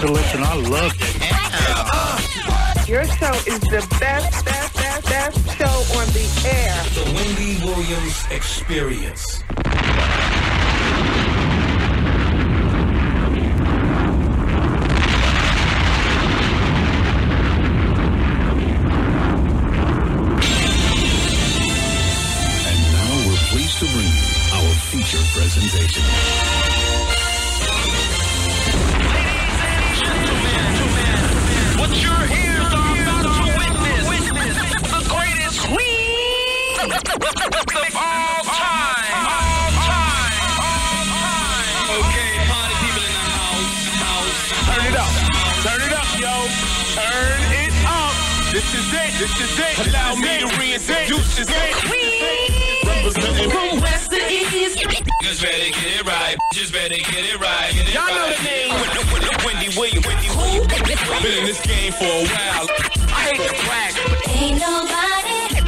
Girl, you and I loved it. Your show is the best, best, best, best show on the air. The Wendy Williams Experience. And now we're pleased to bring you our feature presentation. This is it. Allow me to reintroduce this it. Representing From west to east. Just better get it right. Just better get it right. Get it Y'all know right. the name. Wendy Williams. Wendy Williams. Been in this game for a while. I hate to brag. Ain't nobody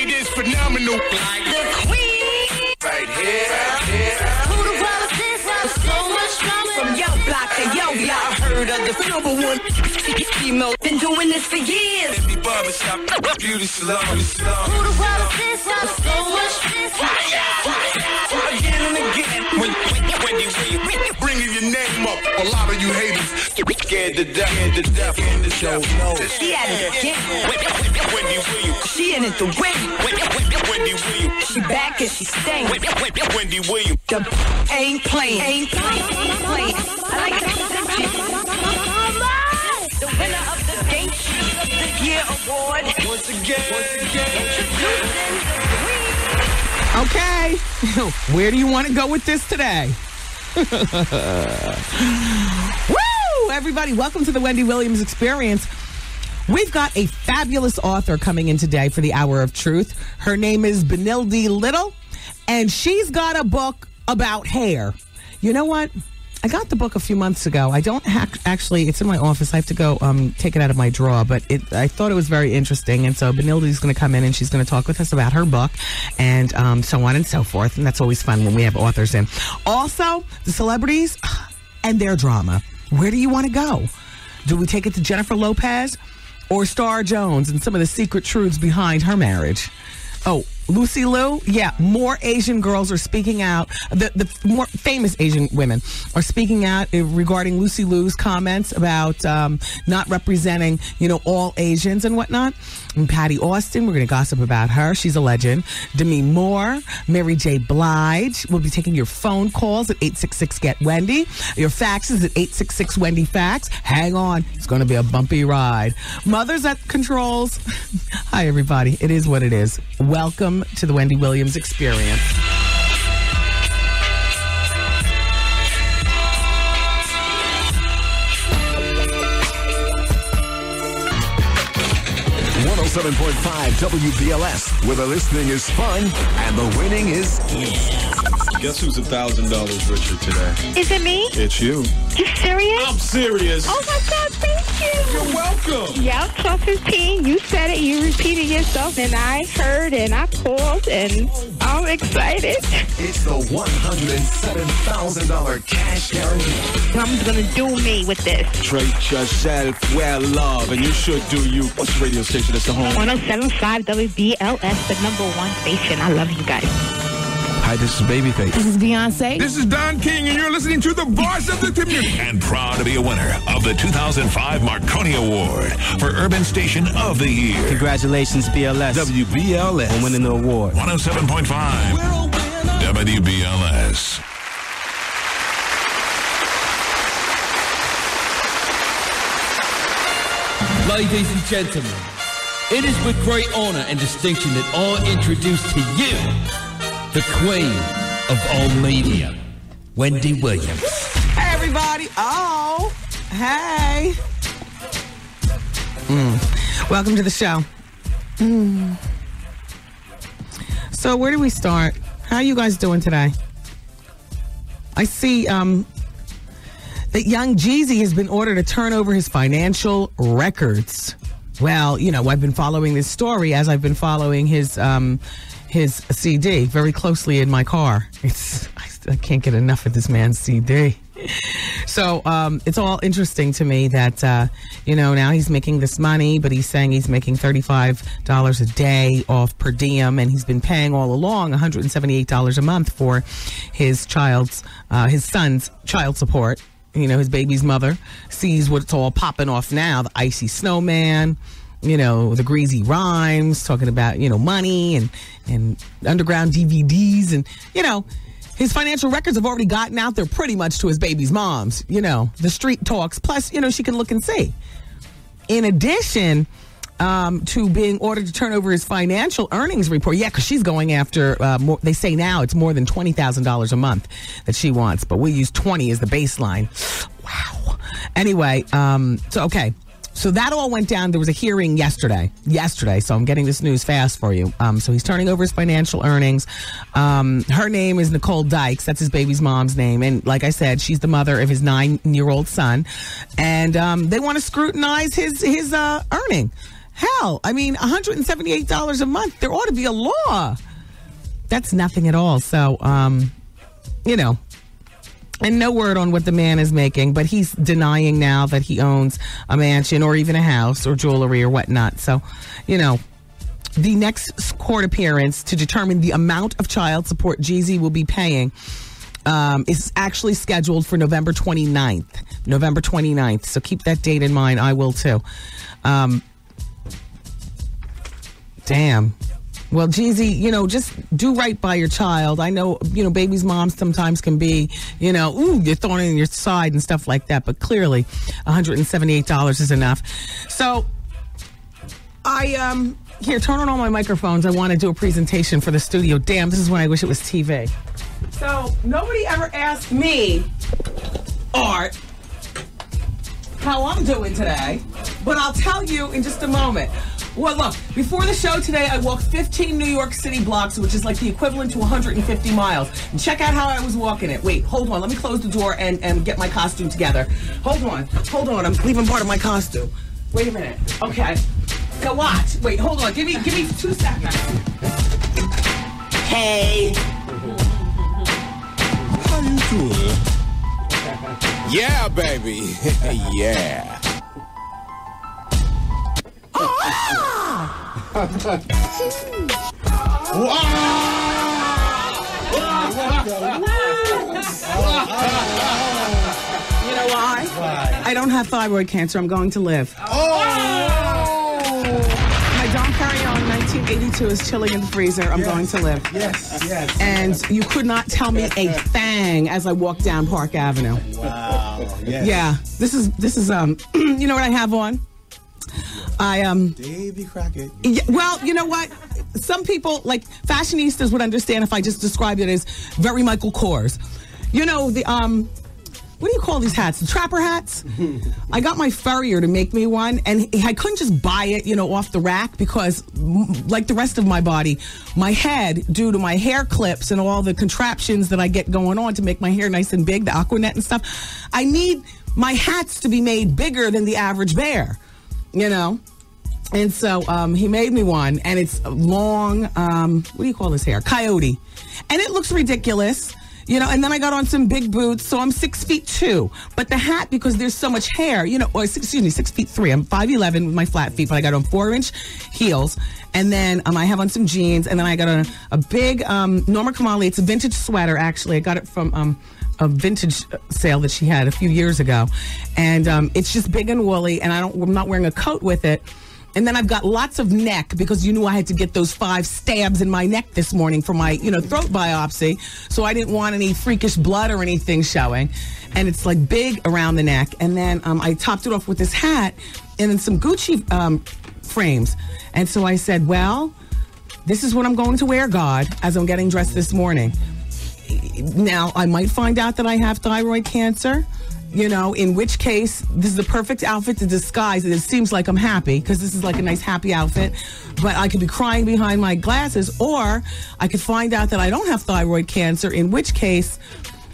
It is phenomenal. Like the queen. Right here. Who the world is this? So much drama. From yo block to yo block. Heard of the number one female. Been doing this for years. Every barbershop, beauty salon, Who the world is this? So much this. Again and again. When, when, Wendy Williams. Bringing your name up. A lot of you haters. Scared to death. Scared to death. Scared to death. She it again. Wendy Williams. She in it to win. Wendy Williams. She back and she staying. Wendy Williams. The ain't playing. Ain't playing. Ain't playing. I like to the Once again. Once again. Introducing. Okay. Where do you want to go with this today? Woo! Everybody, welcome to the Wendy Williams Experience. We've got a fabulous author coming in today for the Hour of Truth. Her name is Benilde Little, and she's got a book about hair. You know what? I got the book a few months ago. I don't hac actually. It's in my office. I have to go um, take it out of my drawer. But it, I thought it was very interesting, and so Benilde's going to come in and she's going to talk with us about her book and um, so on and so forth. And that's always fun when we have authors in. Also, the celebrities and their drama. Where do you want to go? Do we take it to Jennifer Lopez or Star Jones and some of the secret truths behind her marriage? Oh, Lucy Liu, yeah, more Asian girls are speaking out. The the more famous Asian women are speaking out regarding Lucy Liu's comments about um, not representing, you know, all Asians and whatnot. And Patti Austin, we're going to gossip about her. She's a legend. Demi Moore, Mary J. Blige. We'll be taking your phone calls at 866 Get Wendy. Your faxes at 866 Wendy Fax. Hang on, it's going to be a bumpy ride. Mothers at controls. Hi, everybody. It is what it is. Welcome to the Wendy Williams Experience. One hundred seven point five WBLS, where the listening is fun and the winning is easy. Guess who's a thousand dollars richer today? Is it me? It's you. You serious? I'm serious. Oh my God, thank you. You're welcome. Yeah, 1215. You said it. You repeated yourself, and I heard, and I called, and I'm excited. It's the one hundred and seven thousand dollar cash guarantee. I'm gonna do me with this. Treat yourself well, love, and you should do you. What's the radio station that's the home? 1075 WBLS, the number one station. I love you guys. Hi, this is Babyface. This is Beyonce. This is Don King, and you're listening to the voice of the community. And proud to be a winner of the 2005 Marconi Award for Urban Station of the Year. Congratulations, BLS, WBLS. on winning the award. 107.5 WBLS. Ladies and gentlemen, it is with great honor and distinction that I introduce to you the queen of all media, Wendy Williams. Hey, everybody. Oh, hey. Mm. Welcome to the show. Mm. So, where do we start? How are you guys doing today? I see um, that young Jeezy has been ordered to turn over his financial records. Well, you know, I've been following this story as I've been following his um, his CD very closely in my car. It's I, can't get enough of this man's CD. So um, it's all interesting to me that uh, you know now he's making this money, but he's saying he's making thirty five dollars a day off per diem, and he's been paying all along one hundred and seventy eight dollars a month for his child's uh, his son's child support. You know, his baby's mother sees what's all popping off now: the icy snowman you know, the greasy rhymes, talking about, you know, money and, and underground DVDs. And, you know, his financial records have already gotten out there pretty much to his baby's moms, you know, the street talks. Plus, you know, she can look and see. In addition, um, to being ordered to turn over his financial earnings report. Yeah, because she's going after, uh, more, they say now it's more than $20,000 a month that she wants, but we use 20 as the baseline. Wow. Anyway, um, so, okay. So that all went down. There was a hearing yesterday. Yesterday. So I'm getting this news fast for you. Um, so he's turning over his financial earnings. Um, her name is Nicole Dykes. That's his baby's mom's name. And like I said, she's the mother of his nine year old son. And um, they want to scrutinize his, his uh, earning. Hell, I mean, $178 a month. There ought to be a law. That's nothing at all. So, um, you know, and no word on what the man is making, but he's denying now that he owns a mansion or even a house or jewelry or whatnot. So, you know, the next court appearance to determine the amount of child support Jeezy will be paying um, is actually scheduled for November 29th. November 29th. So keep that date in mind. I will too. Um, damn. Well, Jeezy, you know, just do right by your child. I know, you know, baby's moms sometimes can be, you know, ooh, you're throwing in your side and stuff like that. But clearly, $178 is enough. So, I um here turn on all my microphones. I want to do a presentation for the studio. Damn, this is when I wish it was TV. So nobody ever asked me, Art, how I'm doing today, but I'll tell you in just a moment. Well, look, before the show today, I walked 15 New York City blocks, which is like the equivalent to 150 miles. And check out how I was walking it. Wait, hold on. Let me close the door and, and get my costume together. Hold on. Hold on. I'm leaving part of my costume. Wait a minute. Okay. Now watch. Wait, hold on. Give me give me two seconds. Hey. How you doing? Yeah, baby. yeah. You know why? I don't have thyroid cancer. I'm going to live. Oh! My Dom Perignon 1982 is chilling in the freezer. I'm going to live. Yes, yes. And you could not tell me a thing as I walked down Park Avenue. Wow. Yes. Yeah, this is this is um. you know what I have on? I um. Davy Crockett. Yeah, well, you know what? Some people, like fashionistas, would understand if I just described it as very Michael Kors. You know the um. What do you call these hats? The trapper hats? I got my furrier to make me one, and I couldn't just buy it, you know, off the rack because, mm, like the rest of my body, my head, due to my hair clips and all the contraptions that I get going on to make my hair nice and big, the Aquanet and stuff, I need my hats to be made bigger than the average bear, you know? And so um, he made me one, and it's long. Um, what do you call this hair? Coyote, and it looks ridiculous, you know. And then I got on some big boots, so I'm six feet two. But the hat, because there's so much hair, you know, or excuse me, six feet three. I'm five eleven with my flat feet, but I got on four inch heels, and then um, I have on some jeans, and then I got on a big um, Norma Kamali. It's a vintage sweater, actually. I got it from. A vintage sale that she had a few years ago, and um, it's just big and woolly. And I don't, I'm not wearing a coat with it. And then I've got lots of neck because you knew I had to get those five stabs in my neck this morning for my, you know, throat biopsy. So I didn't want any freakish blood or anything showing. And it's like big around the neck. And then um, I topped it off with this hat and then some Gucci um, frames. And so I said, well, this is what I'm going to wear, God, as I'm getting dressed this morning. Now, I might find out that I have thyroid cancer you know, in which case this is the perfect outfit to disguise it. It seems like I'm happy because this is like a nice happy outfit, but I could be crying behind my glasses, or I could find out that I don't have thyroid cancer, in which case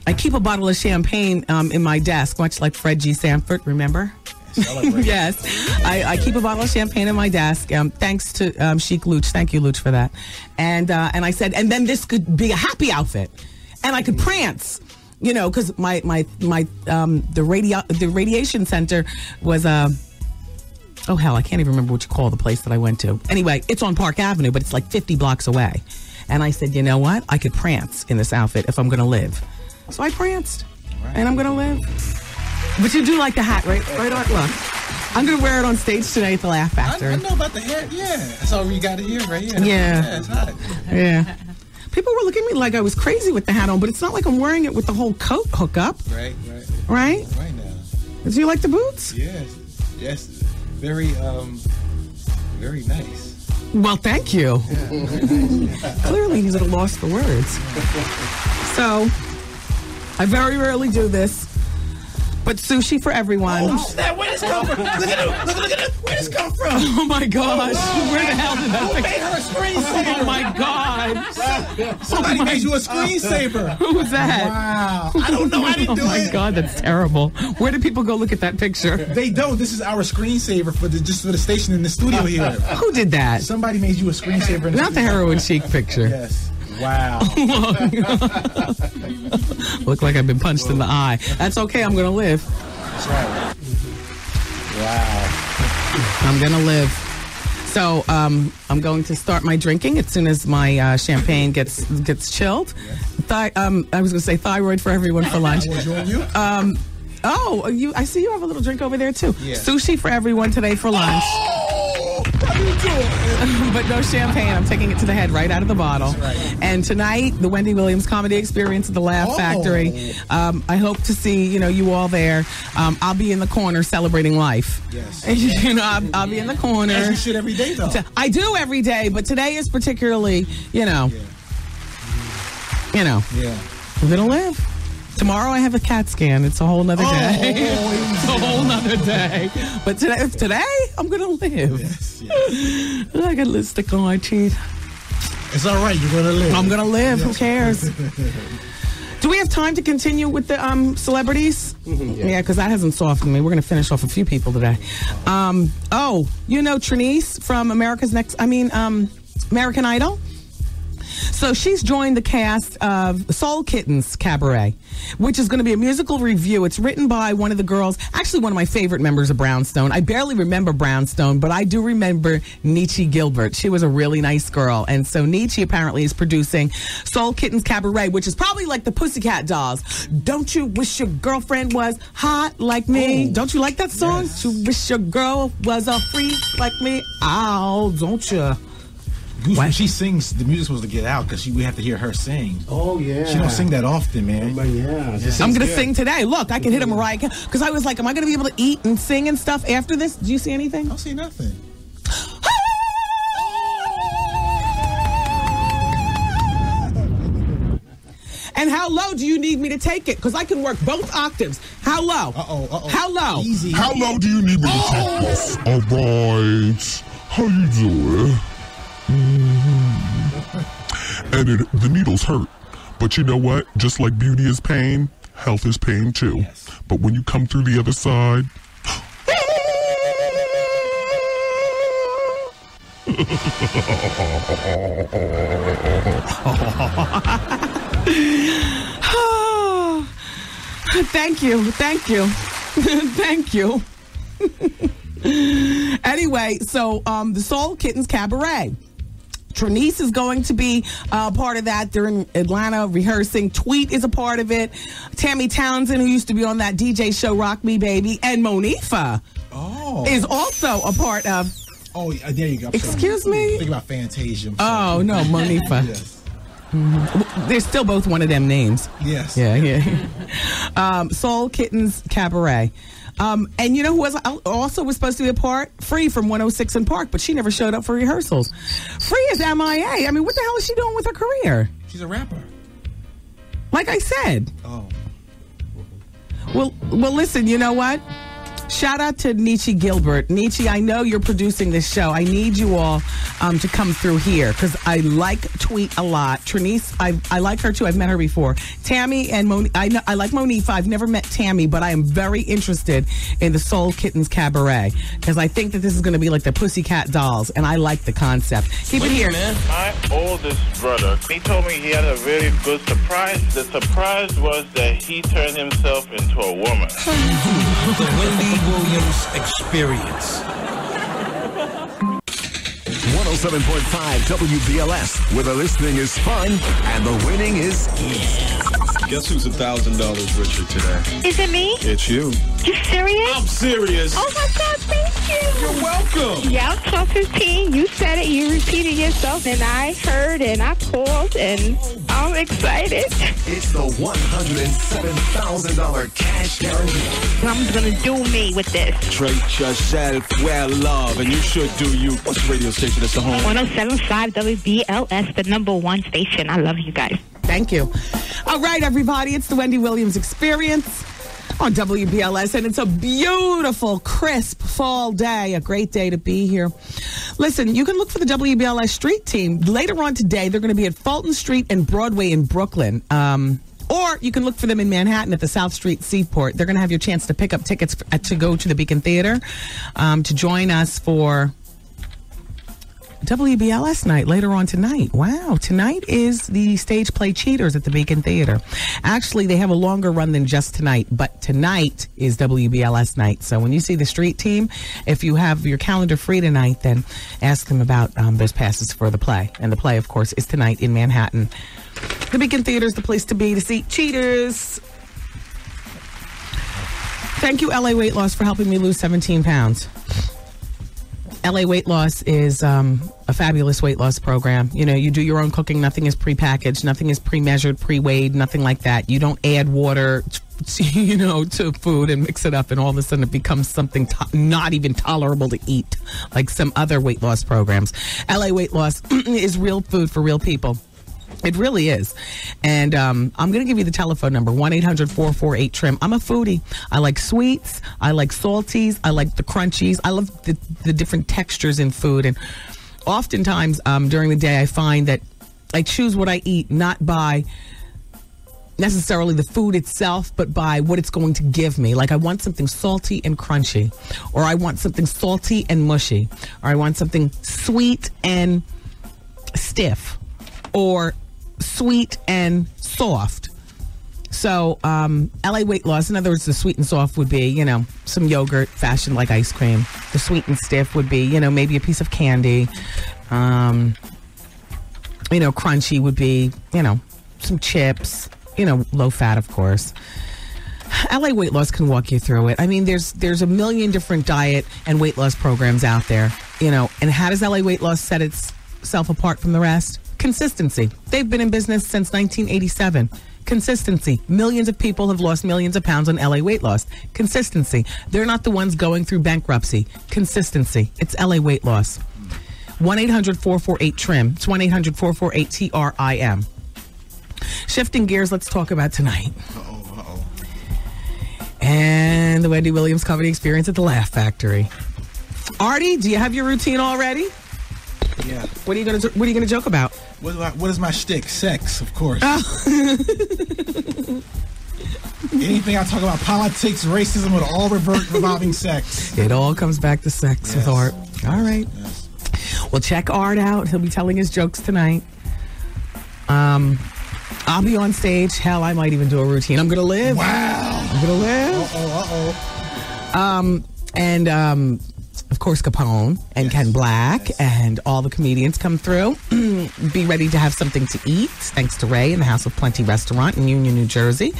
I keep a bottle of champagne um, in my desk, much like Fred G. Sanford, remember? yes, I, I, keep a bottle of champagne in my desk. Um, thanks to um, Chic Luch. Thank you, Luch, for that. And uh, and I said, and then this could be a happy outfit, and I could prance you know, because my my my um the radio the radiation center was uh oh hell, I can't even remember what you call the place that I went to. Anyway, it's on Park Avenue, but it's like 50 blocks away. And I said, you know what? I could prance in this outfit if I'm going to live. So I pranced, and I'm going to live. But you do like the hat, right? Right on. Look, I'm going to wear it on stage tonight at the Laugh I, Factory. I know about the hat, Yeah, that's all you got to hear right here. Yeah. it's hot. Yeah. People were looking at me like I was crazy with the hat on, but it's not like I'm wearing it with the whole coat hookup, Right, right, right? right now. Do you like the boots? Yes, yes, very, um, very nice. Well, thank you. Clearly, he's at a loss for words. So, I very rarely do this, but sushi for everyone. Oh, snap, where this come from? Look at it, look, look at it. Where did this come from? Oh my gosh! Oh, where the hell did that? Who made her a screensaver? Oh my god! Somebody Oh my made you a screensaver. Who was that? Wow. I don't know. I didn't oh, do it. Oh my it. god, that's terrible. Where do people go look at that picture? They don't. This is our screensaver for the just for the station in the studio here. Who did that? Somebody made you a screensaver. In Not the heroin chic picture. Yes. Wow. Look like I've been punched in the eye. That's okay. I'm gonna live. Right. Wow. I'm gonna live. So um, I'm going to start my drinking as soon as my uh, champagne gets gets chilled. Thi- um, I was going to say thyroid for everyone for lunch. Was you on you? Um, oh, you! I see you have a little drink over there too. Yeah. Sushi for everyone today for lunch, Oh, how you doing? but no champagne. I'm taking it to the head right out of the bottle. And tonight, the Wendy Williams Comedy Experience at the Laugh Oh. Factory. Um, I hope to see you know you all there. Um, I'll be in the corner celebrating life. Yes. you know, I'll, I'll be in the corner. As you should every day, though. I do every day, but today is particularly, you know, you know, Yeah. Gonna live. Tomorrow I have a CAT scan. It's a whole nother Oh, day. it's a whole nother day. But today, today I'm gonna live. Yes, yes. I got lipstick on my teeth. It's all right. You're gonna live. I'm gonna live. Who cares? Do we have time to continue with the um, celebrities? Yeah, because that hasn't softened me. We're going to finish off a few people today. Um, oh, you know Trenyce from America's Next, I mean, um, American Idol? So she's joined the cast of Soul Kittens Cabaret, which is going to be a musical review. It's written by one of the girls, actually one of my favorite members of Brownstone. I barely remember Brownstone, but I do remember Nicci Gilbert. She was a really nice girl. And so Nicci apparently is producing Soul Kittens Cabaret, which is probably like the Pussycat Dolls. Don't you wish your girlfriend was hot like me? Oh. Don't you like that song? Yes. You wish your girl was a freak like me? Ow, don't you? Goose, when she sings, the music's supposed to get out because we have to hear her sing. Oh yeah. She don't sing that often, man. But yeah. I'm gonna sing today. Look, I can hit a Mariah because I was like, am I gonna be able to eat and sing and stuff after this? Do you see anything? I don't see nothing. And how low do you need me to take it? Because I can work both octaves. How low? Uh oh. Uh oh. How low? Easy. How low do you need me to take this? All right. How you doing? Mhm. And it, the needles hurt. But you know what? Just like beauty is pain, health is pain too. Yes. But when you come through the other side, thank you. Thank you. thank you. anyway, so um, the Soul Kittens Cabaret. Trenyce is going to be uh, part of that. They're in Atlanta rehearsing. Tweet is a part of it. Tammy Townsend, who used to be on that DJ show Rock Me Baby, and Monifa Oh. is also a part of. Oh, there you go. I'm Excuse sorry. me? Think about Fantasia. Oh no, Monifa. Yes. They're still both one of them names. Yes. Yeah, yeah. um, Soul Kittens Cabaret. Um, and you know who was also was supposed to be a part? Free from 106 in Park, but she never showed up for rehearsals. Free is MIA. I mean, what the hell is she doing with her career? She's a rapper. Like I said. Oh. Well, well, listen. You know what? Shout out to Nicci Gilbert. Nicci, I know you're producing this show. I need you all um, to come through here because I like Tweet a lot. Trenyce, I, I like her too. I've met her before. Tammy and Moni, I, know, I like Monifa. I've never met Tammy, but I am very interested in the Soul Kittens Cabaret because I think that this is going to be like the Pussycat Dolls, and I like the concept. Keep it here. Man. My oldest brother, he told me he had a very good surprise. The surprise was that he turned himself into a woman. Wendy Williams Experience. 107.5 WBLS, where the listening is fun and the winning is easy. Guess who's a thousand dollars richer today? Is it me? It's you. You serious? I'm serious. Oh my God, thank you. You're welcome. Yeah, 1215. You said it, you repeated yourself, and I heard and I called, and I'm excited. It's the $107,000 cash guarantee. I'm going to do me with this. Treat yourself well, love, and you should do you. What's the radio station that's the home? 1075 WBLS, the number one station. I love you guys. Thank you. All right, everybody, it's the Wendy Williams Experience on WBLS, and it's a beautiful, crisp fall day. A great day to be here. Listen, you can look for the WBLS Street Team later on today. They're going to be at Fulton Street and Broadway in Brooklyn. Um, or you can look for them in Manhattan at the South Street Seaport. They're going to have your chance to pick up tickets to go to the Beacon Theater um, to join us for WBLS night later on tonight. Wow. Tonight is the stage play Cheaters at the Beacon Theater. Actually, they have a longer run than just tonight, but tonight is WBLS night. So when you see the street team, if you have your calendar free tonight, then ask them about um, those passes for the play. And the play, of course, is tonight in Manhattan. The Beacon Theater is the place to be to see Cheaters. Thank you, LA Weight Loss, for helping me lose 17 pounds. LA Weight Loss is um, a fabulous weight loss program. You know, you do your own cooking. Nothing is prepackaged. Nothing is pre-measured, pre-weighed. Nothing like that. You don't add water, you know, to food and mix it up, and all of a sudden it becomes something to- not even tolerable to eat, like some other weight loss programs. LA Weight Loss is real food for real people. It really is. And um, I'm going to give you the telephone number 1 800 448 TRIM. I'm a foodie. I like sweets. I like salties. I like the crunchies. I love the, the different textures in food. And oftentimes um, during the day, I find that I choose what I eat not by necessarily the food itself, but by what it's going to give me. Like I want something salty and crunchy, or I want something salty and mushy, or I want something sweet and stiff, or sweet and soft. So, um, LA weight loss, in other words, the sweet and soft would be, you know, some yogurt fashioned like ice cream. The sweet and stiff would be, you know, maybe a piece of candy. Um, you know, crunchy would be, you know, some chips, you know, low fat, of course. LA Weight Loss can walk you through it. I mean, there's there's a million different diet and weight loss programs out there, you know. And how does LA Weight Loss set itself apart from the rest? Consistency. They've been in business since 1987. Consistency. Millions of people have lost millions of pounds on LA weight loss. Consistency. They're not the ones going through bankruptcy. Consistency. It's LA weight loss. 1 800 448 TRIM. It's 1 800 448 T R I M. Shifting gears, let's talk about tonight. And the Wendy Williams Comedy Experience at the Laugh Factory. Artie, do you have your routine already? Yeah. What are you gonna What are you gonna joke about? What is my, what is my shtick? Sex, of course. Anything I talk about politics, racism, would all revert revolving sex. It all comes back to sex with Art. All right. Well, check Art out. He'll be telling his jokes tonight. Um, I'll be on stage. Hell, I might even do a routine. I'm gonna live. Wow. I'm gonna live. Uh oh, uh oh. Um, and um, of course, Capone and Ken Black and all the comedians come through. Be ready to have something to eat, thanks to Ray in the House of Plenty restaurant in Union, New Jersey.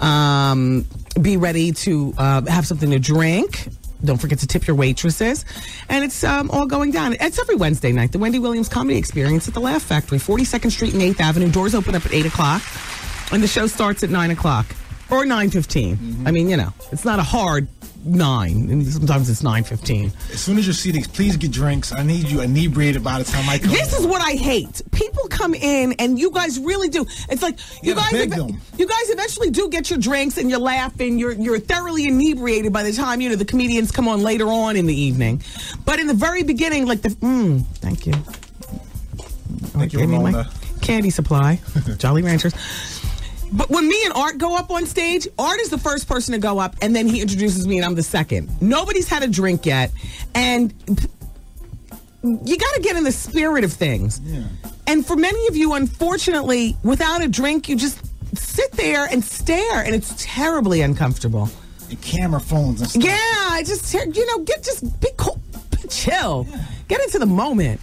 Um, be ready to uh, have something to drink. Don't forget to tip your waitresses. And it's um, all going down. It's every Wednesday night, the Wendy Williams Comedy Experience at the Laugh Factory, 42nd Street and 8th Avenue. Doors open up at 8 o'clock, and the show starts at 9 o'clock or 9.15. I mean, you know, it's not a hard nine, and sometimes it's nine fifteen. As soon as you're seated, please get drinks. I need you inebriated by the time I come. This is what I hate. People come in, and you guys really do. It's like you, You guys, beg eve- them. you guys eventually do get your drinks, and you're laughing. You're you're thoroughly inebriated by the time you know the comedians come on later on in the evening. But in the very beginning, like the mm, thank you, Thank you, Ramona. candy supply, Jolly Ranchers. But when me and Art go up on stage, Art is the first person to go up, and then he introduces me, and I'm the second. Nobody's had a drink yet, and you got to get in the spirit of things. And for many of you, unfortunately, without a drink, you just sit there and stare, and it's terribly uncomfortable. And camera phones and stuff. Yeah, I just you know get just be cool, be chill, get into the moment.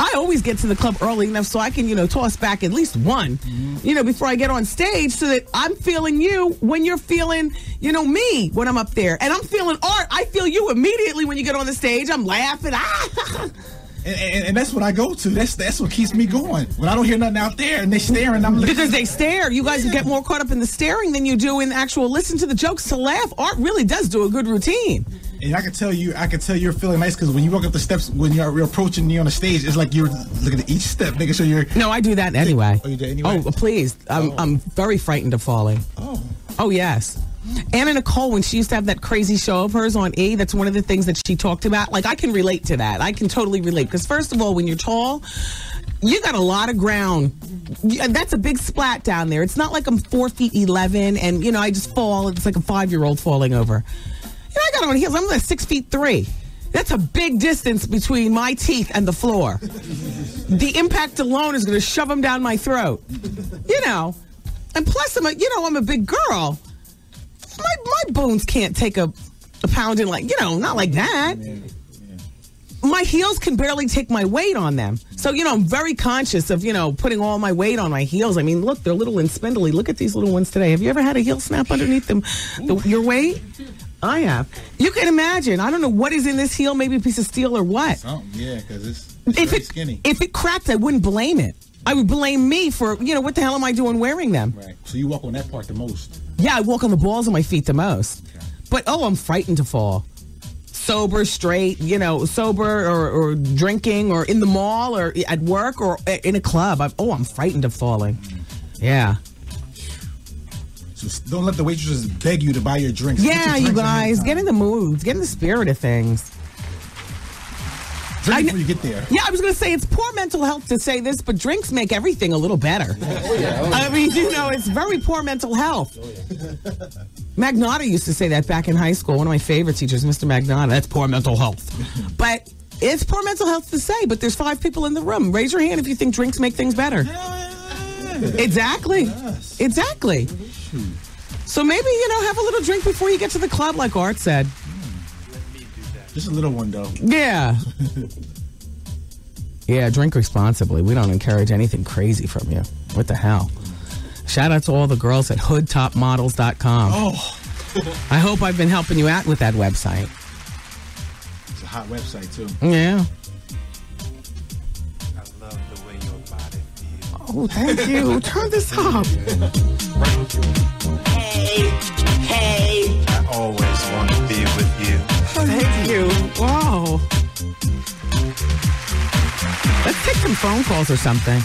I always get to the club early enough so I can you know toss back at least one, you know, before I get on stage, so that I'm feeling you when you're feeling you know me when I'm up there, and I'm feeling art. I feel you immediately when you get on the stage. I'm laughing. Ah. And, and, and that's what I go to. That's that's what keeps me going. When I don't hear nothing out there and they staring, I'm looking. Because they stare. You guys get more caught up in the staring than you do in actual listen to the jokes to laugh. Art really does do a good routine. And I can tell you, I can tell you're feeling nice because when you walk up the steps, when you're, you're approaching me on the stage, it's like you're looking at each step, making sure you're. No, I do that anyway. Oh, you do anyway? Oh, please. I'm, oh. I'm very frightened of falling. Oh. Oh, yes. Anna Nicole, when she used to have that crazy show of hers on E, that's one of the things that she talked about. Like, I can relate to that. I can totally relate. Because, first of all, when you're tall, you got a lot of ground. That's a big splat down there. It's not like I'm four feet 11 and, you know, I just fall. It's like a five year old falling over. You know, I got on heels. I'm like six feet three. That's a big distance between my teeth and the floor. the impact alone is going to shove them down my throat. You know, and plus I'm a, you know, I'm a big girl. My my bones can't take a, a pounding like you know, not like that. My heels can barely take my weight on them. So, you know, I'm very conscious of, you know, putting all my weight on my heels. I mean, look, they're little and spindly. Look at these little ones today. Have you ever had a heel snap underneath them, the, your weight? I have. You can imagine. I don't know what is in this heel, maybe a piece of steel or what. Something, yeah, because it's, it's If it, skinny. if it cracked, I wouldn't blame it. I would blame me for, you know, what the hell am I doing wearing them? Right. So you walk on that part the most. Yeah, I walk on the balls of my feet the most. But oh, I'm frightened to fall. Sober, straight, you know, sober or, or drinking or in the mall or at work or eh, in a club. I'm, oh, I'm frightened of falling. Mm. Yeah. So don't let the waitresses beg you to buy your drinks. Get your Yeah, you guys, get in the mood, get in the spirit of things. Drink before you get there. Yeah, I was going to say it's poor mental health to say this, but drinks make everything a little better. Oh, oh, I mean, you know, it's very poor mental health. Oh, Magnotta used to say that back in high school. One of my favorite teachers, Mr. Magnotta. That's poor mental health. But it's poor mental health to say, but there's five people in the room. Raise your hand if you think drinks make things better. Exactly. Exactly. So maybe, you know, have a little drink before you get to the club, like Art said. Hmm. Just a little one, though. Yeah. yeah, drink responsibly. We don't encourage anything crazy from you. What the hell? Shout out to all the girls at hoodtopmodels.com. Oh, I hope I've been helping you out with that website. it's a hot website, too. Yeah. Oh, thank you. Turn this up. Hey, hey. I always want to be with you. Thank you. Wow. Let's take some phone calls or something.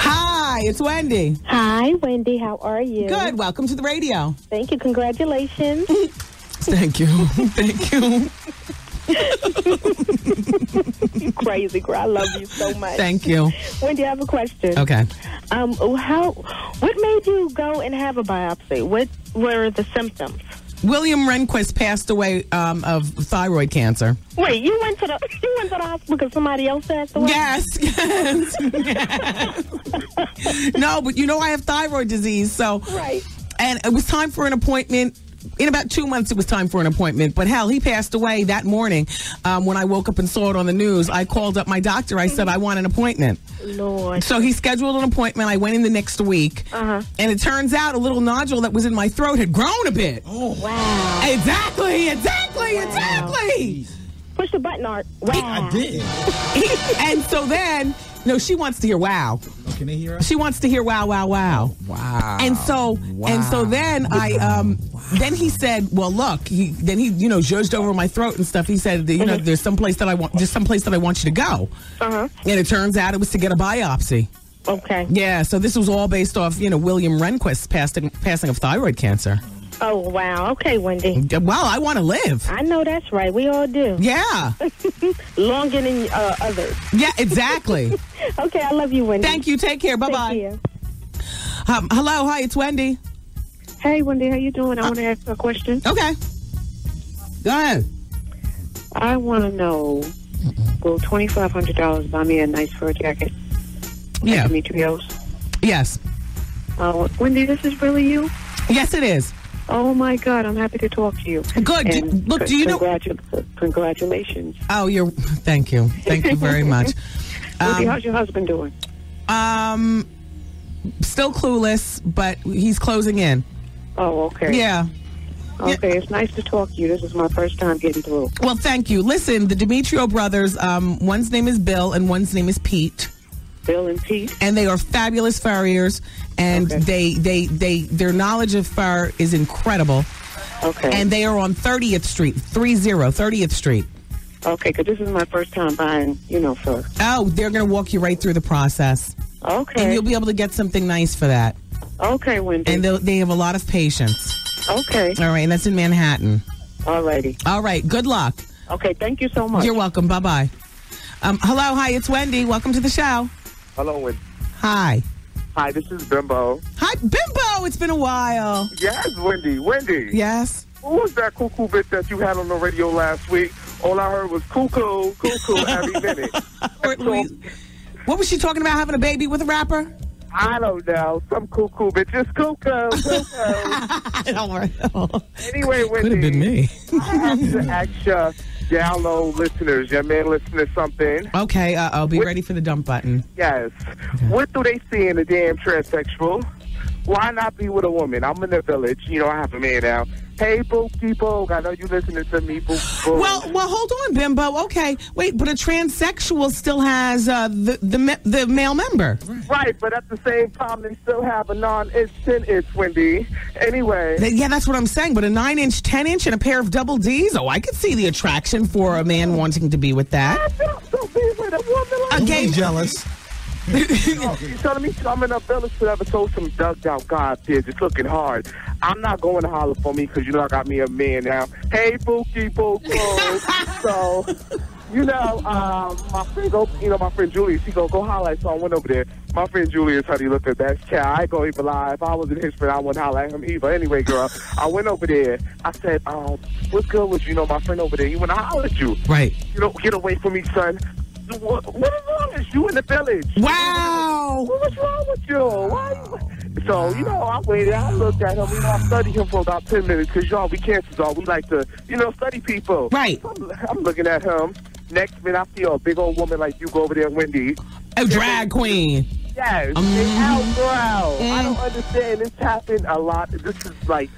Hi, it's Wendy. Hi, Wendy. How are you? Good. Welcome to the radio. Thank you. Congratulations. Thank you. Thank you. You crazy girl. I love you so much. Thank you. Wendy, I have a question. Okay. Um, how? What made you go and have a biopsy? What were the symptoms? William Rehnquist passed away um, of thyroid cancer. Wait, you went to the you went to the hospital because somebody else passed away. Yes, yes, yes. no, but you know I have thyroid disease, so Right. And it was time for an appointment. In about two months, it was time for an appointment. But hell, he passed away that morning. Um, when I woke up and saw it on the news, I called up my doctor. I said I want an appointment. Lord. So he scheduled an appointment. I went in the next week, Uh-huh. and it turns out a little nodule that was in my throat had grown a bit. Oh, Wow. Exactly, exactly, exactly. Push the button, Art. Wow. I did. and so then, no, she wants to hear wow. Can they hear us? She wants to hear wow, wow, wow. Wow. And so and so then I um then he said, well look, he then he you know judged over my throat and stuff. He said, you know, there's some place that I want, just some place that I want you to go. Uh-huh. And it turns out it was to get a biopsy. Okay. Yeah, so this was all based off you know William Rehnquist's passing passing of thyroid cancer. Oh, wow. Okay, Wendy. Well, I want to live. I know that's right. We all do. Yeah. Longer than uh, others. Yeah, exactly. okay, I love you, Wendy. Thank you. Take care. Bye bye. Um, hello, hi, it's Wendy. Hey, Wendy, how you doing? I want to ask a question. Okay. Go ahead. I want to know, will twenty five hundred dollars buy me a nice fur jacket? Yeah. Demetrios. Yes. Uh, Wendy, this is really you? Yes, it is. Oh my God, I'm happy to talk to you. Good. And look, do you know- Congratulations. Oh, you're. Thank you. Thank you very much. Um, how's your husband doing? Um, still clueless, but he's closing in. Oh, okay. Yeah. Okay, it's nice to talk to you. This is my first time getting through. Well, thank you. Listen, the Demetrio brothers. Um, one's name is Bill, and one's name is Pete. Bill and Pete. And they are fabulous farriers, and they they they their knowledge of fur is incredible. Okay. And they are on 30th Street, 30 30th Street. Okay, because this is my first time buying, you know, fur. Oh, they're going to walk you right through the process. Okay. And you'll be able to get something nice for that. Okay, Wendy. And they have a lot of patience. Okay. All right, and that's in Manhattan. All righty. All right, good luck. Okay, thank you so much. You're welcome. Bye bye. Um, hello, hi, it's Wendy. Welcome to the show. Hello, Wendy. Hi. Hi, this is Bimbo. Hi, Bimbo. It's been a while. Yes, Wendy. Wendy. Yes. Who was that cuckoo bitch that you had on the radio last week? All I heard was cuckoo, cuckoo every minute. What was she talking about? Having a baby with a rapper? I don't know. Some cuckoo bitch. Just cuckoo, cuckoo. Don't worry. Anyway, Wendy. Could have been me. I have to ask your download listeners, your man listening to something. Okay, uh, I'll be ready for the dump button. Yes. What do they see in a damn transsexual? Why not be with a woman? I'm in the village. You know, I have a man now. Hey, Bookie Boog. I know you listening to me, Boog Boog. Well, well, hold on, Bimbo. Okay, wait, but a transsexual still has uh, the the me- the male member. Right, but at the same time, they still have a non-inch, 10-inch, Wendy. Anyway. Yeah, that's what I'm saying. But a nine inch, ten inch, and a pair of double D's. Oh, I could see the attraction for a man wanting to be with that. Don't be with a woman like A gay jealous. You telling me I'm in a village to ever told some ducked out God kids. It's looking hard. I'm not going to holler for me because you know I got me a man now. Hey, Bookie Boo So, you know, um, my friend go, you know, my friend Julius, he go, go holler. So I went over there. My friend Julius, honey, look at that child. I ain't gonna even lie. If I was in his friend, I wouldn't holler at him either. Anyway, girl, I went over there. I said, um, what's good with you? You know, my friend over there, he want to holler at you. Right. You know, get away from me, son. What, what is wrong with you in the village? Wow. What's wrong with you? Why? You... So, you know, I waited. I looked at him. You know, I studied him for about 10 minutes because, y'all, we cancers all. We like to, you know, study people. Right. So I'm, I'm looking at him. Next minute, I see a big old woman like you go over there, Wendy. A drag queen. Yes, Um, outgrow. mm. I don't understand. This happened a lot. This is like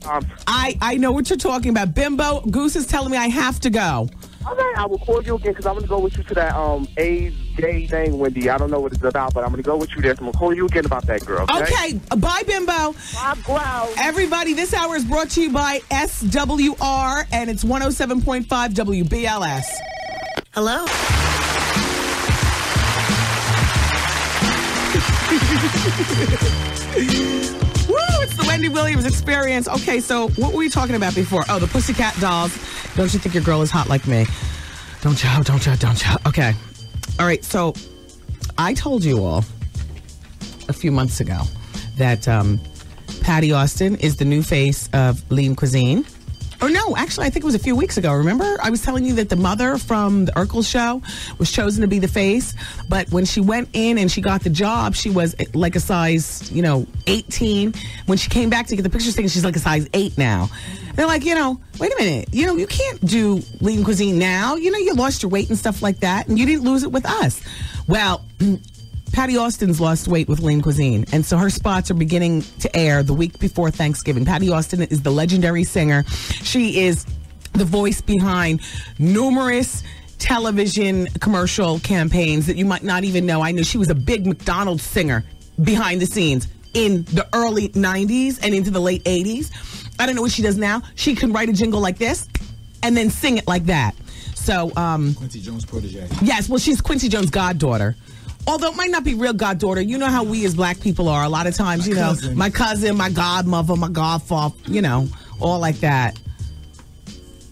times. I I know what you're talking about. Bimbo, Goose is telling me I have to go. All right, I will call you again because I'm going to go with you to that um AIDS gay thing, Wendy. I don't know what it's about, but I'm going to go with you there. So I'm going to call you again about that girl. Okay. Okay, bye, Bimbo. Everybody, this hour is brought to you by SWR, and it's 107.5 WBLS. Hello? The Wendy Williams experience. Okay, so what were we talking about before? Oh, the Pussycat Dolls. Don't you think your girl is hot like me? Don't you? Don't you? Don't you? Okay. All right, so I told you all a few months ago that um, Patti Austin is the new face of Lean Cuisine. Or no, actually, I think it was a few weeks ago. Remember, I was telling you that the mother from the Urkel show was chosen to be the face, but when she went in and she got the job, she was eh, like a size, you know, 18. When she came back to get the pictures taken, she's like a size 8 now. They're like, you know, wait a minute, you know, you can't do lean cuisine now. You know, you lost your weight and stuff like that, and you didn't lose it with us. Well, Patti Austin's lost weight with Lean Cuisine, and so her spots are beginning to air the week before Thanksgiving. Patti Austin is the legendary singer. She is the voice behind numerous television commercial campaigns that you might not even know. I know she was a big McDonald's singer behind the scenes in the early 90s and into the late 80s. I don't know what she does now. She can write a jingle like this and then sing it like that. So, um, Quincy Jones protege. Yes, well, she's Quincy Jones' goddaughter. Although it might not be real goddaughter, you know how we as black people are. A lot of times, you know, cousin. my cousin, my godmother, my godfather, you know, all like that.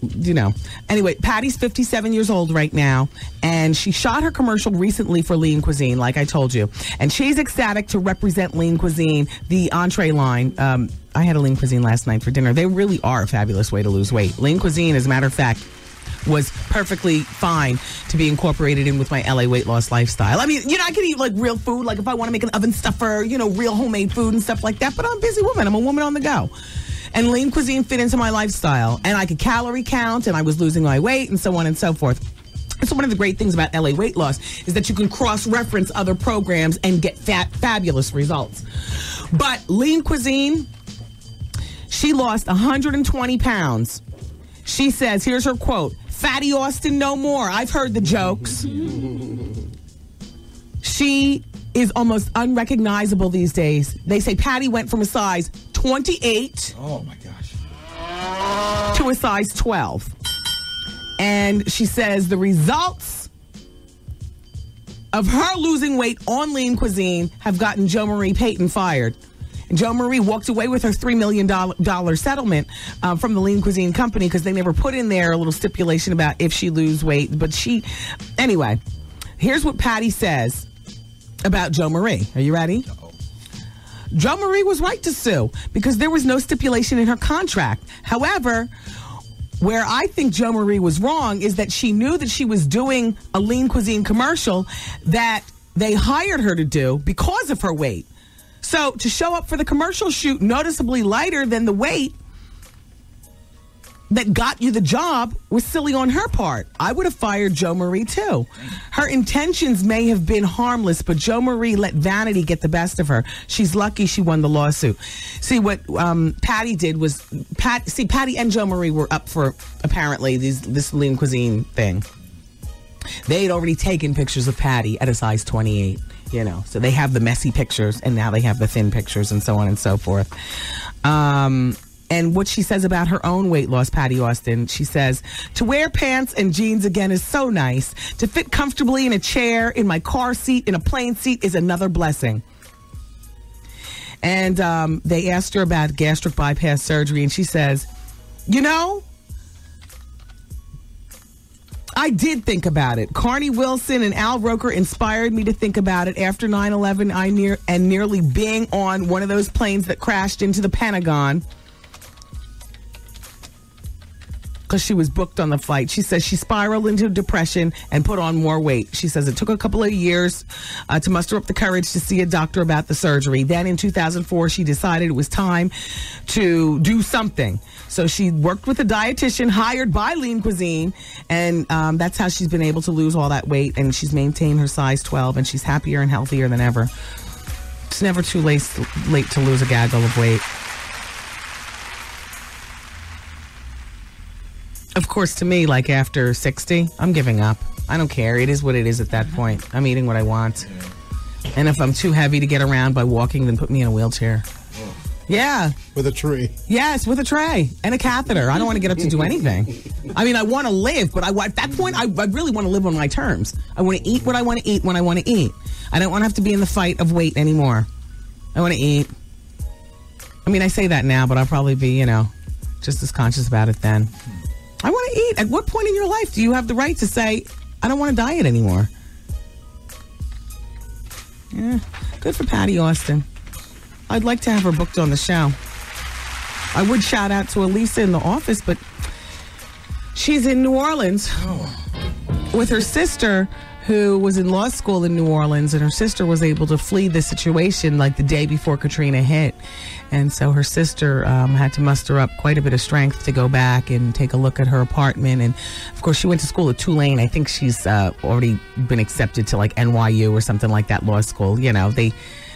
You know. Anyway, Patti's 57 years old right now, and she shot her commercial recently for Lean Cuisine, like I told you. And she's ecstatic to represent Lean Cuisine, the entree line. Um, I had a Lean Cuisine last night for dinner. They really are a fabulous way to lose weight. Lean Cuisine, as a matter of fact, was perfectly fine to be incorporated in with my LA weight loss lifestyle. I mean, you know, I can eat like real food, like if I want to make an oven stuffer, you know, real homemade food and stuff like that, but I'm a busy woman. I'm a woman on the go. And lean cuisine fit into my lifestyle. And I could calorie count and I was losing my weight and so on and so forth. So one of the great things about LA weight loss is that you can cross-reference other programs and get fat, fabulous results. But lean cuisine, she lost 120 pounds. She says, here's her quote Fatty Austin, no more. I've heard the jokes. she is almost unrecognizable these days. They say Patti went from a size 28 Oh my gosh. to a size 12. And she says the results of her losing weight on lean cuisine have gotten Jo Marie Payton fired. Joe Marie walked away with her $3 million settlement um, from the Lean Cuisine Company because they never put in there a little stipulation about if she lose weight. But she, anyway, here's what Patty says about Joe Marie. Are you ready? Joe Marie was right to sue because there was no stipulation in her contract. However, where I think Joe Marie was wrong is that she knew that she was doing a lean cuisine commercial that they hired her to do because of her weight. So to show up for the commercial shoot noticeably lighter than the weight that got you the job was silly on her part. I would have fired Jo Marie too. Her intentions may have been harmless, but Jo Marie let vanity get the best of her. She's lucky she won the lawsuit. See what um, Patti did was Pat. See, Patti and Jo Marie were up for apparently these this lean cuisine thing. They had already taken pictures of Patti at a size 28, you know. So they have the messy pictures and now they have the thin pictures and so on and so forth. Um, and what she says about her own weight loss, Patti Austin, she says, to wear pants and jeans again is so nice. To fit comfortably in a chair, in my car seat, in a plane seat is another blessing. And um, they asked her about gastric bypass surgery, and she says, you know, I did think about it. Carnie Wilson and Al Roker inspired me to think about it after 9/11 I near and nearly being on one of those planes that crashed into the Pentagon. Because she was booked on the flight. She says she spiraled into depression and put on more weight. She says it took a couple of years uh, to muster up the courage to see a doctor about the surgery. Then in 2004, she decided it was time to do something. So she worked with a dietitian hired by Lean Cuisine, and um, that's how she's been able to lose all that weight. And she's maintained her size 12, and she's happier and healthier than ever. It's never too late, late to lose a gaggle of weight. Of course, to me, like after 60, I'm giving up. I don't care. It is what it is at that point. I'm eating what I want. And if I'm too heavy to get around by walking, then put me in a wheelchair. Yeah. With a tree. Yes, with a tray and a catheter. I don't want to get up to do anything. I mean, I want to live, but I, at that point, I, I really want to live on my terms. I want to eat what I want to eat when I want to eat. I don't want to have to be in the fight of weight anymore. I want to eat. I mean, I say that now, but I'll probably be, you know, just as conscious about it then. I want to eat. At what point in your life do you have the right to say, I don't want to diet anymore? Yeah, good for Patti Austin. I'd like to have her booked on the show. I would shout out to Elisa in the office, but she's in New Orleans oh. with her sister who was in law school in New Orleans, and her sister was able to flee the situation like the day before Katrina hit. And so her sister um, had to muster up quite a bit of strength to go back and take a look at her apartment. And of course, she went to school at Tulane. I think she's uh, already been accepted to like NYU or something like that law school. You know, they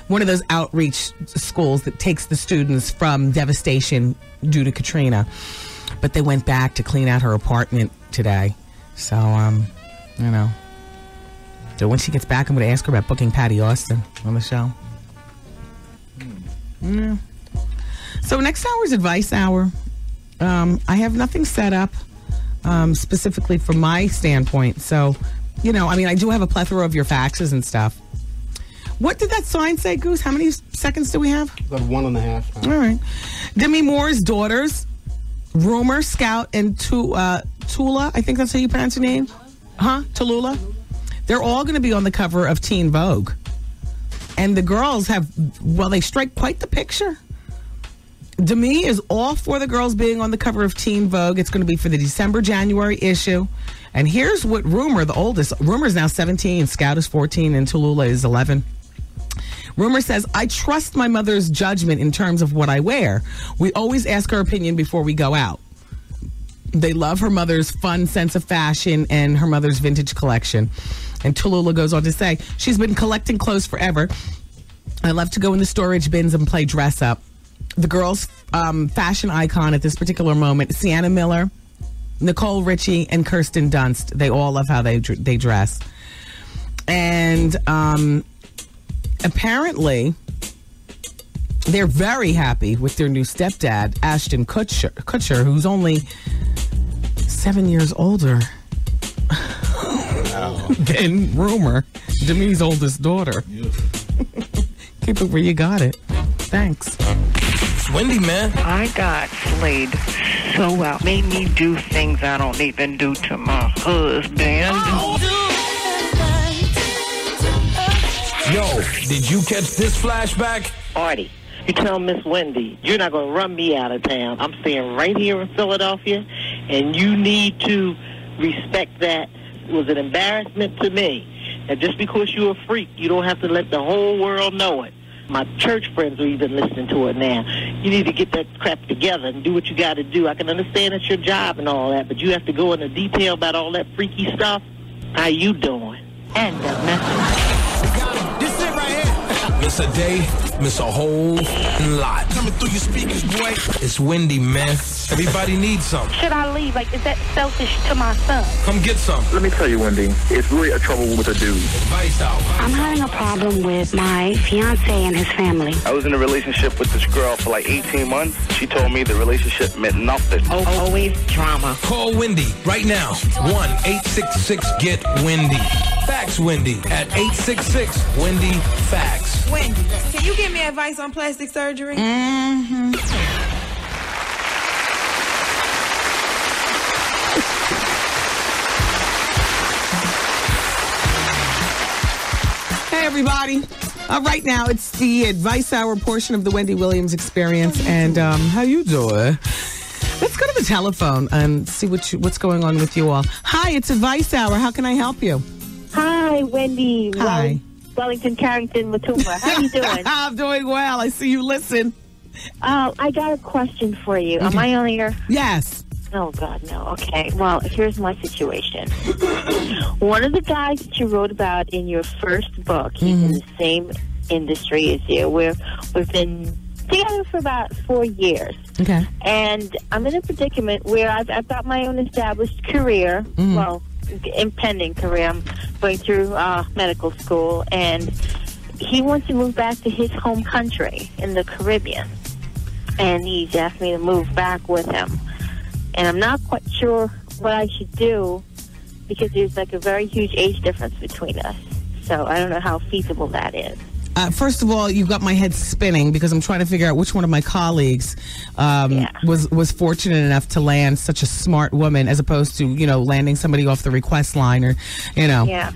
one of those outreach schools that takes the students from devastation due to Katrina. But they went back to clean out her apartment today. So, um, You know. So when she gets back, I'm going to ask her about booking Patti Austin on the show. Yeah. So next hour's advice hour. Um, I have nothing set up um, specifically from my standpoint. So, you know, I mean, I do have a plethora of your faxes and stuff. What did that sign say, Goose? How many seconds do we have? About one and a half. All right. Demi Moore's daughters, Rumor, Scout, and tu- uh, Tula, I think that's how you pronounce your name. Huh? Tallulah? They're all going to be on the cover of Teen Vogue. And the girls have, well, they strike quite the picture. Demi is all for the girls being on the cover of Teen Vogue. It's going to be for the December January issue. And here's what Rumor, the oldest, Rumor is now 17, Scout is 14, and Tallulah is 11. Rumor says, I trust my mother's judgment in terms of what I wear. We always ask her opinion before we go out. They love her mother's fun sense of fashion and her mother's vintage collection. And Tallulah goes on to say, she's been collecting clothes forever. I love to go in the storage bins and play dress up. The girls' um, fashion icon at this particular moment, Sienna Miller, Nicole Richie, and Kirsten Dunst. They all love how they they dress. And um, apparently, they're very happy with their new stepdad, Ashton Kutcher, Kutcher who's only seven years older than Rumor, Demi's oldest daughter. Keep it where you got it. Thanks. It's windy, man. I got slayed so well. Made me do things I don't even do to my husband. Yo, did you catch this flashback? Artie, you tell Miss Wendy you're not going to run me out of town. I'm staying right here in Philadelphia, and you need to respect that. It was an embarrassment to me. And just because you're a freak, you don't have to let the whole world know it. My church friends are even listening to it now. You need to get that crap together and do what you got to do. I can understand it's your job and all that, but you have to go into detail about all that freaky stuff. How you doing? End of message. This it right here. Miss a day, miss a whole lot. Coming through your speakers, boy. It's windy, man. Everybody needs some. Should I leave? Like, is that selfish to my son? Come get some. Let me tell you, Wendy, it's really a trouble with a dude. Advice out. I'm having a problem with my fiance and his family. I was in a relationship with this girl for like 18 months. She told me the relationship meant nothing. Oh, Always drama. Call Wendy right now. 1 866 Get Wendy. Fax Wendy at 866 Wendy Fax. Wendy, can you give me advice on plastic surgery? Mm-hmm. Everybody. Uh, right now, it's the advice hour portion of the Wendy Williams experience. And um, how you doing? Let's go to the telephone and see what you, what's going on with you all. Hi, it's advice hour. How can I help you? Hi, Wendy. Hi. Wellington Carrington Matuma. How you doing? I'm doing well. I see you listen. Uh, I got a question for you. Am I on here? Yes. Oh God, no. Okay. Well, here's my situation. One of the guys that you wrote about in your first book, he's in the same industry as you. We're we've been together for about four years. Okay. And I'm in a predicament where I've, I've got my own established career. Mhm. Well, impending career. I'm going through uh, medical school, and he wants to move back to his home country in the Caribbean. And he's asked me to move back with him. And I'm not quite sure what I should do because there's like a very huge age difference between us. So I don't know how feasible that is. Uh, first of all, you've got my head spinning because I'm trying to figure out which one of my colleagues um, was was fortunate enough to land such a smart woman, as opposed to you know landing somebody off the request line or you know. Yeah.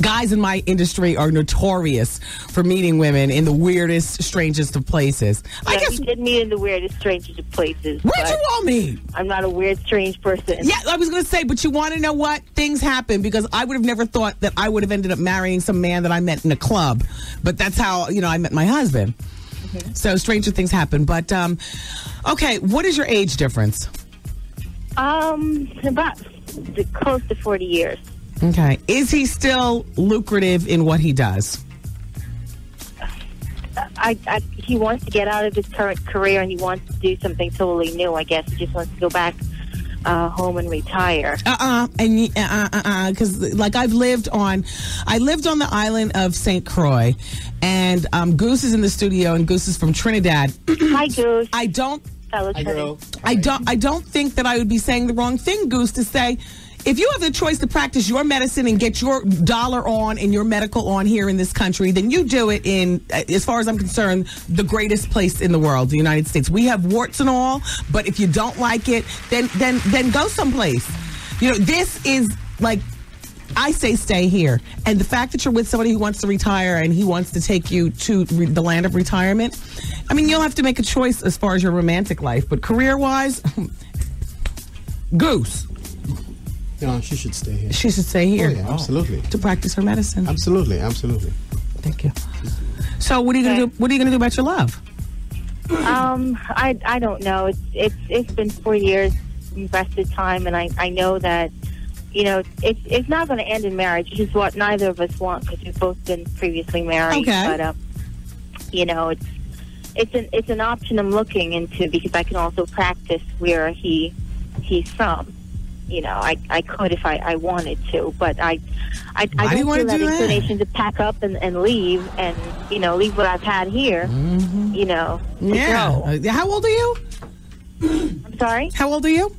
Guys in my industry are notorious for meeting women in the weirdest, strangest of places. I guess we did meet in the weirdest, strangest of places. Where'd you all meet? I'm not a weird, strange person. Yeah, I was going to say, but you want to know what? Things happen because I would have never thought that I would have ended up marrying some man that I met in a club. But that's how, you know, I met my husband. So stranger things happen. But, um, okay, what is your age difference? Um, about close to 40 years. Okay. Is he still lucrative in what he does? I, I, he wants to get out of his current career and he wants to do something totally new. I guess he just wants to go back uh, home and retire. Uh-uh. And y- uh uh uh because like I've lived on, I lived on the island of Saint Croix, and um, Goose is in the studio, and Goose is from Trinidad. Hi, Goose. I don't. Hello, Trinity. I don't. I don't think that I would be saying the wrong thing, Goose, to say. If you have the choice to practice your medicine and get your dollar on and your medical on here in this country, then you do it in, uh, as far as I'm concerned, the greatest place in the world, the United States. We have warts and all, but if you don't like it, then then then go someplace. You know, this is like I say stay here. And the fact that you're with somebody who wants to retire and he wants to take you to re- the land of retirement, I mean, you'll have to make a choice as far as your romantic life. But career wise, Goose, No, she should stay here. she should stay here. Oh, yeah, absolutely. To practice her medicine. Absolutely, absolutely. Thank you. So, what are you gonna do? What are you gonna do about your love? Um, I I don't know. It's it's it's been four years invested time, and I I know that you know it's it's not going to end in marriage, which is what neither of us want because we've both been previously married. Okay. But uh, you know, it's it's an it's an option I'm looking into because I can also practice where he he's from. You know, I I could if I I wanted to, but I I, Why I do wanna feel that do that? inclination to pack up and, and leave and you know leave what I've had here. You know. Yeah. go. Uh, How old are you? I'm sorry. How old are you?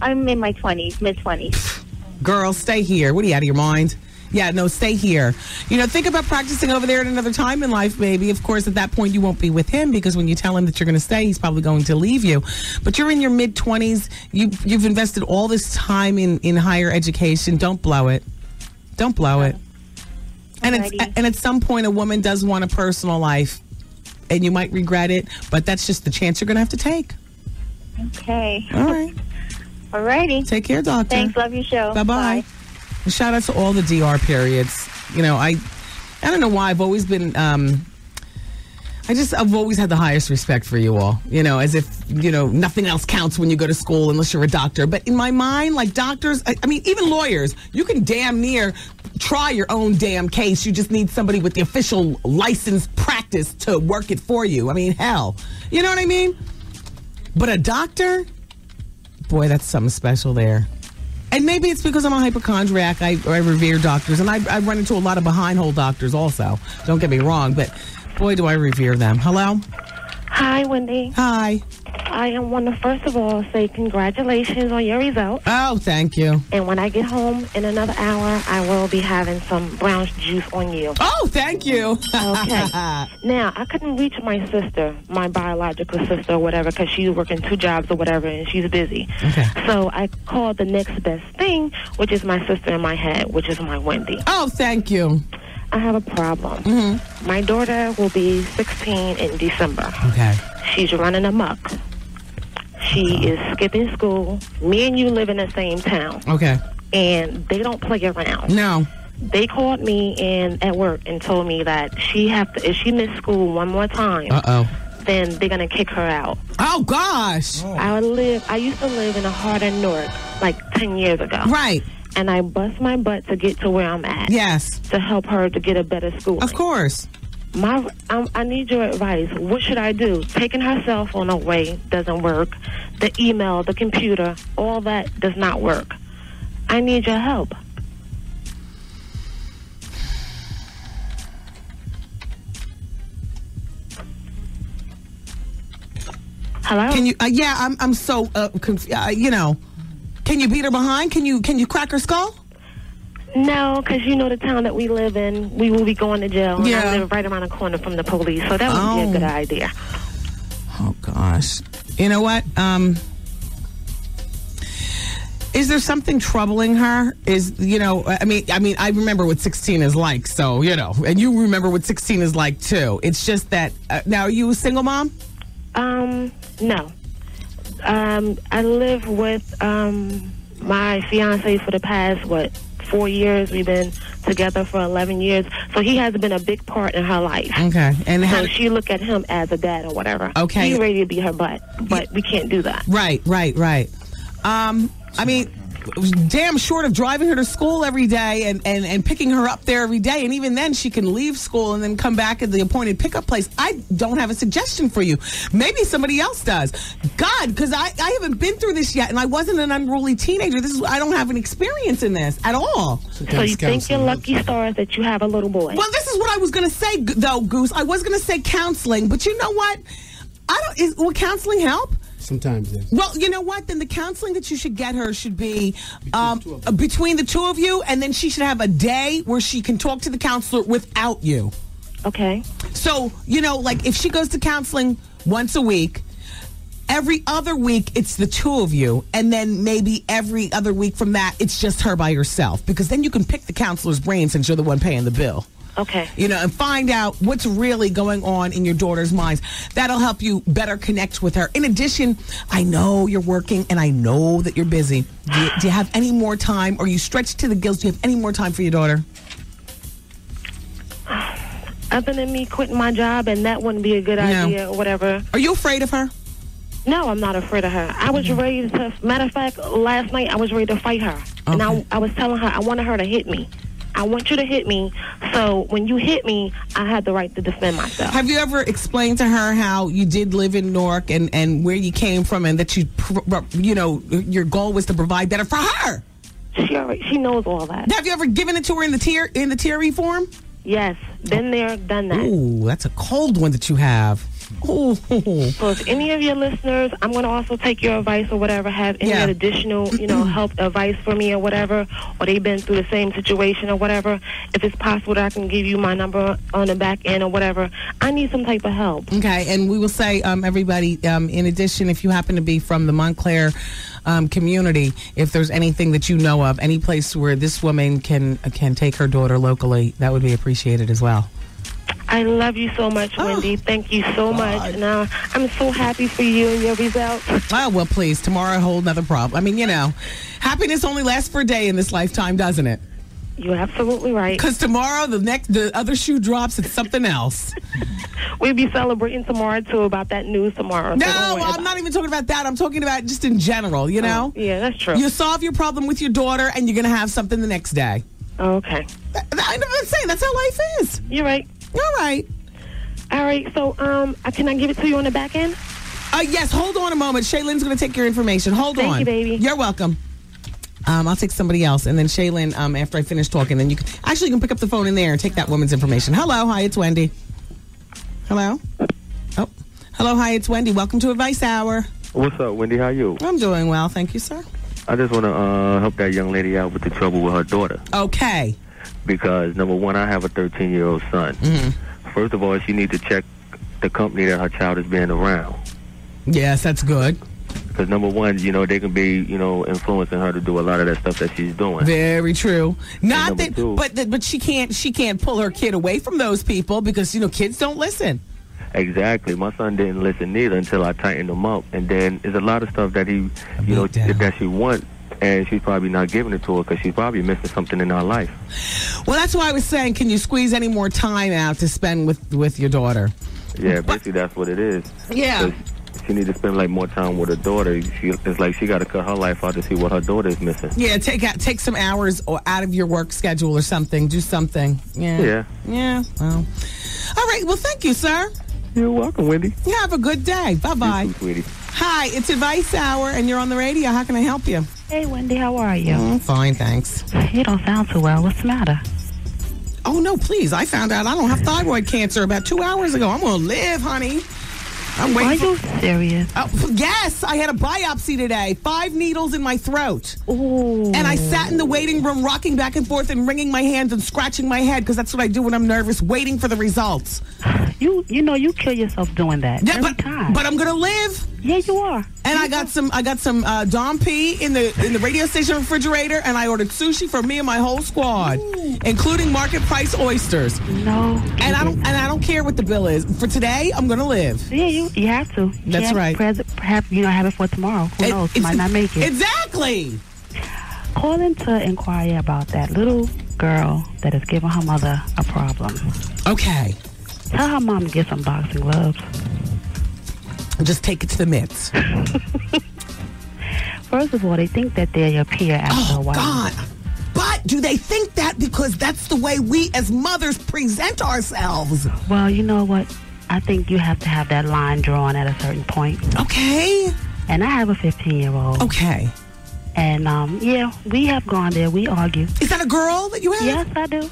I'm in my twenties, mid twenties. Girl, stay here. What are you out of your mind? Yeah, no, stay here. You know, think about practicing over there at another time in life, maybe. Of course, at that point, you won't be with him because when you tell him that you're going to stay, he's probably going to leave you. But you're in your mid 20s. You, you've invested all this time in, in higher education. Don't blow it. Don't blow it. And, it's, and at some point, a woman does want a personal life, and you might regret it, but that's just the chance you're going to have to take. Okay. All right. Alrighty. Take care, doctor. Thanks. Love your show. Bye bye. Shout out to all the DR periods. You know, I I don't know why I've always been um I just I've always had the highest respect for you all. You know, as if, you know, nothing else counts when you go to school unless you're a doctor. But in my mind, like doctors, I, I mean even lawyers, you can damn near try your own damn case. You just need somebody with the official licensed practice to work it for you. I mean, hell. You know what I mean? But a doctor, boy, that's something special there. And maybe it's because I'm a hypochondriac. I, I revere doctors, and I, I run into a lot of behind hole doctors also. Don't get me wrong, but boy, do I revere them. Hello? Hi, Wendy. Hi. I am want to first of all say congratulations on your result. Oh, thank you. And when I get home in another hour, I will be having some brown juice on you. Oh, thank you. Okay. now, I couldn't reach my sister, my biological sister or whatever, because she's working two jobs or whatever, and she's busy. Okay. So I called the next best thing, which is my sister in my head, which is my Wendy. Oh, thank you. I have a problem. Mm-hmm. My daughter will be 16 in December. Okay. She's running amok. She is skipping school. Me and you live in the same town, Okay. and they don't play around. No. They called me in at work and told me that she have to, if she missed school one more time, Uh oh. then they're gonna kick her out. Oh gosh. I live. I used to live in a harder north like ten years ago. Right. And I bust my butt to get to where I'm at. Yes. To help her to get a better school. Of course. My, um, I need your advice. What should I do? Taking her cell phone away doesn't work. The email, the computer, all that does not work. I need your help. Hello. Can you? Uh, yeah, I'm. I'm so. Uh, conf- uh, you know. Can you beat her behind? Can you? Can you crack her skull? No, because you know the town that we live in, we will be going to jail. Yeah. I live right around the corner from the police, so that would be Oh. a good idea. Oh gosh. You know what? Um is there something troubling her? Is you know, I mean, I mean, I remember what 16 is like, so you know, and you remember what 16 is like too. It's just that uh, now, are you a single mom? Um, no. Um, I live with um my fiance for the past what four years. We've been together for eleven years, so he has been a big part in her life. Okay, and so how? she look at him as a dad or whatever. Okay. he's ready to be her butt, but we can't do that. Right, right, right. Um, I mean, damn short of driving her to school every day and, and, and picking her up there every day. And even then, she can leave school and then come back at the appointed pickup place. I don't have a suggestion for you. Maybe somebody else does. God, because I, I haven't been through this yet, and I wasn't an unruly teenager. This is I don't have an experience in this at all. So you think you're lucky stars that you have a little boy? Well, this is what I was going to say, though, Goose. I was going to say counseling, but you know what? I don't. Is, will counseling help? Sometimes, yes. Well, you know what? Then the counseling that you should get her should be um, uh, between the two of you, and then she should have a day where she can talk to the counselor without you. Okay. So, you know, like if she goes to counseling once a week, every other week it's the two of you, and then maybe every other week from that it's just her by herself, because then you can pick the counselor's brain since you're the one paying the bill. Okay. You know, and find out what's really going on in your daughter's minds. That'll help you better connect with her. In addition, I know you're working and I know that you're busy. Do you, do you have any more time? Or you stretched to the gills? Do you have any more time for your daughter? Other than me quitting my job, and that wouldn't be a good No. idea or whatever. Are you afraid of her? No, I'm not afraid of her. I was mm-hmm. ready to. Matter of fact, last night I was ready to fight her, and I, I was telling her I wanted her to hit me. I want you to hit me. So when you hit me, I had the right to defend myself. Have you ever explained to her how you did live in Newark and, and where you came from and that you, you know, your goal was to provide better for her? She already, she knows all that. Have you ever given it to her in the tier in the TRE form? Yes, been there, done that. Ooh, that's a cold one that you have. Ooh. So if any of your listeners, I'm going to also take your advice or whatever, have any Yeah. additional, you know, help advice for me or whatever, or they've been through the same situation or whatever, if it's possible that I can give you my number on the back end or whatever, I need some type of help. Okay, and we will say, um, everybody, um, in addition, if you happen to be from the Montclair um, community, if there's anything that you know of, any place where this woman can can take her daughter locally, that would be appreciated as well. I love you so much, Wendy. Thank you so much. And uh, I'm so happy for you and your results. Oh, well, please, tomorrow a whole nother problem. I mean, you know, happiness only lasts for a day in this lifetime, doesn't it? You're absolutely right. Because tomorrow, the next, the other shoe drops, it's something else. We'll be celebrating tomorrow, too, about that news tomorrow. No, don't I'm about not even talking about that. I'm talking about just in general, you know? Oh, yeah, that's true. You solve your problem with your daughter, and you're going to have something the next day. Okay. I'm saying that's how life is. You're right. All right. All right, so um, uh, can I give it to you on the back end? Uh, yes, hold on a moment. Shaylin's going to take your information. Hold on. Thank on. you, baby. You're welcome. Um, I'll take somebody else, and then Shaylin, um, after I finish talking, then you can actually you can pick up the phone in there and take that woman's information. Hello, hi, it's Wendy. Hello. Oh, hello, hi, it's Wendy. Welcome to Advice Hour. What's up, Wendy? How you? I'm doing well, thank you, sir. I just want to uh, help that young lady out with the trouble with her daughter Okay. Because number one, I have a 13 year old son. Mm-hmm. First of all, she needs to check the company that her child is being around Yes, that's good. because number one, you know they can be you know influencing her to do a lot of that stuff that she's doing. Very true. Not that, two- but that, but she can't she can't pull her kid away from those people because you know kids don't listen. Exactly. My son didn't listen neither until I tightened him up, and then there's a lot of stuff that he, you know, that she wants. And she's probably not giving it to her because she's probably missing something in her life. Well, that's why I was saying, can you squeeze any more time out to spend with with your daughter? Yeah, basically that's what it is. Yeah. She need to spend like more time with her daughter. She, it's like she got to cut her life out to see what her daughter is missing. Yeah, take out take some hours or out of your work schedule or something. Do something. Yeah. Yeah. Yeah. Well. All right. Well, thank you, sir. You're welcome, Wendy. You have a good day. Bye bye. sweetie. Hi, it's Advice Hour, and you're on the radio. How can I help you? Hey, Wendy, how are you? Fine, thanks. You don't sound too well. What's the matter? Oh no, please! I found out I don't have thyroid cancer about two hours ago. I'm gonna live, honey. I'm waiting. Are for- you serious? Oh, yes, I had a biopsy today. Five needles in my throat. Ooh. And I sat in the waiting room, rocking back and forth and wringing my hands and scratching my head because that's what I do when I'm nervous, waiting for the results. You you know you kill yourself doing that Yeah, every but, time. but I'm gonna live. Yeah, you are. And I got some I got some uh, Dom P in the in the radio station refrigerator, and I ordered sushi for me and my whole squad, including market price oysters. No, and I don't and I don't care what the bill is for today. I'm gonna live. Yeah, you you have to. You That's have- right. Perhaps, perhaps you know have it for tomorrow. Who It- knows? Might not make it. Exactly. Calling to inquire about that little girl that is giving her mother a problem. Okay. Tell her mom to get some boxing gloves. Just take it to the mitts. first of all, they think that they're your peer after a while. God. But do they think that because that's the way we as mothers present ourselves? Well, you know what? I think you have to have that line drawn at a certain point. Okay. And I have a 15 year old. Okay. And um, yeah, we have gone there. We argue. Is that a girl that you have? Yes, I do.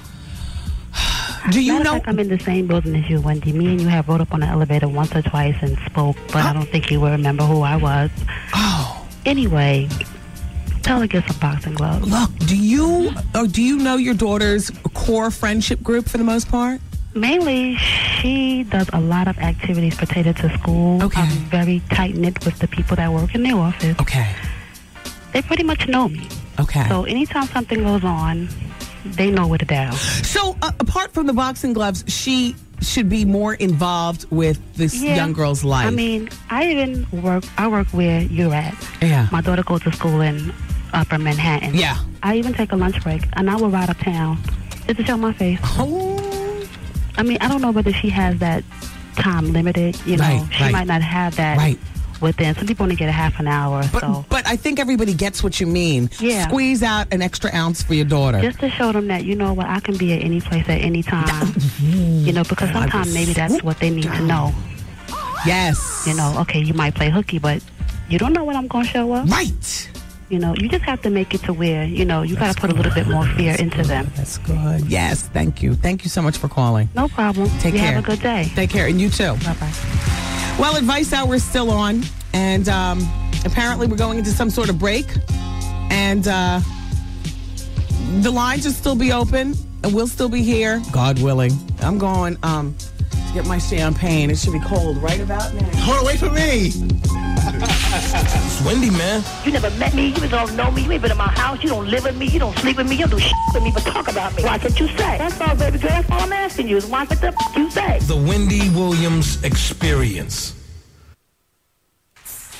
Do you Matter know? Fact, I'm in the same building as you, Wendy. Me and you have rode up on the elevator once or twice and spoke, but I don't think you will remember who I was. Oh. Anyway, tell her to get some boxing gloves. Look, do you or do you know your daughter's core friendship group for the most part? Mainly, she does a lot of activities pertaining to school. Okay. I'm very tight knit with the people that work in the office. Okay. They pretty much know me. Okay. So anytime something goes on, they know where to. So uh, apart from the boxing gloves, she should be more involved with this Yeah. young girl's life. I mean, I even work. I work where you're at. Yeah. My daughter goes to school in Upper Manhattan. Yeah. I even take a lunch break, and I will ride uptown just to show my face. Oh. I mean, I don't know whether she has that time limited. You know, Right, she right. might not have that. Right. Within some people only get a half an hour or so. but I think everybody gets what you mean. Yeah. Squeeze out an extra ounce for your daughter. Just to show them that you know what I can be at any place at any time. Mm-hmm. you know, because sometimes maybe that's what they need to know. Yes. You know, okay, you might play hooky, but you don't know when I'm going to show up. Right. You know, you just have to make it to where you know you got to put a little bit more fear into them. That's good. Yes, thank you. Thank you so much for calling. No problem. Take you care. Have a good day. Take care, and you too. Bye bye. Well, Advice Hour is still on, and um, apparently we're going into some sort of break, and uh, the lines will still be open, and we'll still be here, God willing. I'm going um, to get my champagne. It should be cold right about now. Hold away from me. It's Wendy, man. You never met me. You don't know me. You ain't been in my house. You don't live with me. You don't sleep with me. You don't do shit with me, but talk about me. Watch what you say. That's all, baby girl. That's all I'm asking you is watch what the f- you say. The Wendy Williams Experience.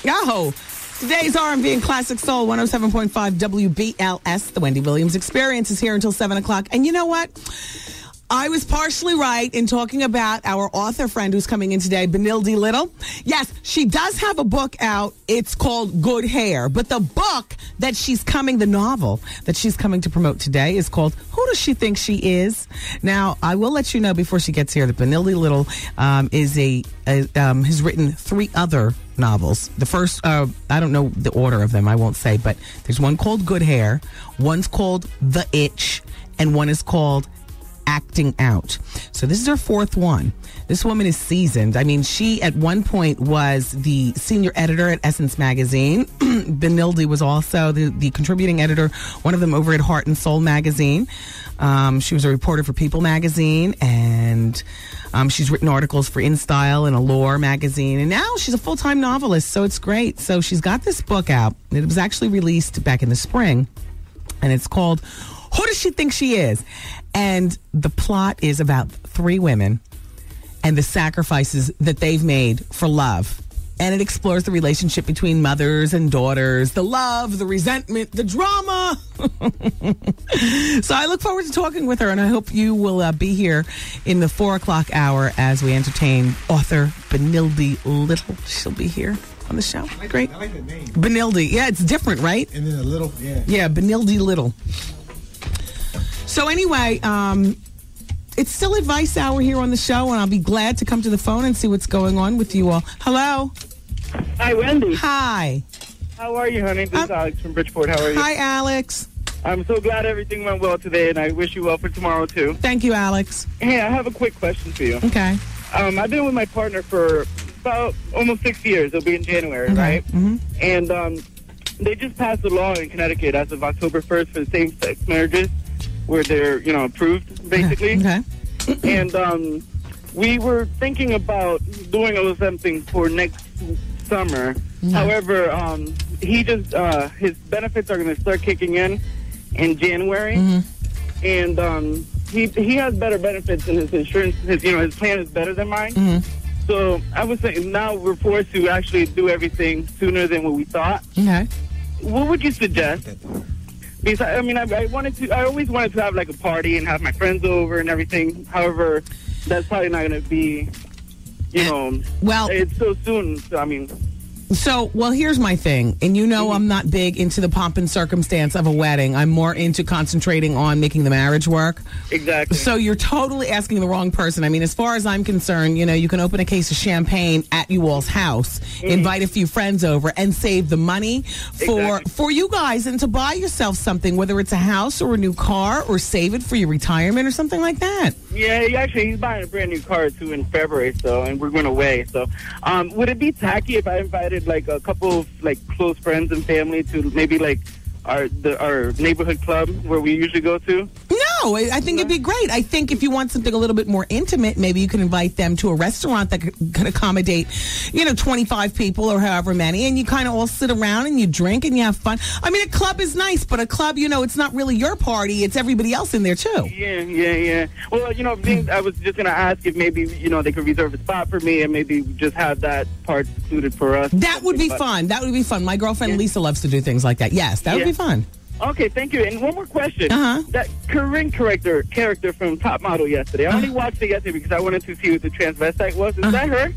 Yahoo! Today's R&B and Classic Soul 107.5 WBLS. The Wendy Williams Experience is here until 7 o'clock. And you know what? I was partially right in talking about our author friend who's coming in today, Benilde Little. Yes, she does have a book out. It's called Good Hair. But the book that she's coming, the novel that she's coming to promote today is called Who Does She Think She Is? Now, I will let you know before she gets here that Benilde Little um, is a, a um, has written three other novels. The first, uh, I don't know the order of them, I won't say, but there's one called Good Hair, one's called The Itch, and one is called Acting Out. So this is her fourth one. This woman is seasoned. I mean, she at one point was the senior editor at Essence Magazine. Benilde was also the, the contributing editor, one of them over at Heart and Soul Magazine. Um, she was a reporter for People Magazine, and um, she's written articles for InStyle and Allure Magazine. And now she's a full time novelist, so it's great. So she's got this book out. It was actually released back in the spring, and it's called Who Does She Think She Is? And the plot is about three women and the sacrifices that they've made for love. And it explores the relationship between mothers and daughters, the love, the resentment, the drama. so I look forward to talking with her, and I hope you will uh, be here in the four o'clock hour as we entertain author Benilde Little. She'll be here on the show. Great. I like the name. Benilde. Yeah, it's different, right? And then a little, yeah. Yeah, Benilde Little. So anyway, um, it's still advice hour here on the show, and I'll be glad to come to the phone and see what's going on with you all. Hello. Hi, Wendy. Hi. How are you, honey? This is Alex from Bridgeport. How are you? Hi, Alex. I'm so glad everything went well today, and I wish you well for tomorrow, too. Thank you, Alex. Hey, I have a quick question for you. Okay. Um, I've been with my partner for about almost six years. It'll be in January, right? Mm-hmm. And um, they just passed a law in Connecticut as of October 1st for same-sex marriages, where they're, you know, approved, basically. Okay. and um, we were thinking about doing a little something for next summer. However, um, he just uh, his benefits are going to start kicking in in January, and um, he he has better benefits and his insurance. His you know his plan is better than mine. So I was saying now we're forced to actually do everything sooner than what we thought. Okay. What would you suggest? Because I, I mean, I, I wanted to. I always wanted to have like a party and have my friends over and everything. However, that's probably not going to be. You eh, know, well, it's so soon. So I mean, So, well, here's my thing. And you know, I'm not big into the pomp and circumstance of a wedding. I'm more into concentrating on making the marriage work. Exactly. So, you're totally asking the wrong person. I mean, as far as I'm concerned, you know, you can open a case of champagne at you all's house, invite a few friends over, and save the money for for you guys and to buy yourself something, whether it's a house or a new car or save it for your retirement or something like that. Yeah, he actually, he's buying a brand new car too in February. So, and we're going away. So, um, would it be tacky if I invited like a couple of like close friends and family to maybe like our the our neighborhood club where we usually go to? No, I think it'd be great. I think if you want something a little bit more intimate, maybe you can invite them to a restaurant that could, could accommodate, you know, 25 people or however many, and you kind of all sit around and you drink and you have fun. I mean, a club is nice, but a club, you know, it's not really your party, it's everybody else in there too. Yeah, yeah, yeah. Well, you know, being, I was just gonna ask if maybe you know they could reserve a spot for me and maybe just have that part suited for us. That would be But- fun. That would be fun. My girlfriend Lisa loves to do things like that. Yes, that would be fun. Okay, thank you. And one more question. Uh-huh. That Corinne character character from Top Model yesterday. I only watched it yesterday because I wanted to see what the transvestite was. Is that her?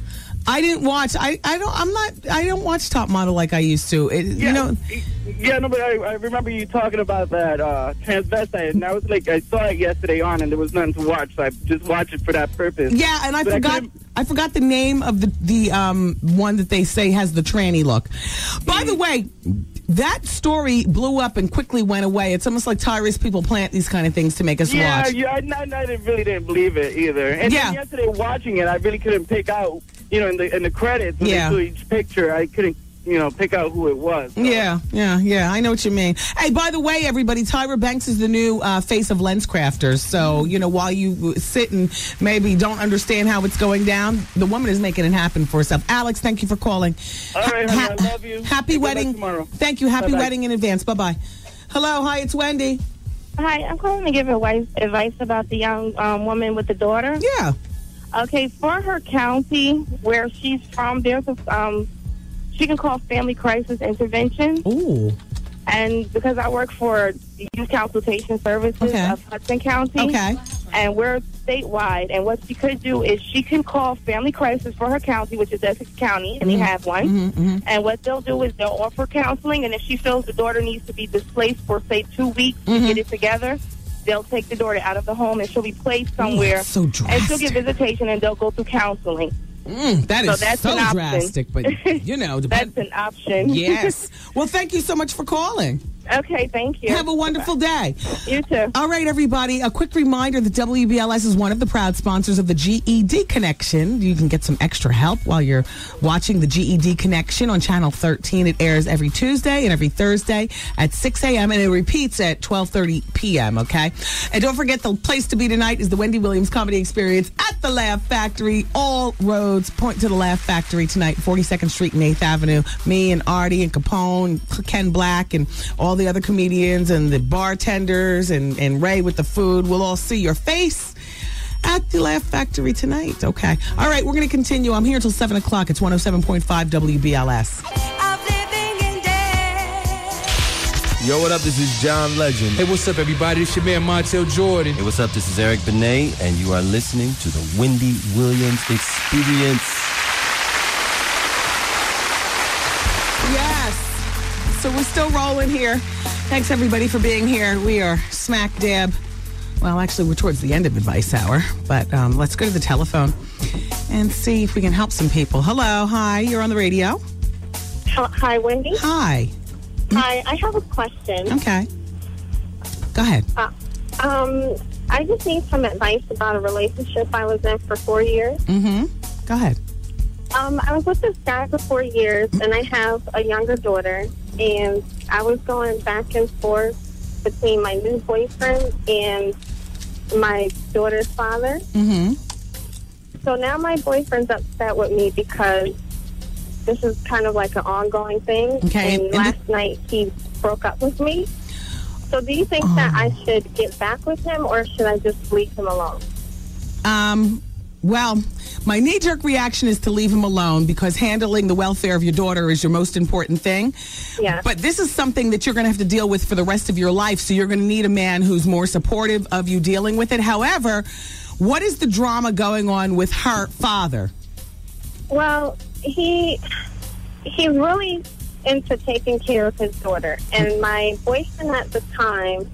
I didn't watch. I, I don't. I'm not. I don't watch Top Model like I used to. It, You know. Yeah, no, but I, I remember you talking about that uh, transvestite, and I was like, I saw it yesterday on, and there was nothing to watch, so I just watched it for that purpose. Yeah, and I But forgot. couldn't- I, forgot the name of the the um one that they say has the tranny look. By the way, that story blew up and quickly went away. It's almost like Tyra's people plant these kind of things to make us yeah, watch. yeah, I, I, I really didn't believe it either. And Yeah. then yesterday watching it, I really couldn't pick out, you know, in the in the credits Yeah. each picture, I couldn't, you know, pick out who it was. Yeah, yeah, yeah. I know what you mean. Hey, by the way, everybody, Tyra Banks is the new uh, face of LensCrafters. So, you know, while you sit and maybe don't understand how it's going down, the woman is making it happen for herself. Alex, thank you for calling. All right, Ha- honey, I love you. Happy Good luck wedding. tomorrow. Thank you. Happy Bye-bye. wedding in advance. Bye bye. Hello, hi, it's Wendy. Hi, I'm calling to give advice, advice about the young um, woman with the daughter. Yeah. Okay, for her county where she's from, there's a um, she can call Family Crisis Intervention. Ooh. And because I work for the Youth Consultation Services Okay. of Hudson County, Okay. and we're statewide. And what she could do is she can call Family Crisis for her county, which is Essex County, and they have one. Mm-hmm, And what they'll do is they'll offer counseling, and if she feels the daughter needs to be displaced for say two weeks Mm-hmm. to get it together, they'll take the daughter out of the home and she'll be placed somewhere. so and she'll get visitation, and they'll go through counseling. Mm, that So is that's so drastic, but you know, That's an option. yes. Well, thank you so much for calling. Okay, thank you. Have a wonderful day. You too. All right, everybody. A quick reminder that WBLS is one of the proud sponsors of the GED Connection. You can get some extra help while you're watching the GED Connection on Channel 13. It airs every Tuesday and every Thursday at 6 a.m. and it repeats at 12:30 p.m. Okay, and don't forget the place to be tonight is the Wendy Williams Comedy Experience at the Laugh Factory. All roads point to the Laugh Factory tonight, 42nd Street and 8th Avenue. Me and Artie and Capone, Ken Black, and all the other comedians and the bartenders and, and Ray with the food. We'll all see your face at the Laugh Factory tonight. Okay. All right, we're going to continue. I'm here until 7 o'clock. It's 107.5 WBLS. Yo, what up? This is John Legend. Hey, what's up, everybody? It's your man Montel Jordan. Hey, what's up? This is Eric Benet, and you are listening to the Wendy Williams Experience. So we're still rolling here. Thanks everybody for being here. We are smack dab. Well, actually, we're towards the end of advice hour, but um, let's go to the telephone and see if we can help some people. Hello, hi, you're on the radio. Hi, Wendy. Hi. Hi, I have a question. Okay. Go ahead. Uh, um, I just need some advice about a relationship I was in for four years. Mm-hmm. Go ahead. Um, I was with this guy for four years, and I have a younger daughter. And I was going back and forth between my new boyfriend and my daughter's father. Mm-hmm. So now my boyfriend's upset with me because this is kind of like an ongoing thing. Okay, And and last night he broke up with me. So do you think that I Oh. should get back with him or should I just leave him alone? Um, well, my knee jerk reaction is to leave him alone because handling the welfare of your daughter is your most important thing. Yeah. But this is something that you're going to have to deal with for the rest of your life. So you're going to need a man who's more supportive of you dealing with it. However, what is the drama going on with her father? Well, he he's really into taking care of his daughter. And my boyfriend at the time,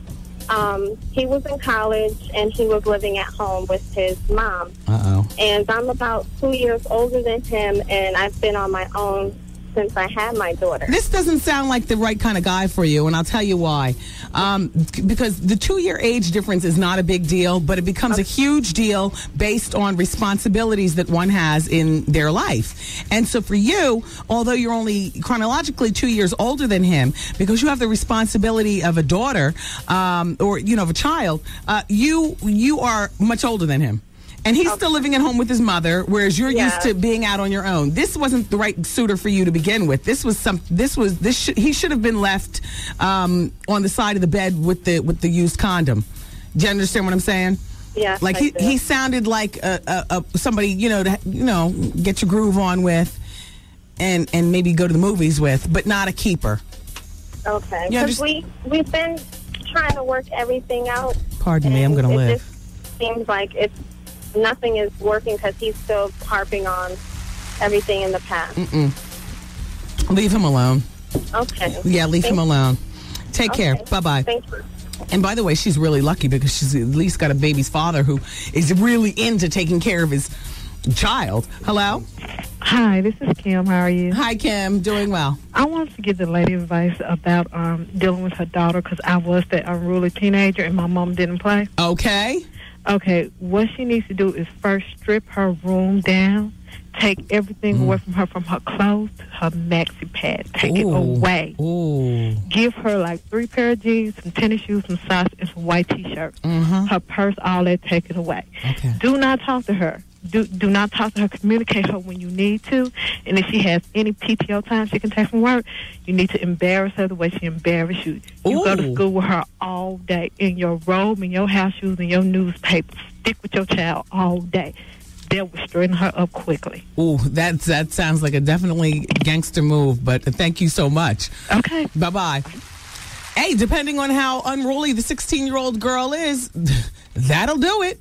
um, he was in college and he was living at home with his mom. Uh oh. And I'm about two years older than him, and I've been on my own since I had my daughter. This doesn't sound like the right kind of guy for you, and I'll tell you why. Um, because the two year age difference is not a big deal, but it becomes a huge deal based on responsibilities that one has in their life. And so for you, although you're only chronologically two years older than him, because you have the responsibility of a daughter um, or you know of a child, uh, you you are much older than him. And he's still living at home with his mother, whereas you're Yeah. used to being out on your own. This wasn't the right suitor for you to begin with. This was some. This was this. Sh- he should have been left um, on the side of the bed with the with the used condom. Do you understand what I'm saying? Yeah. Like I he, do. he sounded like a, a, a somebody you know to you know get your groove on with, and and maybe go to the movies with, but not a keeper. Okay. Because we, we've been trying to work everything out. Pardon me, I'm gonna it live. seems like it's nothing is working because he's still harping on everything in the past. Mm-mm. Leave him alone. Okay. Yeah, leave him Thank- alone. Take care. Bye bye. Thank you. And by the way, she's really lucky because she's at least got a baby's father who is really into taking care of his child. Hello? Hi, this is Kim. How are you? Hi, Kim. Doing well. I wanted to give the lady advice about um, dealing with her daughter because I was that unruly teenager and my mom didn't play. Okay. Okay, what she needs to do is first strip her room down, take everything away from her, from her clothes to her maxi pad. Take it away. Ooh. Give her like three pair of jeans, some tennis shoes, some socks, and some white t-shirts. Mm-hmm. Her purse, all that, take it away. Okay. Do not talk to her. Do do not talk to her. Communicate her when you need to. And if she has any PTO time she can take from work, you need to embarrass her the way she embarrassed you. You go to school with her all day in your robe, in your house shoes, and your newspaper. Stick with your child all day. That will straighten her up quickly. Ooh, that's that sounds like a definitely gangster move, but thank you so much. Okay. Bye bye. Hey, depending on how unruly the 16 year old girl is, that'll do it.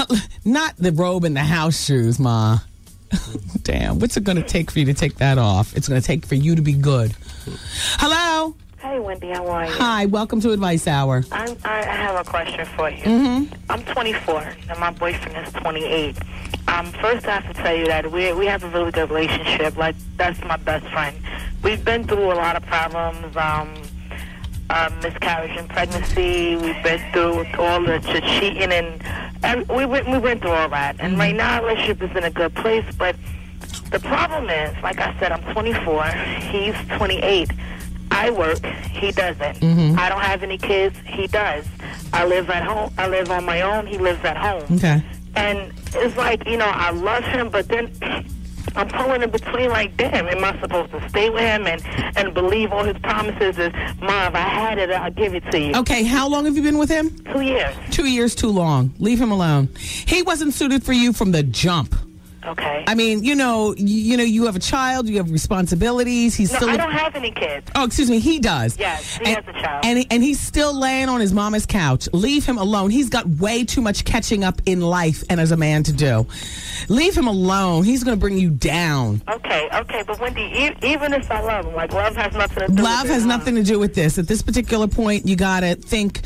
Not the robe and the house shoes, Ma. Damn, what's it going to take for you to take that off? It's going to take for you to be good. Hello. Hey, Wendy, how are you? Hi, welcome to Advice Hour. I'm, I have a question for you. Mm-hmm. I'm 24, and my boyfriend is 28. Um, first, I have to tell you that we we have a really good relationship. Like that's my best friend. We've been through a lot of problems. Um, uh, miscarriage and pregnancy. We've been through all the cheating, and, and we went we went through all that. And right now, our relationship is in a good place. But the problem is, like I said, I'm 24. He's 28. I work. He doesn't. Mhm. I don't have any kids. He does. I live at home. I live on my own. He lives at home. Okay. And it's like, you know, I love him, but then I'm pulling in between like, damn, am I supposed to stay with him and, and believe all his promises is, Ma, if I had it, I'll give it to you. Okay, how long have you been with him? Two years. Two years too long. Leave him alone. He wasn't suited for you from the jump. Okay. I mean, you know, you, you know, you have a child, you have responsibilities. He's no, still. I don't have any kids. Oh, excuse me, he does. Yes, he and, has a child. And, and he's still laying on his mama's couch. Leave him alone. He's got way too much catching up in life and as a man to do. Leave him alone. He's going to bring you down. Okay, okay, but Wendy, e- even if I love him, like love has nothing to do Love with it. has nothing to do with this. At this particular point, you got to think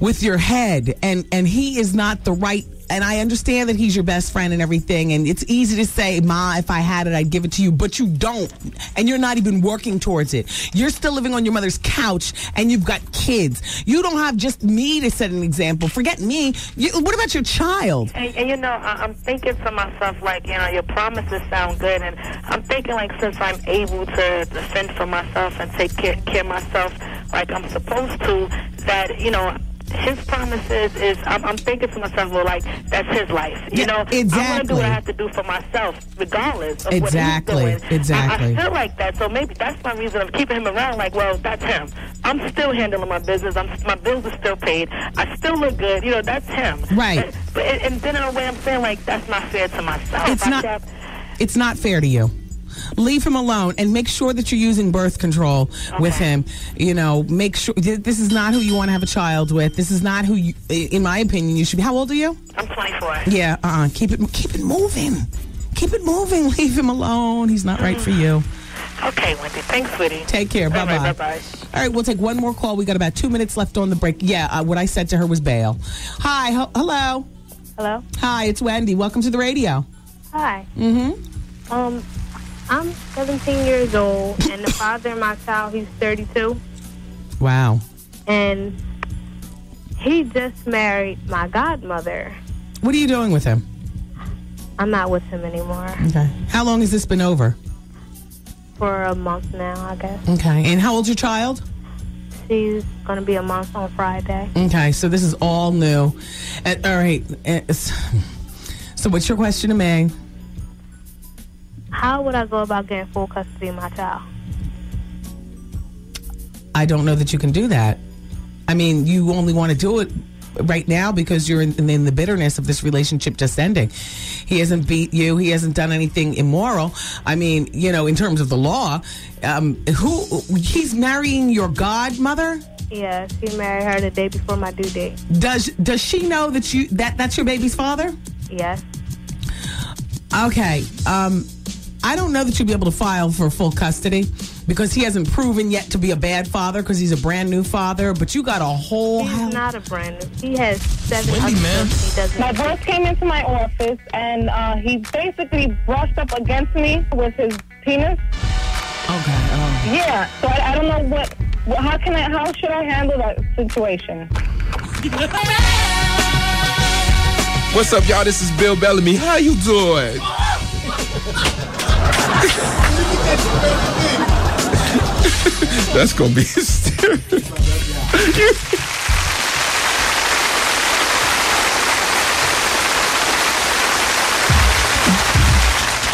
with your head, and and he is not the right. And I understand that he's your best friend and everything, and it's easy to say, "Ma, if I had it, I'd give it to you," but you don't, and you're not even working towards it. You're still living on your mother's couch, and you've got kids. You don't have just me to set an example. Forget me. You, what about your child? And, and you know, I, I'm thinking to myself, like, you know, your promises sound good, and I'm thinking, like, since I'm able to defend for myself and take care, care of myself like I'm supposed to, that, you know, his promises is, I'm, I'm thinking to myself, well, like, that's his life. You know, exactly. I'm going to do what I have to do for myself, regardless of Exactly, what he's doing. exactly. I, I feel like that, so maybe that's my reason of keeping him around, like, well, that's him. I'm still handling my business. I'm, my bills are still paid. I still look good. You know, that's him. Right. But, but and, and then in a way, I'm saying, like, that's not fair to myself. It's I not. kept- It's not fair to you. Leave him alone and make sure that you're using birth control with him. You know, make sure th- this is not who you want to have a child with. This is not who you, in my opinion, you should be. How old are you? I'm 24. Yeah, uh, uh keep it, keep it moving, keep it moving. Leave him alone. He's not right for you. Okay, Wendy. Thanks, sweetie. Take care. Bye bye. right, bye-bye. All right, we'll take one more call. We got about two minutes left on the break. Yeah, uh, what I said to her was bail. Hi. Ho- hello. Hello. Hi, it's Wendy. Welcome to the radio. Hi. Mm-hmm. Um, I'm 17 years old, and the father of my child, he's 32, Wow. and he just married my godmother. What are you doing with him? I'm not with him anymore Okay. How long has this been over? for a month now, I guess. Okay. And how old's your child? She's gonna be a month on Friday. Okay, so this is all new. All right. So, what's your question to me? How would I go about getting full custody of my child? I don't know that you can do that. I mean, you only want to do it right now because you're in, in the bitterness of this relationship just ending. He hasn't beat you. He hasn't done anything immoral. I mean, you know, in terms of the law, um, who he's marrying your godmother. Yes, he married her the day before my due date. Does does she know that you that that's your baby's father? Yes. Okay. Um, I don't know that you'll be able to file for full custody because he hasn't proven yet to be a bad father because he's a brand new father. But you got a whole. He's not a brand new. He has seven Wendy, man. he. My boss came into my office and uh, he basically brushed up against me with his penis. Okay. Oh. Yeah. So I, I don't know what, what. How can I? How should I handle that situation? What's up, y'all? This is Bill Bellamy. How you doing? That's gonna be hysterical.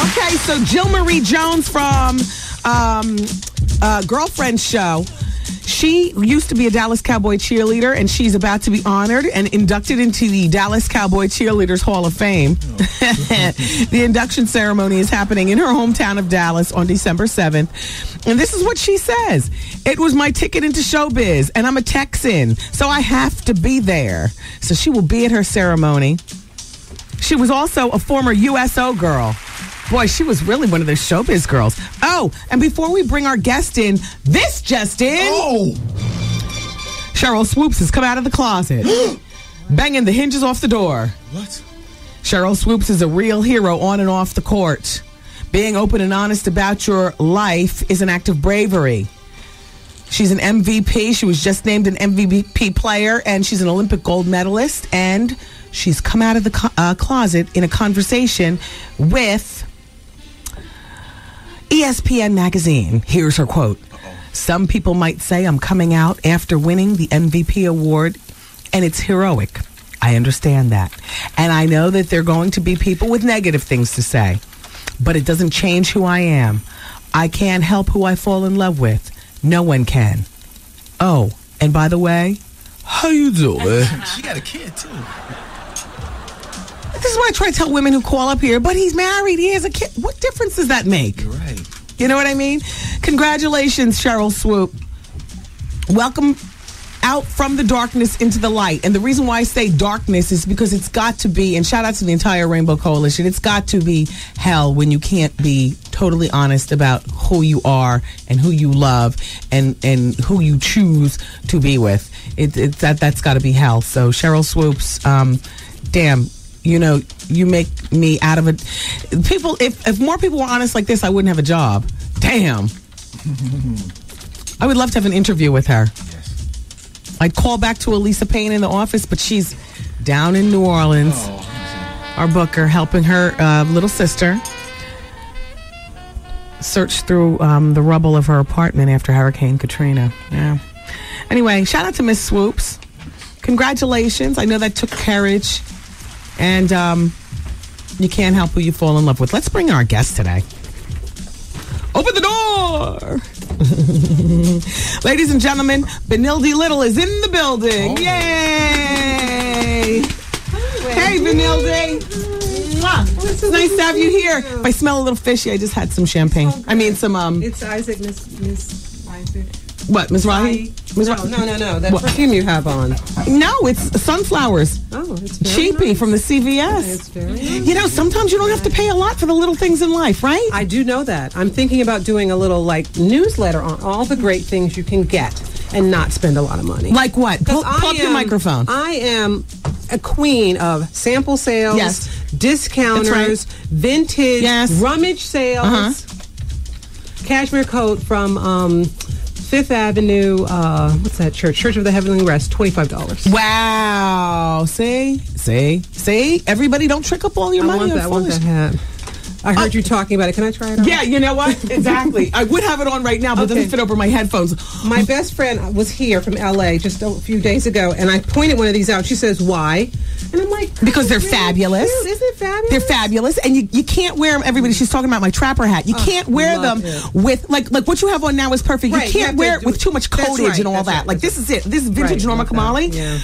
Okay, so Jill Marie Jones from um, uh, Girlfriend Show. She used to be a Dallas Cowboy cheerleader, and she's about to be honored and inducted into the Dallas Cowboy Cheerleaders Hall of Fame. Oh. the induction ceremony is happening in her hometown of Dallas on December 7th. And this is what she says It was my ticket into showbiz, and I'm a Texan, so I have to be there. So she will be at her ceremony. She was also a former USO girl. Boy, she was really one of those showbiz girls. Oh, and before we bring our guest in, this Justin. Oh! Sheryl Swoopes has come out of the closet, banging the hinges off the door. What? Sheryl Swoopes is a real hero on and off the court. Being open and honest about your life is an act of bravery. She's an MVP. She was just named an MVP player, and she's an Olympic gold medalist. And she's come out of the co- uh, closet in a conversation with ESPN magazine. Here's her quote Some people might say I'm coming out after winning the MVP award, and it's heroic. I understand that. And I know that there are going to be people with negative things to say, but it doesn't change who I am. I can't help who I fall in love with. No one can. Oh, and by the way, how you doing? She got a kid too. This is what I try to tell women who call up here, but he's married, he has a kid. What difference does that make? You're right. You know what I mean? Congratulations, Sheryl Swoop. Welcome out from the darkness into the light. And the reason why I say darkness is because it's got to be, and shout out to the entire Rainbow Coalition, it's got to be hell when you can't be totally honest about who you are and who you love and, and who you choose to be with. It, it's that, that's got to be hell. So, Sheryl Swoopes, um, damn, you know, you make me out of it. People, if, if more people were honest like this, I wouldn't have a job. Damn. I would love to have an interview with her. Yes. I'd call back to Elisa Payne in the office, but she's down in New Orleans. Our booker helping her uh, little sister search through um, the rubble of her apartment after Hurricane Katrina. Yeah. Anyway, shout out to Miss Swoopes. Congratulations. I know that took courage. And um, you can't help who you fall in love with. Let's bring in our guest today. Open the door. Ladies and gentlemen, Benilde Little is in the building. Yay! Hey, Benilde. It's nice to have you here. If I smell a little fishy, I just had some champagne. I mean, some, um, It's Isaac, Miss Miss Isaac. what, Miss Rahi? No, no, no, no. That perfume you have on. No, it's sunflowers. Oh, it's cheapy nice. from the CVS. It's very nice. You know, sometimes you don't have to pay a lot for the little things in life, right? I do know that. I'm thinking about doing a little like newsletter on all the great things you can get and not spend a lot of money. Like what? Pull- pull up your microphone. I am a queen of sample sales, Yes. discounters, vintage, Yes. rummage sales. Uh-huh. Cashmere coat from um, Fifth Avenue. Uh, what's that church? Church of the Heavenly Rest. Twenty five dollars. Wow. See? See? See? Everybody don't trick up all your I money want on that. I want that hat. I heard uh, you talking about it. Can I try it on? Yeah, you know what? Exactly. I would have it on right now, but it doesn't fit over my headphones. My best friend was here from LA just a few days ago, and I pointed one of these out. She says, "Why?" And I'm like, Because they're "Really fabulous. cute. Isn't it fabulous? They're fabulous, and you, you can't wear them. Everybody, she's talking about my trapper hat. You Oh, can't wear them it. with like like what you have on now is perfect. Right, you you can't have wear it with too much coatage right, and all that. right, like this is it. This is vintage Norma. Kamali. Yeah.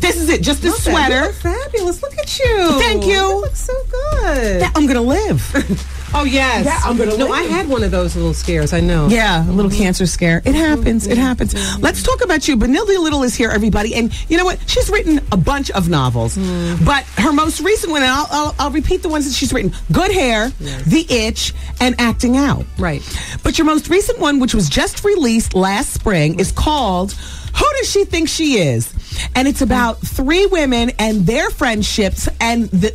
This is it. Just that. You sweater. look fabulous. Look at you. Thank you. You look so good. Yeah, I'm gonna live. Oh yes. Yeah, I'm gonna No, live. I had one of those little scares. I know. Yeah, a little mm-hmm. cancer scare. It mm-hmm. happens. It happens. Mm-hmm. Let's talk about you. Benilde Little is here, everybody. And you know what? She's written a bunch of novels. Mm. But her most recent one, and I'll, I'll, I'll repeat the ones that she's written Good Hair, The Itch, and Acting Out. Right. But your most recent one, which was just released last spring, is called Who Does She Think She Is? And it's about three women and their friendships and the.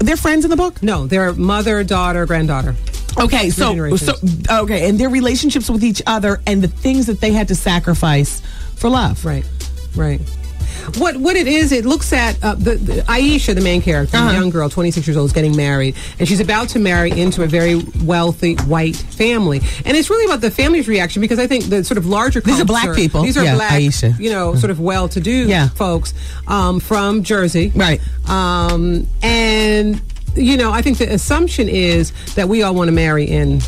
They're friends in the book? No, they're mother, daughter, granddaughter. Okay, so so okay, and their relationships with each other and the things that they had to sacrifice for love. Right, right. What what it is? It looks at uh, the, the Aisha, the main character, Uh-huh. young girl, twenty six years old, is getting married, and she's about to marry into a very wealthy white family. And it's really about the family's reaction because I think the sort of larger These are black people. These are Yeah, black, Aisha. you know, sort of well to do Yeah. folks um, from Jersey, Right. Um, and you know, I think the assumption is that we all want to marry in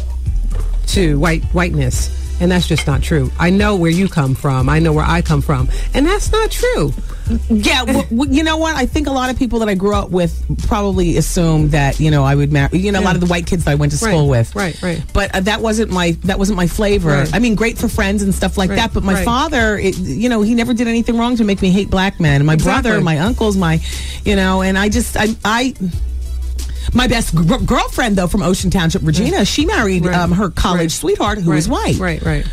to white whiteness. And that's just not true. I know where you come from. I know where I come from. And that's not true. Yeah, well, you know what? I think a lot of people that I grew up with probably assumed that you know I would marry. You know, a lot of the white kids that I went to school Right, with. right, right. But uh, that wasn't my that wasn't my flavor. Right. I mean, great for friends and stuff like Right, that. But my father, it, you know, he never did anything wrong to make me hate black men. And my Exactly. brother, my uncles, my, you know, and I just I. I my best gr- girlfriend, though, from Ocean Township, Regina, she married Right. um, her college Right. sweetheart, who was white. Right, right.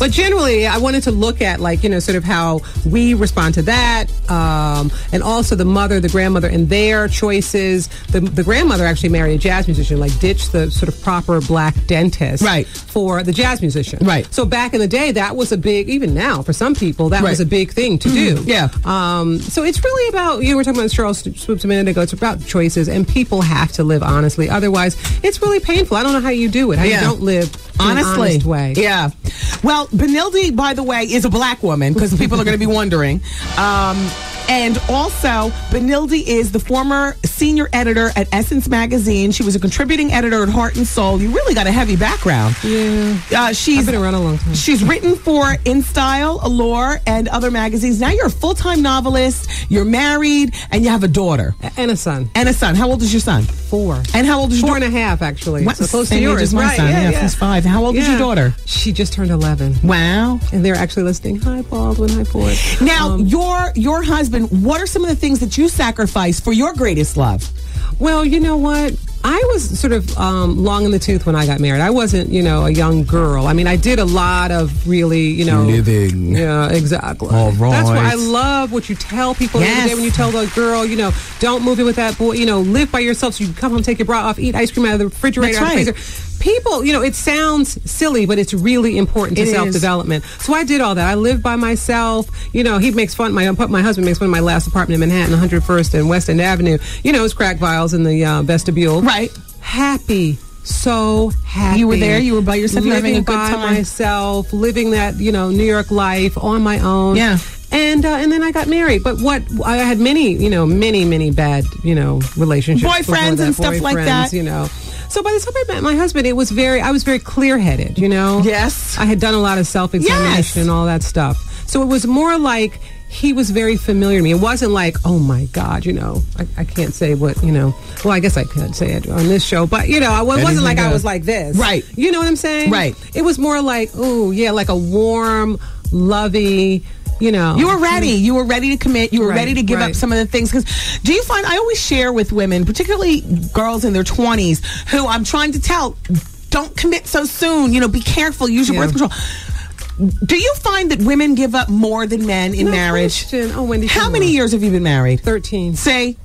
But generally, I wanted to look at like you know sort of how we respond to that, um, and also the mother, the grandmother, and their choices. The, the grandmother actually married a jazz musician, like ditched the sort of proper black dentist, Right. for the jazz musician, Right. So back in the day, that was a big. Even now, for some people, that Right. was a big thing to do. Yeah. Um, so it's really about you know we're talking about Charles Swoopes a minute ago. It's about choices, and people have to live honestly. Otherwise, it's really painful. I don't know how you do it. How Yeah. you don't live honestly honest way. yeah well benilde by the way is a black woman because people are going to be wondering um, and also benilde is the former senior editor at essence magazine she was a contributing editor at heart and soul you really got a heavy background Yeah. uh, she's I've been around a long time. She's written for In Style, Allure, and other magazines. Now you're a full time novelist. You're married, and you have a daughter and a son. and a son. How old is your son? Four. And how old is your Four daughter? and a half, actually. What? So close Same to yours. as my right, son. Yeah, Yeah, yeah. he's five. How old is your daughter? She just turned 11. Wow. And they're actually listening. Hi, Baldwin. Hi, Ford. Now, Um, your your husband. What are some of the things that you sacrifice for your greatest love? Well, you know what? I was sort of um, long in the tooth when I got married. I wasn't, you know, a young girl. I mean, I did a lot of really, you know, Living. Yeah, exactly. All right. That's why I love what you tell people the Yes. other day when you tell the girl, you know, don't move in with that boy. You know, live by yourself. So you can come home, take your bra off, eat ice cream out of the refrigerator, That's out of the right. People, you know, it sounds silly, but it's really important to self development. So I did all that. I lived by myself. You know, he makes fun. My my husband makes fun of my last apartment in Manhattan, 101st and West End Avenue. You know, it's crack vials in the uh, vestibule. Right. Happy. So happy. You were there, you were by yourself, you having a Living by time. myself, living that you know New York life on my own. Yeah. And uh, and then I got married. But what I had many you know many many bad you know relationships, Boyfriends and stuff like that. You know. So by the time I met my husband, it was very I was very clear headed. You know. Yes. I had done a lot of self examination Yes. and all that stuff. So it was more like he was very familiar to me. It wasn't like, oh my God, you know, I, I can't say what, you know, well, I guess I could say it on this show, but, you know, I- it wasn't Anything like I was like this. Right. You know what I'm saying? Right. It was more like, oh, yeah, like a warm, lovey. You know, You were ready. You were ready to commit. You were Right, ready to give right. up some of the things. Because do you find I always share with women, particularly girls in their twenties, who I'm trying to tell, don't commit so soon. You know, be careful. Use your Yeah. birth control. Do you find that women give up more than men in No marriage? question. Oh, Wendy, How many on. years have you been married? Thirteen. Say.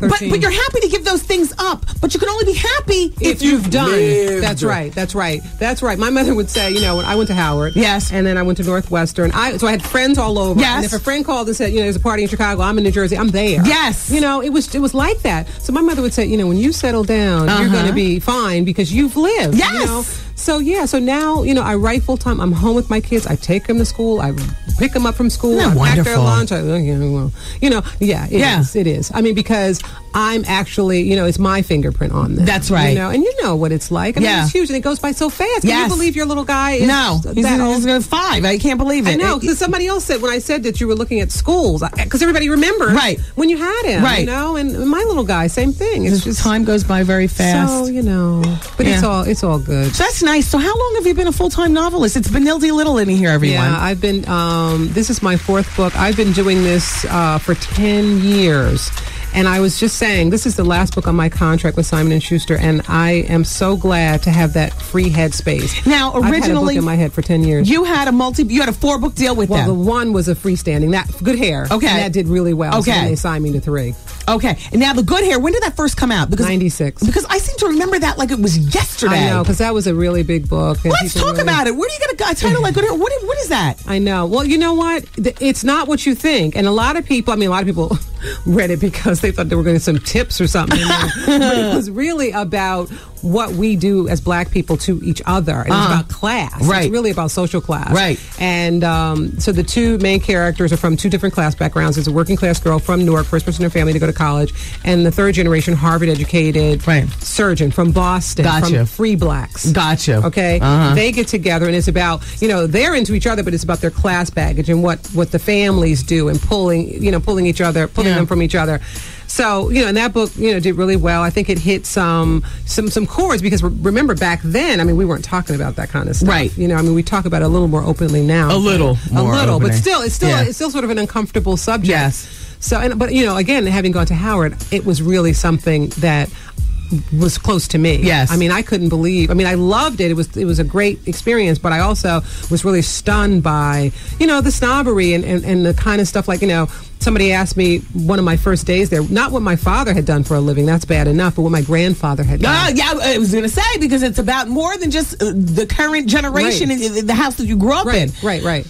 But, 13. but you're happy to give those things up. But you can only be happy if you've done. That's right. That's right. That's right. My mother would say, you know, when I went to Howard, yes, and then I went to Northwestern. I so I had friends all over. Yes. and if a friend called and said, you know, there's a party in Chicago, I'm in New Jersey, I'm there. Yes. you know, it was it was like that. So my mother would say, you know, when you settle down, you're Uh-huh. going to be fine because you've lived. you Yes. know? So yeah, so now you know I write full time. I'm home with my kids. I take them to school. I pick them up from school. I that pack their lunch. I, you know, well, you know, yeah, it Yeah. is, It is. I mean, because I'm actually, you know, it's my fingerprint on them. That's right. You know, and you know what it's like. I mean, Yeah. it's huge, and it goes by so fast. Can Yes. you believe your little guy? Is No, he's, that he's old? five. I can't believe it. I know because somebody else said when I said that you were looking at schools because everybody remembers Right. when you had him, Right. You know, and my little guy, same thing. It's just time goes by very fast. So you know, but it's all it's all good. So that's nice. So how long have you been a full time novelist? It's Benilde Little in here, everyone. Yeah, I've been. Um, this is my fourth book. I've been doing this uh, for ten years, and I was just saying this is the last book on my contract with Simon and Schuster, and I am so glad to have that free headspace. Now, I've had a book originally- in my head for ten years. You had a multi. You had a four book deal with well, them. the one was a freestanding. That good hair. Okay. and that did really well. Okay. then they signed me to three. Okay, and now the good hair. When did that first come out? Because ninety six. Because I seem to remember that like it was yesterday. I know because that was a really big book. and Let's talk really- about it. Where do you get a guy title like good hair? What, what is that? I know. Well, you know what? It's not what you think. And a lot of people, I mean, a lot of people read it because they thought they were going to some tips or something. but it was really about what we do as black people to each other. And Uh-huh. it's about class. Right. It's really about social class. Right. And um, so the two main characters are from two different class backgrounds. There's a working class girl from Newark, first person in her family to go to college, and the third generation Harvard educated surgeon from Boston, Gotcha. from free blacks. Gotcha. Okay. Uh-huh. They get together and it's about, you know, they're into each other, but it's about their class baggage and what, what the families do and pulling, you know, pulling each other, pulling Yeah. them from each other. So, you know, and that book, you know, did really well. I think it hit some, some, some chords because re- remember back then, I mean, we weren't talking about that kind of stuff. Right. You know, I mean, we talk about it a little more openly now. A little a little, but still, it's still, Yeah. it's still sort of an uncomfortable subject. Yes. So, and, but, you know, again, having gone to Howard, it was really something that was close to me. Yes. I mean, I couldn't believe. I mean, I loved it. It was it was a great experience, but I also was really stunned by you know the snobbery and, and, and the kind of stuff like you know somebody asked me one of my first days there not what my father had done for a living that's bad enough but what my grandfather had done. Ah, yeah, I was going to say because it's about more than just uh, the current generation Right. in, in the house that you grew up in. Right, right.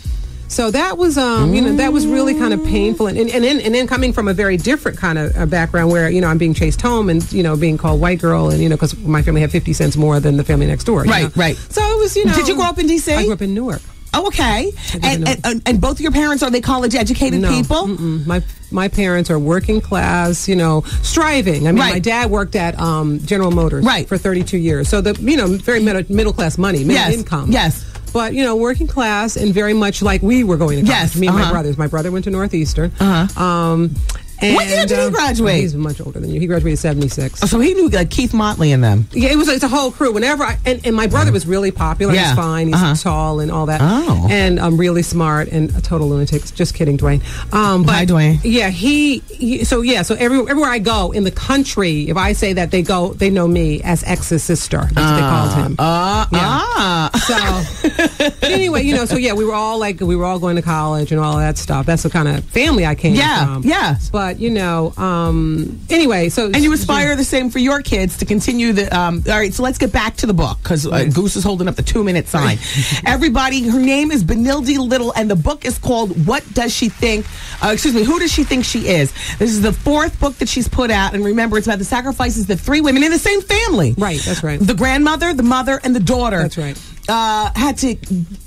So that was, um, you know, that was really kind of painful, and and and then, and then coming from a very different kind of uh, background where you know I'm being chased home and you know being called white girl, and you know because my family had fifty cents more than the family next door. Right, know? right. So it was, you know. Did you grow up in D.C.? I grew up in Newark. Oh, okay. And, and, and, and both of your parents are they college educated No, people? mm-mm. My my parents are working class, you know, striving. I mean, Right. my dad worked at um, General Motors Right. for 32 years, so the you know very middle, middle class money, middle Yes, income. yes. But you know, working class and very much like we were going to college. Yes, me and my uh-huh. brothers. My brother went to Northeastern. Uh-huh. Um, What year and, did he uh, graduate? He's much older than you. He graduated 76. Oh, so he knew like Keith Motley and them. Yeah, it was it's a whole crew. Whenever I, and, and my brother was really popular. Yeah. He's fine. He's Uh-huh. tall and all that. Oh. and um, really smart and a total lunatic. Just kidding, Dwayne. Um, but Hi, Dwayne. Yeah, he, he. So yeah, so every, everywhere I go in the country, if I say that they go, they know me as ex's sister. That's what they called him. Uh, Yeah. ah. So anyway, you know, so yeah, we were all like we were all going to college and all that stuff. That's the kind of family I came Yeah, from. yeah. But you know, um, anyway, so And you aspire the same for your kids to continue the. Um, all right, so let's get back to the book because uh, Goose is holding up the two minute sign. Everybody, her name is Benilde Little, and the book is called "What Does She Think?" Uh, excuse me, who does she think she is? This is the fourth book that she's put out, and remember, it's about the sacrifices that three women in the same family, Right, that's right. the grandmother, the mother, and the daughter, That's right. uh, had to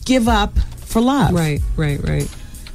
give up for love. Right, right, right.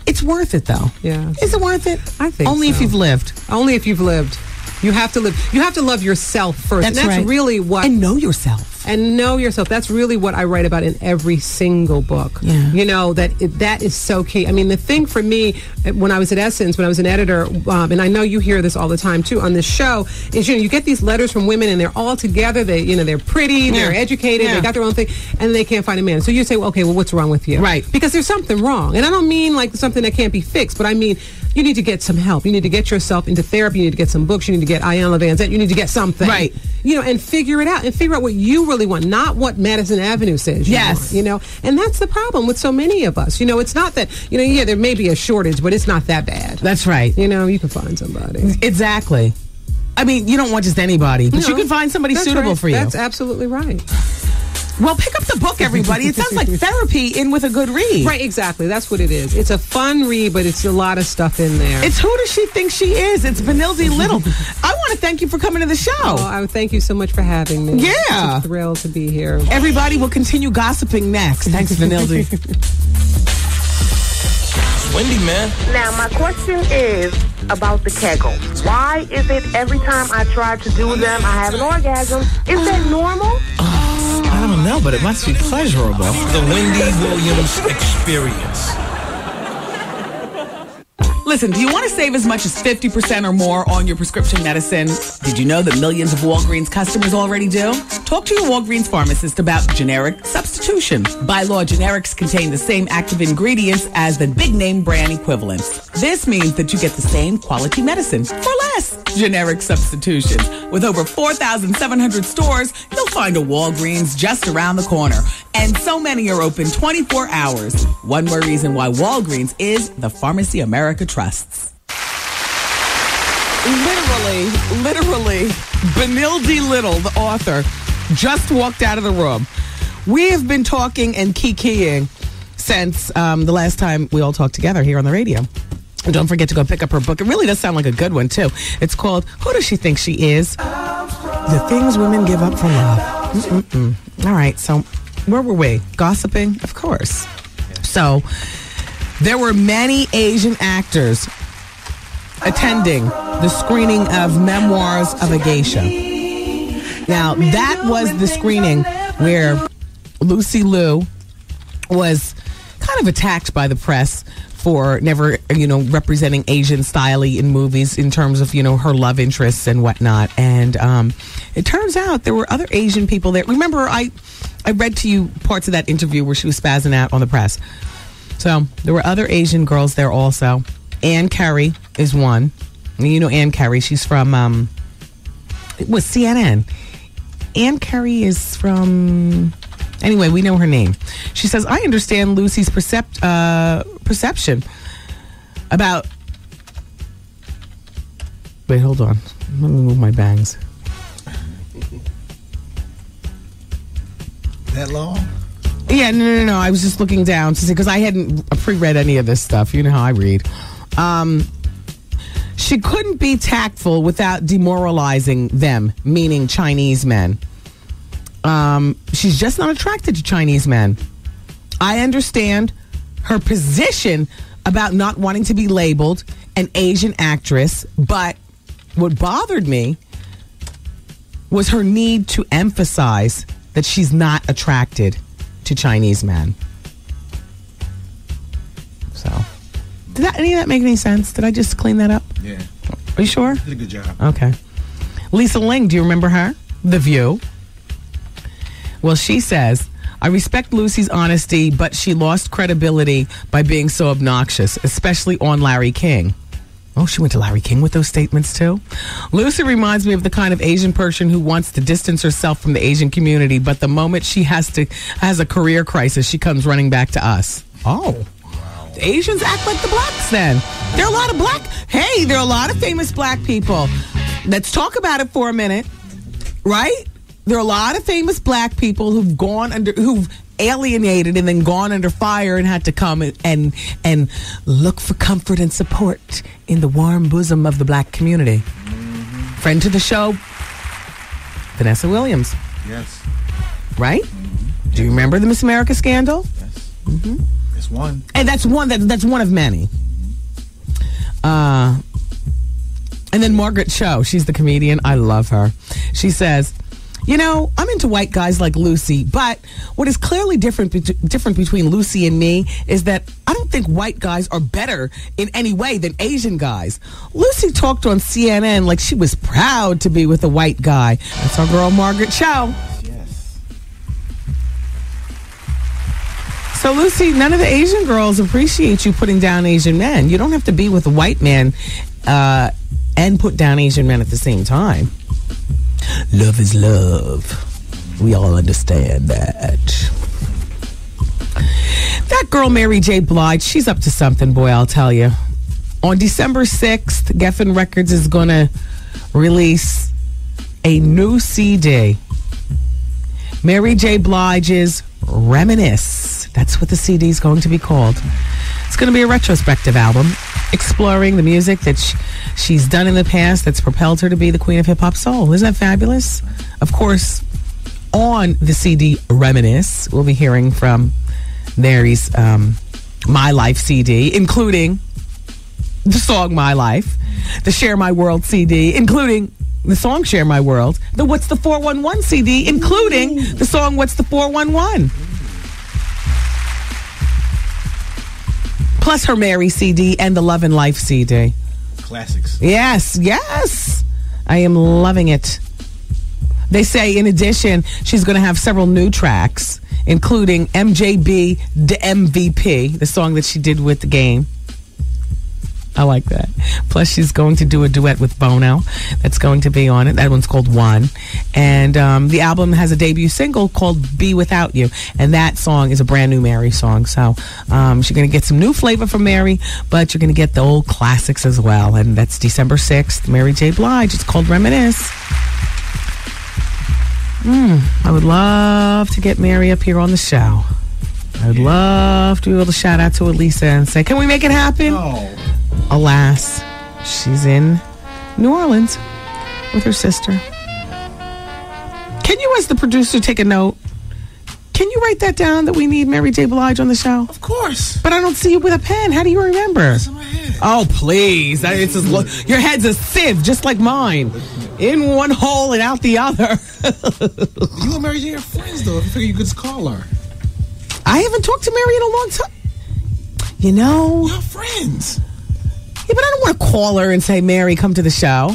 It's worth it, though. Yeah. Is it worth it? I think only if you've lived. Only if you've lived. You have to live. You have to love yourself first. That's and that's right. really what And know yourself. and know yourself. That's really what I write about in every single book. Yeah. You know that it, that is so key. I mean, the thing for me uh, when I was at Essence, when I was an editor, um, and I know you hear this all the time too on this show, is you know you get these letters from women and they're all together. They you know they're pretty, they're educated, Yeah. they got their own thing, and they can't find a man. So you say, well, okay, well, what's wrong with you? Right. Because there's something wrong, and I don't mean like something that can't be fixed, but I mean. You need to get some help. You need to get yourself into therapy. You need to get some books. You need to get Iyanla Vanzant. You need to get something. Right. You know, and figure it out and figure out what you really want, not what Madison Avenue says. You Yes. want, you know, and that's the problem with so many of us. You know, it's not that, you know, yeah, there may be a shortage, but it's not that bad. That's right. You know, you can find somebody. Exactly. I mean, you don't want just anybody, but you can find somebody suitable right. for you. That's absolutely right. Well, pick up the book, everybody. It sounds like therapy in with a good read. Right, exactly. That's what it is. It's a fun read, but it's a lot of stuff in there. It's who does she think she is? It's Benilde Little. I want to thank you for coming to the show. Oh, I thank you so much for having me. Yeah. It's a thrill to be here. Everybody will continue gossiping next. Thanks, Benilde. Wendy, man. Now, my question is about the kegels. Why is it every time I try to do them, I have an orgasm? Is that normal? Know, but it must be pleasurable. The Wendy Williams Experience. Listen, do you want to save as much as 50% or more on your prescription medicine? Did you know that millions of Walgreens customers already do? Talk to your Walgreens pharmacist about generic substitution. By law, generics contain the same active ingredients as the big name brand equivalents. This means that you get the same quality medicine for less. Generic substitution. With over 4,700 stores, you'll find a Walgreens just around the corner. And so many are open 24 hours. One more reason why Walgreens is the pharmacy America trusts. Literally, literally, Benilde Little, the author, just walked out of the room. We have been talking and kikiing since um, the last time we all talked together here on the radio. And don't forget to go pick up her book. It really does sound like a good one, too. It's called Who Does She Think She Is? The Things Women Give Up for Love. Mm-mm-mm. All right, so where were we? Gossiping? Of course. So there were many Asian actors attending the screening of Memoirs of a Geisha. Now, that was the screening where Lucy Liu was kind of attacked by the press for never, you know, representing Asian style in movies in terms of, you know, her love interests and whatnot. And um, it turns out there were other Asian people there. Remember, I, I read to you parts of that interview where she was spazzing out on the press. So there were other Asian girls there also. Anne Carey is one. You know Anne Carey. She's from um, it was CNN. Anne Carey is from. Anyway, we know her name. She says, "I understand Lucy's percept uh, perception about." Wait, hold on. Let me move my bangs. That long? Yeah, no, no, no. I was just looking down to see because I hadn't pre-read any of this stuff. You know how I read. Um, she couldn't be tactful without demoralizing them, meaning Chinese men. Um, she's just not attracted to Chinese men. I understand her position about not wanting to be labeled an Asian actress, but what bothered me was her need to emphasize that she's not attracted to Chinese men. So, did that, any of that make any sense? Did I just clean that up? Yeah. Are you sure? Did a good job. Okay. Lisa Ling, do you remember her? The View. Well, she says, I respect Lucy's honesty, but she lost credibility by being so obnoxious, especially on Larry King. Oh, she went to Larry King with those statements too. Lucy reminds me of the kind of Asian person who wants to distance herself from the Asian community, but the moment she has to has a career crisis, she comes running back to us. Oh. Asians act like the blacks then. There are a lot of black Hey, there are a lot of famous black people. Let's talk about it for a minute. Right? There are a lot of famous black people who've gone under who've alienated and then gone under fire and had to come and and, look for comfort and support in the warm bosom of the black community. Friend to the show, Vanessa Williams, Yes. right? Do you remember the Miss America scandal? Yes. Mm-hmm. It's one. And that's one that that's one of many. Uh, And then Margaret Cho, she's the comedian. I love her. She says, you know, I'm into white guys like Lucy, but what is clearly different bet- different between Lucy and me is that I don't think white guys are better in any way than Asian guys. Lucy talked on CNN like she was proud to be with a white guy. That's our girl Margaret Cho. So, Lucy, none of the Asian girls appreciate you putting down Asian men. You don't have to be with a white man uh, and put down Asian men at the same time. Love is love. We all understand that. That girl, Mary J. Blige, she's up to something, boy, I'll tell you. On December 6th, Geffen Records is going to release a new CD. Mary J. Blige's Reminisce. That's what the CD is going to be called. It's going to be a retrospective album exploring the music that sh- she's done in the past that's propelled her to be the queen of hip hop soul. Isn't that fabulous? Of course, on the CD Reminisce, we'll be hearing from Mary's um, My Life CD, including the song My Life, the Share My World CD, including the song Share My World, the What's the 411 CD, including the song What's the 411. Plus her Mary CD and the Love and Life CD. Classics. Yes, yes. I am loving it. They say, in addition, she's going to have several new tracks, including MJB the MVP, the song that she did with the game. I like that. Plus, she's going to do a duet with Bono that's going to be on it. That one's called One. And um, the album has a debut single called Be Without You. And that song is a brand new Mary song. So um, she's going to get some new flavor from Mary, but you're going to get the old classics as well. And that's December 6th, Mary J. Blige. It's called Reminisce. Mm, I would love to get Mary up here on the show. I would love to be able to shout out to Elisa and say, Can we make it happen? Alas, she's in New Orleans with her sister. Can you, as the producer, take a note? Can you write that down that we need Mary J. Blige on the show? Of course. But I don't see you with a pen. How do you remember? In my head. Oh, please. That- It's lo- your head's a sieve, just like mine. In one hole and out the other. You and Mary J are friends, though. If you figure you could just call her. I haven't talked to Mary in a long time. You know. You're friends. Yeah, but I don't want to call her and say, Mary, come to the show.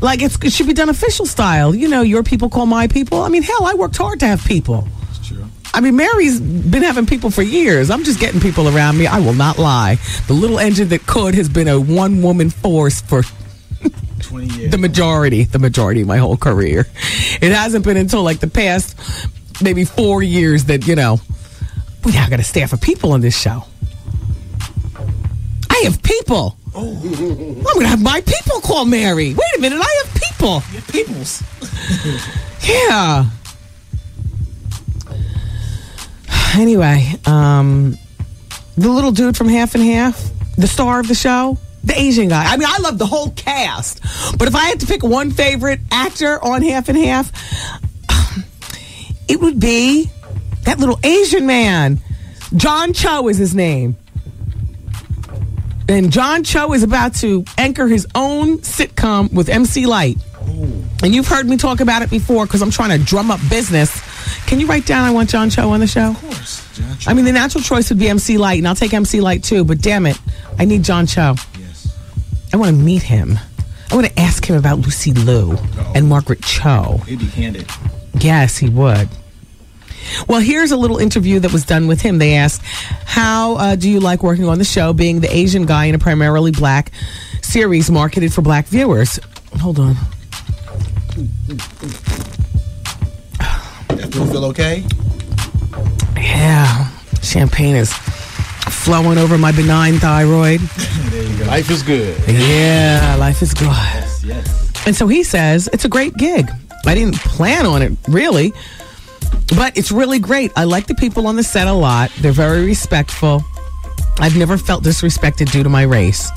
Like, it's, it should be done official style. You know, your people call my people. I mean, hell, I worked hard to have people. That's true. I mean, Mary's been having people for years. I'm just getting people around me. I will not lie. The little engine that could has been a one woman force for 20 years. the majority, the majority of my whole career. It hasn't been until like the past maybe four years that, you know, we now got a staff of people on this show. I have people. Oh. I'm going to have my people call Mary. Wait a minute, I have people. Your peoples. Yeah. Anyway, um, the little dude from Half and Half, the star of the show, the Asian guy. I mean, I love the whole cast, but if I had to pick one favorite actor on Half and Half, it would be that little Asian man. John Cho is his name. And John Cho is about to anchor his own sitcom with MC Lyte. And you've heard me talk about it before because I'm trying to drum up business. Can you write down I want John Cho on the show? Of course. John Cho. I mean, the natural choice would be MC Lyte, and I'll take MC Lyte too, but damn it, I need John Cho. Yes. I want to meet him. I want to ask him about Lucy Liu oh, and Margaret Cho. He'd be candid. Yes, he would. Well, here's a little interview that was done with him. They asked, How uh, do you like working on the show, being the Asian guy in a primarily black series marketed for black viewers? Hold on. That feel feel okay? Yeah, champagne is flowing over my benign thyroid. There you go. Life is good. Yeah, life is good. Yes, Yes. And so he says it's a great gig. I didn't plan on it really, but it's really great. I like the people on the set a lot. They're very respectful. I've never felt disrespected due to my race.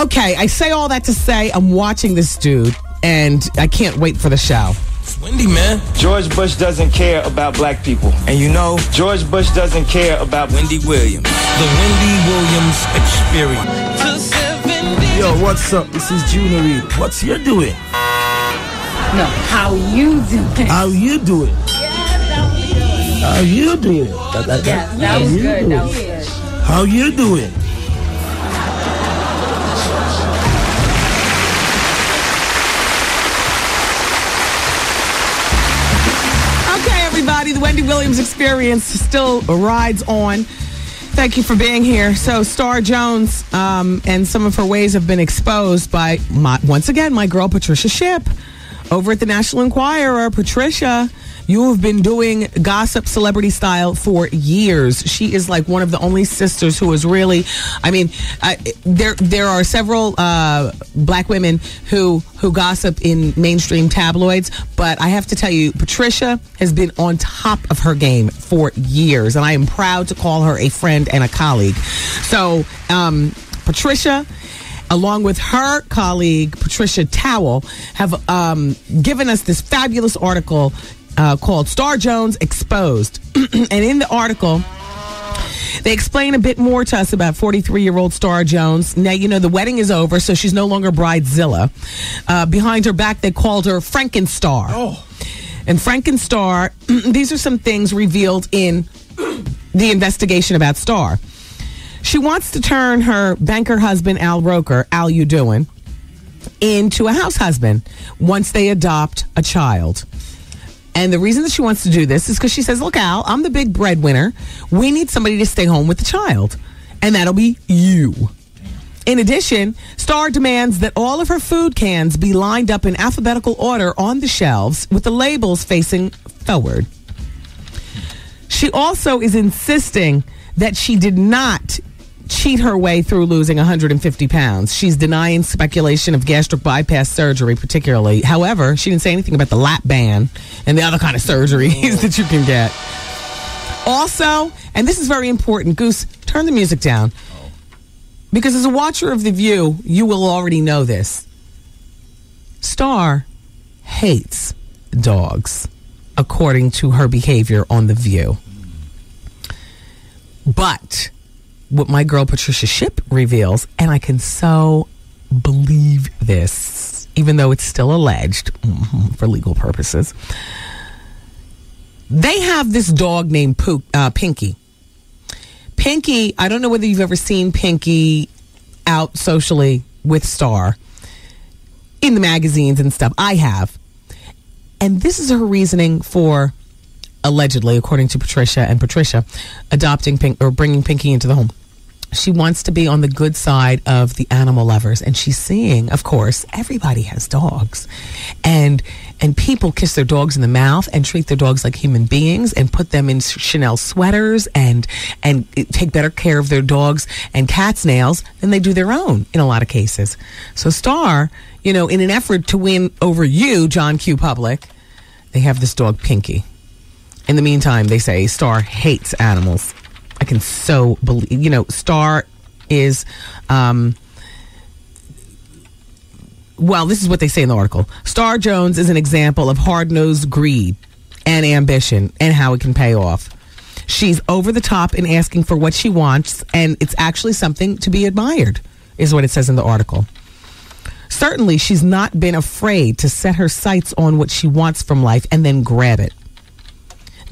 Okay, I say all that to say I'm watching this dude and I can't wait for the show. Wendy, man. George Bush doesn't care about black people. And you know, George Bush doesn't care about Wendy Williams. The Wendy Williams Experience. To 70 Yo, what's up? This is Junior Reid. What's you doing? No, how you do it. How you doing? How you doing? That, that, Yeah, how that was you good. doing? That was good. How you doing? Okay, everybody, the Wendy Williams experience still rides on. Thank you for being here. So, Star Jones um, and some of her ways have been exposed by, my, once again, my girl Patricia Shipp over at the National Enquirer. Patricia, you have been doing gossip celebrity style for years. She is like one of the only sisters who is really, I mean, I, there there are several uh, black women who who gossip in mainstream tabloids, but I have to tell you, Patricia has been on top of her game for years, and I am proud to call her a friend and a colleague. So, um, Patricia along with her colleague Patricia Towle, have um, given us this fabulous article uh, called "Star Jones Exposed," and in the article. They explain a bit more to us about 43 year old Star Jones. Now, you know, the wedding is over, so she's no longer Bridezilla. Uh, behind her back, they called her Frankenstar. Oh. And Frankenstar, these are some things revealed in the investigation about Star. She wants to turn her banker husband, Al Roker, Al, you doing, into a house husband once they adopt a child. And the reason that she wants to do this is because she says, Look, Al, I'm the big breadwinner. We need somebody to stay home with the child. And that'll be you. In addition, Star demands that all of her food cans be lined up in alphabetical order on the shelves with the labels facing forward. She also is insisting that she did not cheat her way through losing 150 pounds. She's denying speculation of gastric bypass surgery, particularly. However, she didn't say anything about the lap band and the other kind of surgeries that you can get. Also, and this is very important, Goose, turn the music down. Because as a watcher of The View, you will already know this. Star hates dogs, according to her behavior on The View. But what my girl Patricia Shipp reveals, and I can so believe this, even though it's still alleged mhm, for legal purposes. They have this dog named Pook, uh, Pinky. Pinky, I don't know whether you've ever seen Pinky out socially with Star in the magazines and stuff. I have. And this is her reasoning for allegedly, according to Patricia and Patricia, adopting Pink or bringing Pinky into the home. She wants to be on the good side of the animal lovers, and she's seeing, of course, everybody has dogs, and and people kiss their dogs in the mouth and treat their dogs like human beings, and put them in Chanel sweaters, and and take better care of their dogs and cats' nails than they do their own in a lot of cases. So Star, you know, in an effort to win over you, John Q. Public, they have this dog Pinky. In the meantime, they say Star hates animals. I can so believe, you know, Star is, um, well, this is what they say in the article. Star Jones is an example of hard nosed greed and ambition and how it can pay off. She's over the top in asking for what she wants, and it's actually something to be admired, is what it says in the article. Certainly, she's not been afraid to set her sights on what she wants from life and then grab it.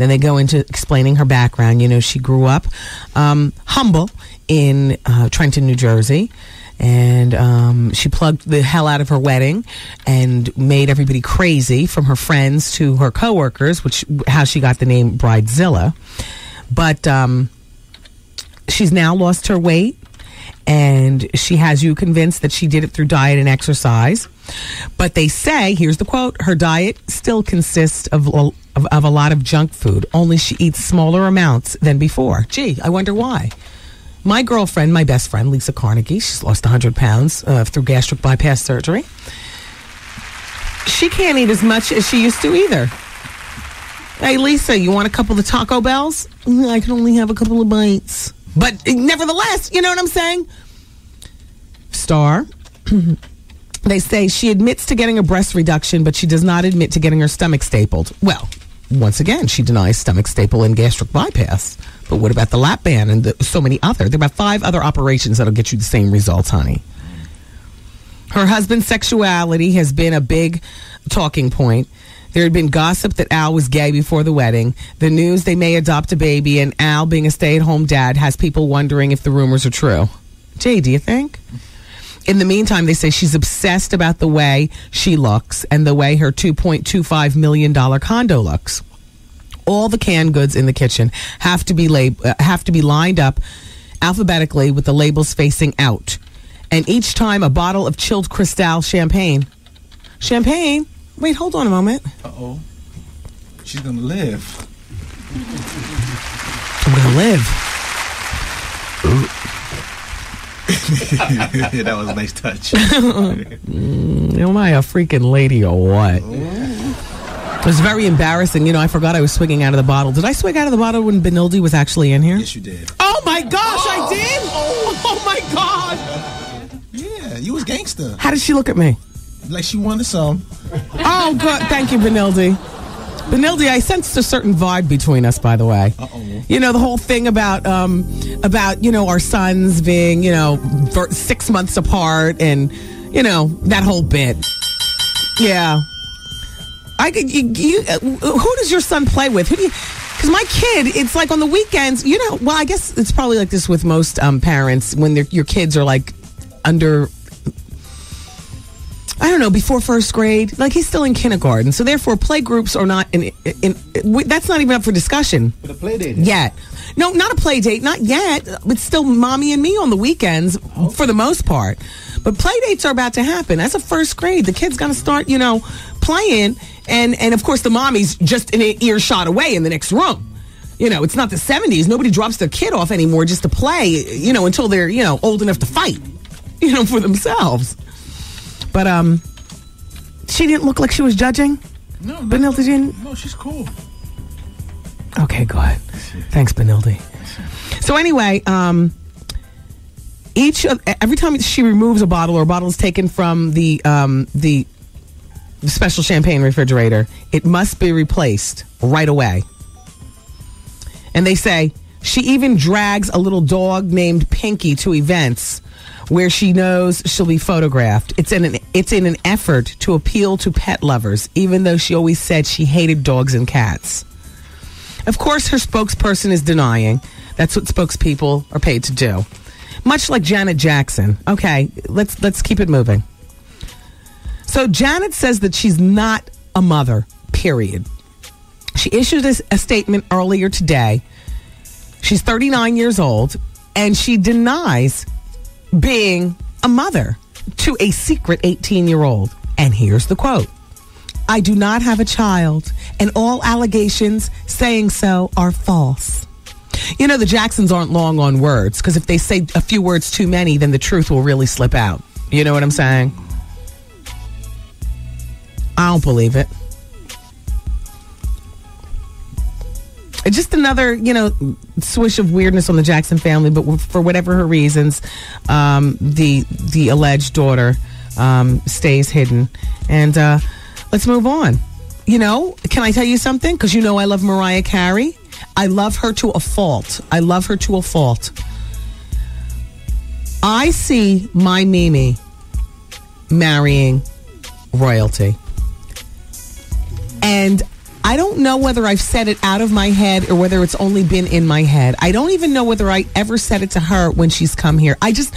Then they go into explaining her background. You know, she grew up um, humble in uh, Trenton, New Jersey. And um, she plugged the hell out of her wedding and made everybody crazy from her friends to her coworkers, which how she got the name Bridezilla. But um, she's now lost her weight and she has you convinced that she did it through diet and exercise. But they say, here's the quote: her diet still consists of of, of a lot of junk food. Only she eats smaller amounts than before. Gee, I wonder why. My girlfriend, my best friend, Lisa Carnegie, she's lost 100 pounds uh, through gastric bypass surgery. She can't eat as much as she used to either. Hey, Lisa, you want a couple of Taco Bells? "Mm, I can only have a couple of bites. But nevertheless, you know what I'm saying? Star. they say she admits to getting a breast reduction, but she does not admit to getting her stomach stapled. Well, once again, she denies stomach staple and gastric bypass. But what about the lap band and the, so many other? There are about five other operations that'll get you the same results, honey. Her husband's sexuality has been a big talking point. There had been gossip that Al was gay before the wedding. The news they may adopt a baby, and Al being a stay at home dad has people wondering if the rumors are true. Jay, do you think? In the meantime, they say she's obsessed about the way she looks and the way her $2.25 million condo looks. All the canned goods in the kitchen have to be lab- uh, have to be lined up alphabetically with the labels facing out. And each time a bottle of chilled Cristal champagne. Champagne? Wait, hold on a moment. Uh oh. She's gonna live. I'm gonna live. that was a nice touch. Am I a freaking lady or what? It was very embarrassing. You know, I forgot I was swigging out of the bottle. Did I swig out of the bottle when Benilde was actually in here? Yes, you did. Oh my gosh, I did! Oh my god! Yeah, you was gangster. How did she look at me? Like she wanted some. Oh, good. Thank you, Benilde. Benilde, I sensed a certain vibe between us, by the way. Uh-oh. You know, the whole thing about, um, about, you know, our sons being, you know, six months apart and, you know, that whole bit. Yeah. I could, you, you, uh, who does your son play with? Who do you, because my kid, it's like on the weekends, you know, well, I guess it's probably like this with most um, parents when their- your kids are like under I don't know, before first grade. Like he's still in kindergarten. So therefore play groups are not in, in, in that's not even up for discussion. For the play date. Yet. No, not a play date, not yet. It's still mommy and me on the weekends for the most part. But play dates are about to happen. That's a first grade. The kid's gonna start, you know, playing and and of course the mommy's just an earshot away in the next room. You know, it's not the 70s. Nobody drops their kid off anymore just to play, you know, until they're, you know, old enough to fight, you know, for themselves. But um, she didn't look like she was judging. No, Benilde didn't. No, she's cool. Okay, good. Thanks, Benilde. So anyway, um, each of every time she removes a bottle or a bottle is taken from the um, the special champagne refrigerator, it must be replaced right away. And they say she even drags a little dog named Pinky to events where she knows she'll be photographed. It's in an it's in an effort to appeal to pet lovers, even though she always said she hated dogs and cats. Of course, her spokesperson is denying. That's what spokespeople are paid to do. Much like Janet Jackson. Okay, let's let's keep it moving. So Janet says that she's not a mother. Period. She issued a, a statement earlier today. She's 39 years old, and she denies being a mother to a secret 18 year old. And here's the quote I do not have a child, and all allegations saying so are false. You know, the Jacksons aren't long on words because if they say a few words too many, then the truth will really slip out. You know what I'm saying? I don't believe it. Just another, you know, swish of weirdness on the Jackson family, but for whatever her reasons, um, the the alleged daughter um, stays hidden. And uh, let's move on. You know, can I tell you something? Because you know I love Mariah Carey. I love her to a fault. I love her to a fault. I see my Mimi marrying royalty. And I don't know whether I've said it out of my head or whether it's only been in my head. I don't even know whether I ever said it to her when she's come here. I just,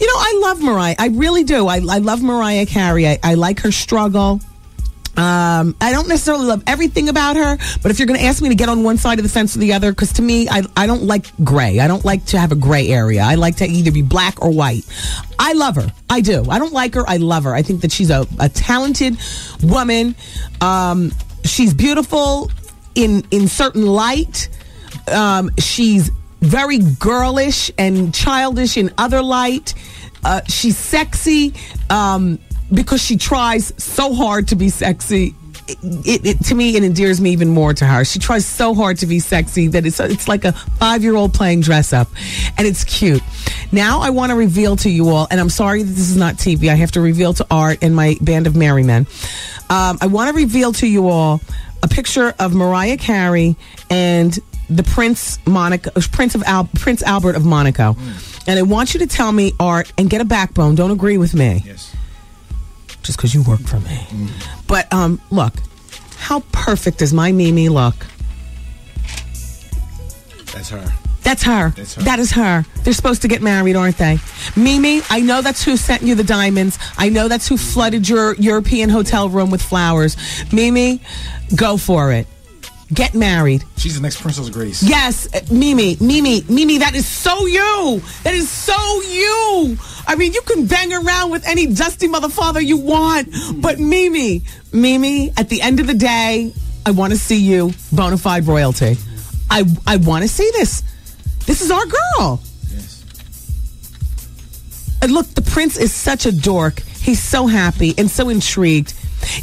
you know, I love Mariah. I really do. I, I love Mariah Carey. I, I like her struggle. Um, I don't necessarily love everything about her, but if you're going to ask me to get on one side of the fence or the other, because to me, I, I don't like gray. I don't like to have a gray area. I like to either be black or white. I love her. I do. I don't like her. I love her. I think that she's a, a talented woman. Um, she's beautiful in in certain light. Um, she's very girlish and childish in other light. Uh, she's sexy um, because she tries so hard to be sexy. It, it, to me it endears me even more to her. She tries so hard to be sexy that it's it's like a five year old playing dress up, and it's cute. Now I want to reveal to you all, and I'm sorry that this is not TV. I have to reveal to Art and my band of merry men. Um, I want to reveal to you all a picture of Mariah Carey and the Prince Monaco, Prince of Al, Prince Albert of Monaco, and I want you to tell me, Art, and get a backbone. Don't agree with me. Yes. Just because you work for me. But um, look, how perfect does my Mimi look? That's her. That's her. That's her. That is her. They're supposed to get married, aren't they? Mimi, I know that's who sent you the diamonds. I know that's who flooded your European hotel room with flowers. Mimi, go for it. Get married. She's the next Princess Grace. Yes, uh, Mimi, Mimi, Mimi, that is so you. That is so you. I mean, you can bang around with any dusty motherfather you want, but Mimi, Mimi, at the end of the day, I want to see you bona fide royalty. I I want to see this. This is our girl. And look, the prince is such a dork. He's so happy and so intrigued.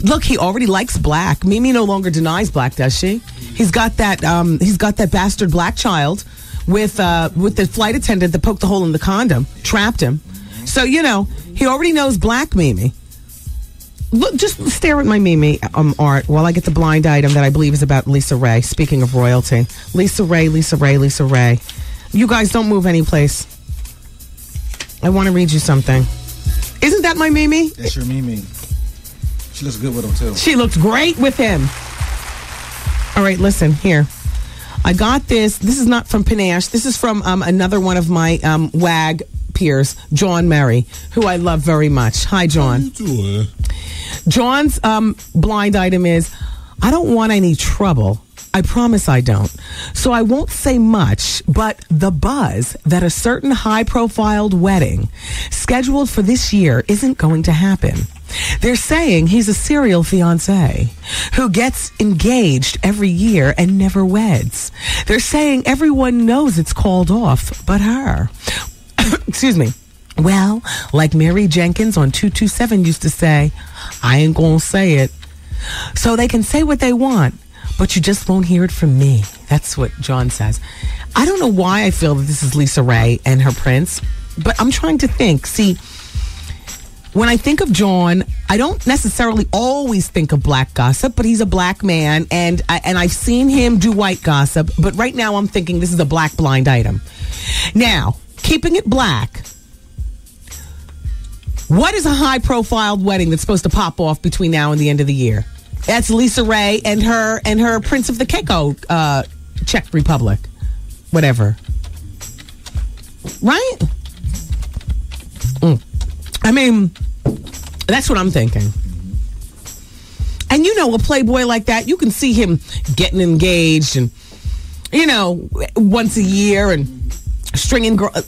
Look, he already likes black. Mimi no longer denies black, does she? He's got that. Um, he's got that bastard black child with uh, with the flight attendant that poked the hole in the condom, trapped him. So you know he already knows black Mimi. Look, just stare at my Mimi um, art while I get the blind item that I believe is about LisaRaye. Speaking of royalty, LisaRaye, Lisa Ray, LisaRaye. You guys don't move any place. I want to read you something. Isn't that my Mimi? That's your Mimi. She looks good with him too. She looked great with him. All right, listen here. I got this. This is not from Panache. This is from um, another one of my um, WAG peers, John Murray, who I love very much. Hi, John. John's um, blind item is I don't want any trouble. I promise I don't. So I won't say much, but the buzz that a certain high profiled wedding scheduled for this year isn't going to happen. They're saying he's a serial fiance who gets engaged every year and never weds. They're saying everyone knows it's called off, but her. Excuse me. Well, like Mary Jenkins on 227 used to say, I ain't gonna say it. So they can say what they want, but you just won't hear it from me. That's what John says. I don't know why I feel that this is LisaRaye and her prince, but I'm trying to think. See, when I think of John, I don't necessarily always think of black gossip, but he's a black man, and I, and I've seen him do white gossip. But right now, I'm thinking this is a black blind item. Now, keeping it black. What is a high profile wedding that's supposed to pop off between now and the end of the year? That's LisaRaye and her and her Prince of the Keiko, uh, Czech Republic, whatever. Right? I mean, that's what I'm thinking. And you know, a playboy like that, you can see him getting engaged and, you know, once a year and stringing girl.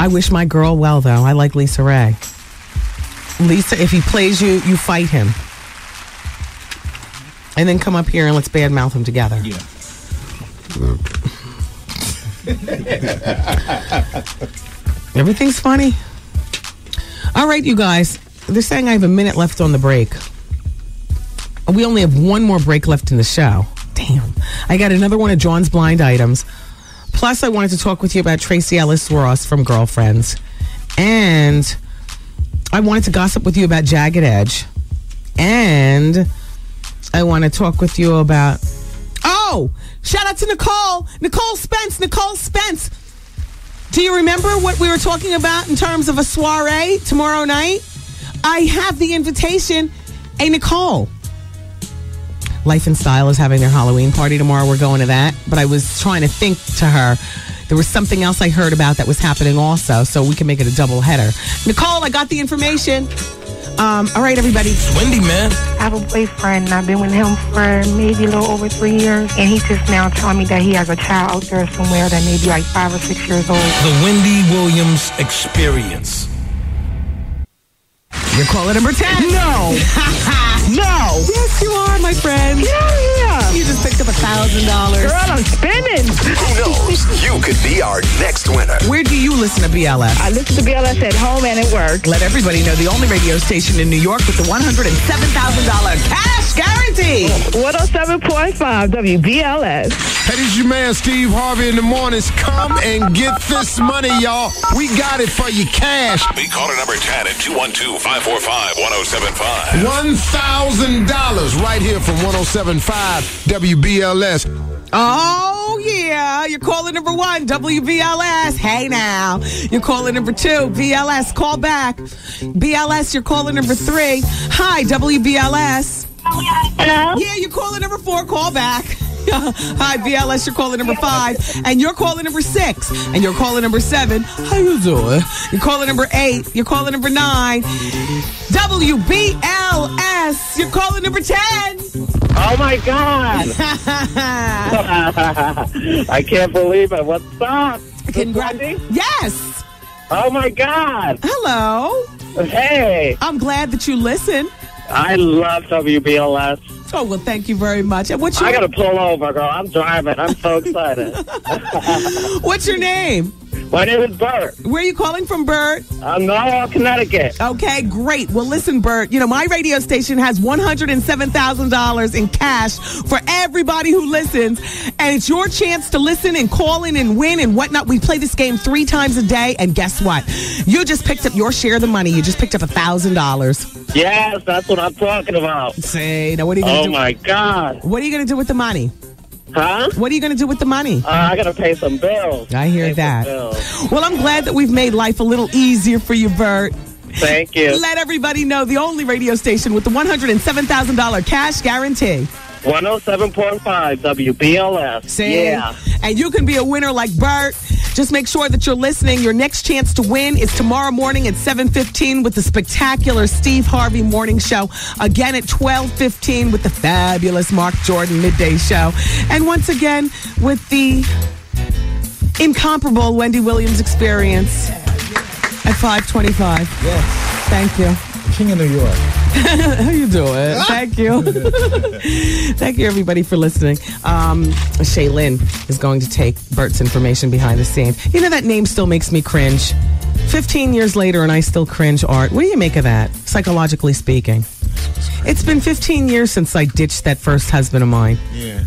I wish my girl well, though. I like LisaRaye. Lisa, if he plays you, you fight him. And then come up here and let's badmouth him together. Yeah. Everything's funny. All right, you guys. They're saying I have a minute left on the break. We only have one more break left in the show. Damn. I got another one of John's blind items. Plus, I wanted to talk with you about Tracee Ellis Ross from Girlfriends. And I wanted to gossip with you about Jagged Edge. And I want to talk with you about. Oh! Shout out to Nicole! Nicole Spence! Nicole Spence! Do you remember what we were talking about in terms of a soiree tomorrow night? I have the invitation. Hey, Nicole. Life and Style is having their Halloween party tomorrow. We're going to that. But I was trying to think to her. There was something else I heard about that was happening also, so we can make it a double header. Nicole, I got the information. Um, all right, everybody. It's Wendy, man. I have a boyfriend, and I've been with him for maybe a little over three years. And he just now telling me that he has a child out there somewhere that may be like five or six years old. The Wendy Williams Experience. You're caller number 10. No. no. Yes, you are, my friend. Yeah. You just picked up a thousand dollars. Girl, I'm spinning. Who knows? You could be our next winner. Where do you listen to BLS? I listen to BLS at home and at work. Let everybody know the only radio station in New York with the $107,000 cash guarantee. 107.5 WBLS. Hey, this is your man Steve Harvey in the mornings. Come and get this money, y'all. We got it for you cash. Be caller number 10 at 212 545 1075. $1,000 right here from 1075 WBLS. Oh, yeah. Yeah, you're calling number one, WBLS. Hey now. You're calling number two, BLS. Call back. BLS, you're calling number three. Hi, WBLS. Hello? Yeah, you're calling number four. Call back. Hi, BLS. You're calling number five, and you're calling number six, and you're calling number seven. How you doing? You're calling number eight. You're calling number nine. WBLS. You're calling number ten. Oh my God! I can't believe it. What's up? Congrats. Yes. Oh my God! Hello. Hey, I'm glad that you listen. I love WBLS. Oh well, thank you very much. And what's your I gotta pull over, girl. I'm driving. I'm so excited. What's your name? My name is Bert. Where are you calling from, Bert? I'm Norwalk, Connecticut. Okay, great. Well, listen, Bert, you know, my radio station has $107,000 in cash for everybody who listens, and it's your chance to listen and call in and win and whatnot. We play this game three times a day, and guess what? You just picked up your share of the money. You just picked up $1,000. Yes, that's what I'm talking about. Say, now what are you going to Oh do? my God! What are you going to do with the money? Huh? What are you going to do with the money? Uh, I gotta pay some bills. I hear Pay that. Well, I'm glad that we've made life a little easier for you, Bert. Thank you. Let everybody know the only radio station with the $107,000 cash guarantee. 107.5 WBLS. See? Yeah. And you can be a winner like Bert. Just make sure that you're listening. Your next chance to win is tomorrow morning at 7:15 with the spectacular Steve Harvey Morning Show. Again at 12:15 with the fabulous Mark Jordan Midday Show. And once again with the incomparable Wendy Williams experience at 525. Yes. Thank you. King of New York. How you doing? Thank you. Thank you, everybody, for listening. Um, Shaylin is going to take Bert's information behind the scenes. You know, that name still makes me cringe. 15 years later, and I still cringe, Art. What do you make of that, psychologically speaking? It's been 15 years since I ditched that first husband of mine. Yeah.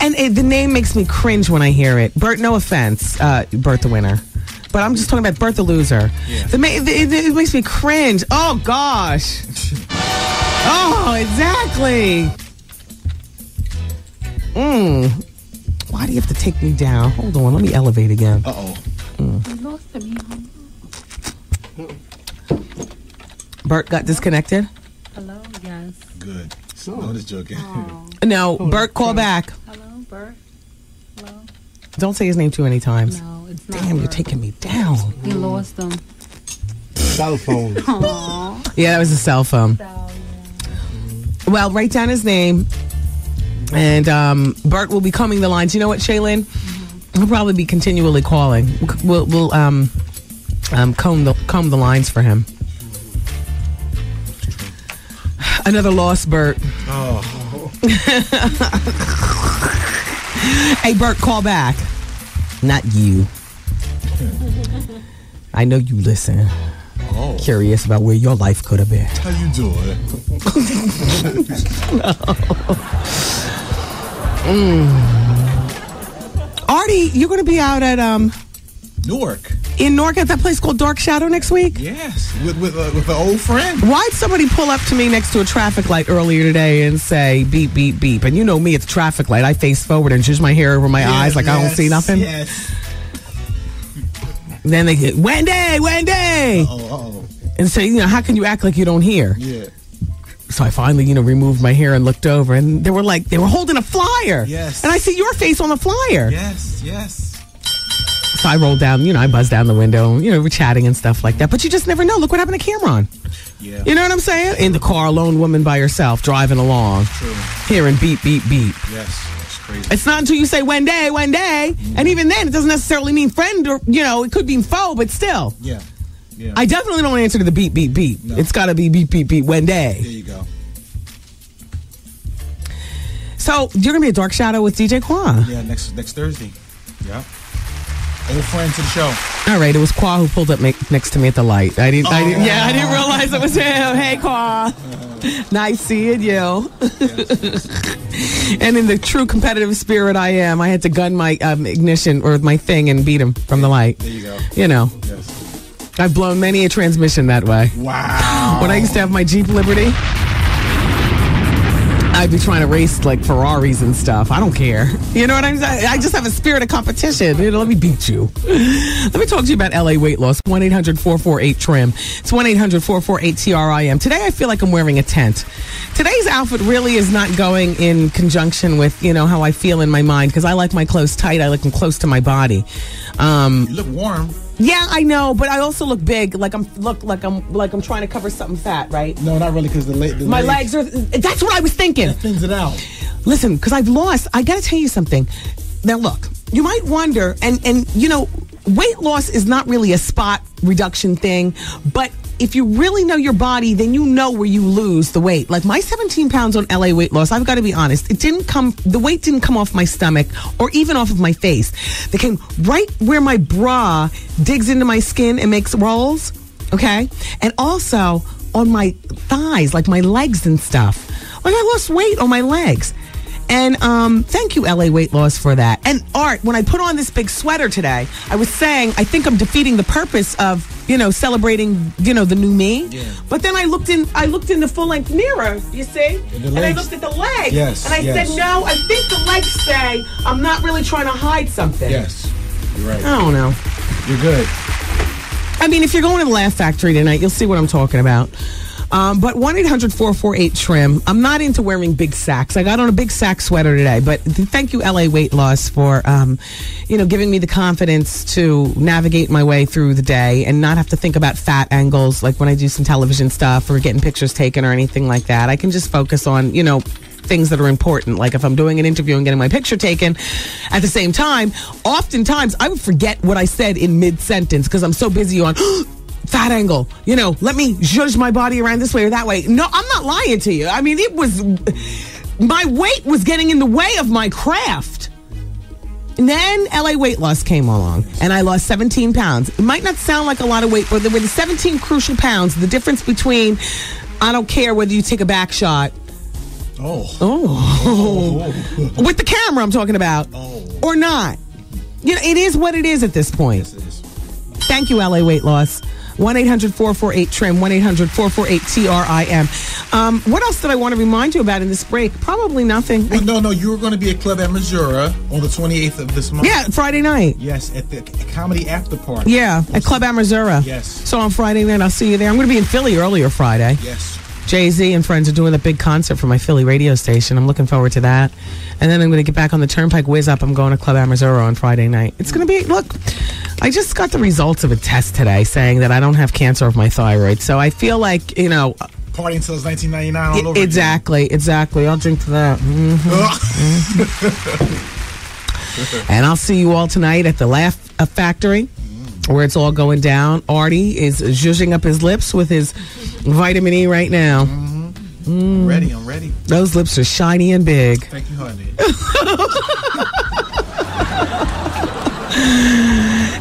And it, the name makes me cringe when I hear it. Bert, no offense, uh, Bert the winner. But I'm just talking about Bert the loser. The ma- it, it, it makes me cringe. Oh, gosh. oh, exactly. Mm. Why do you have to take me down? Hold on, let me elevate again. Uh oh. Bert got disconnected? Hello, yes. Good. No, I'm just joking. No, Bert, call back. Hello, Bert. Hello. Don't say his name too many times. No, it's not. Damn, you're taking me down. You lost them. Cell phone. Aww. Yeah, that was a cell phone. Well, write down his name, and um, Bert will be combing the lines. You know what, Shaylin? He'll probably be continually calling. We'll, we'll um, um, comb the comb the lines for him. Another lost Bert. Oh. Hey, Bert, call back. Not you. I know you listen. Oh. Curious about where your life could have been. How you doing? Artie, you're going to be out at um Newark. in Newark at that place called Dark Shadow next week. Yes. With with uh, with an old friend. Why'd somebody pull up to me next to a traffic light earlier today and say beep beep beep? And you know me, it's a traffic light. I face forward and zhuzh my hair over my eyes like I don't see nothing. Yes. Then they get Wendy, Wendy, Oh, and say, you know, how can you act like you don't hear? Yeah. So I finally, you know, removed my hair and looked over, and they were like, they were holding a flyer. Yes. And I see your face on the flyer. Yes. Yes. So I rolled down, you know, I buzzed down the window, you know, we're chatting and stuff like that. But you just never know. Look what happened to Cameron. Yeah. You know what I'm saying? In the car, a lone woman by herself, driving along, True. hearing beep, beep, beep. Yes. It's crazy. It's not until you say Wendy, Wendy, and even then, it doesn't necessarily mean friend or, you know, it could mean foe, but still. Yeah. Yeah. I definitely don't answer to the beep, beep, beep. No. It's got to be beep, beep, beep, Wendy. there you go. So you're going to be a dark shadow with DJ Qua. Yeah. Next next Thursday. Yeah. Old friend to the show. All right, it was Qua who pulled up next to me at the light. I didn't, I didn't, Oh. yeah, I didn't realize it was him. Hey, Qua. Nice seeing you. and in the true competitive spirit I am, I had to gun my um, ignition or my thing and beat him from the light. There you go. You know, Yes. I've blown many a transmission that way. Wow. When I used to have my Jeep Liberty, I'd be trying to race like Ferraris and stuff. I don't care. You know what I'm saying? I just have a spirit of competition. You know, let me beat you. Let me talk to you about LA weight loss. 1 800 448 TRIM. It's 1 800 448 TRIM. Today I feel like I'm wearing a tent. Today's outfit really is not going in conjunction with, you know, how I feel in my mind because I like my clothes tight. I like them close to my body. Um, You look warm. Yeah, I know, but I also look big. Like I'm look like I'm like I'm trying to cover something fat, right? No, not really, because the, la- the My legs are. That's what I was thinking. thins it out. Listen, because I've lost. I got to tell you something. Now, look, you might wonder, and and you know, weight loss is not really a spot reduction thing, but if you really know your body, then you know where you lose the weight. Like my 17 pounds on LA weight loss, I've got to be honest, it didn't come. The weight didn't come off my stomach or even off of my face. They came right where my bra digs into my skin and makes rolls. Okay, and also on my thighs, like my legs and stuff. Like I lost weight on my legs. And um, thank you, LA Weight Loss, for that. And Art, when I put on this big sweater today, I was saying I think I'm defeating the purpose of you know celebrating you know the new me. But then I looked in, I looked in the full length mirror. You see, the and I looked at the legs. Yes, and I yes. said, no, I think the legs say I'm not really trying to hide something. Yes, you're right. I don't know. You're good. I mean, if you're going to the Laugh Factory tonight, you'll see what I'm talking about. Um, but 1 800 448 Trim. I'm not into wearing big sacks. I got on a big sack sweater today, but th- thank you, LA Weight Loss, for, um, you know, giving me the confidence to navigate my way through the day and not have to think about fat angles like when I do some television stuff or getting pictures taken or anything like that. I can just focus on, you know, things that are important. Like if I'm doing an interview and getting my picture taken at the same time, oftentimes I would forget what I said in mid sentence because I'm so busy on fat angle. You know, let me judge my body around this way or that way. No, I'm not lying to you. I mean, it was my weight was getting in the way of my craft. And then LA weight loss came along and I lost 17 pounds. It might not sound like a lot of weight, but with the 17 crucial pounds, the difference between I don't care whether you take a back shot Oh. Oh. oh. With the camera, I'm talking about. Oh. Or not. You know, it is what it is at this point. Thank you, LA Weight Loss. 1 800 448 TRIM, 1 800 448 TRIM. Um, what else did I want to remind you about in this break? Probably nothing. Well, no, no, you were going to be at Club Amazura on the 28th of this month. Yeah, Friday night. Yes, at the comedy after party. Yeah, at Club Amazura. Yes. So on Friday night, I'll see you there. I'm going to be in Philly earlier Friday. Yes. Jay Z and friends are doing a big concert for my Philly radio station. I'm looking forward to that. And then I'm going to get back on the Turnpike Whiz Up. I'm going to Club Amazura on Friday night. It's going to be, look, I just got the results of a test today saying that I don't have cancer of my thyroid. So I feel like, you know, Party until it's 1999 all over. exactly, exactly. I'll drink to that. Mhm. Mm-hmm. And I'll see you all tonight at the Laugh Factory, where it's all going down. Artie is zhuzhing up his lips with his vitamin E right now. I'm ready, I'm ready. Those lips are shiny and big. Thank you, honey.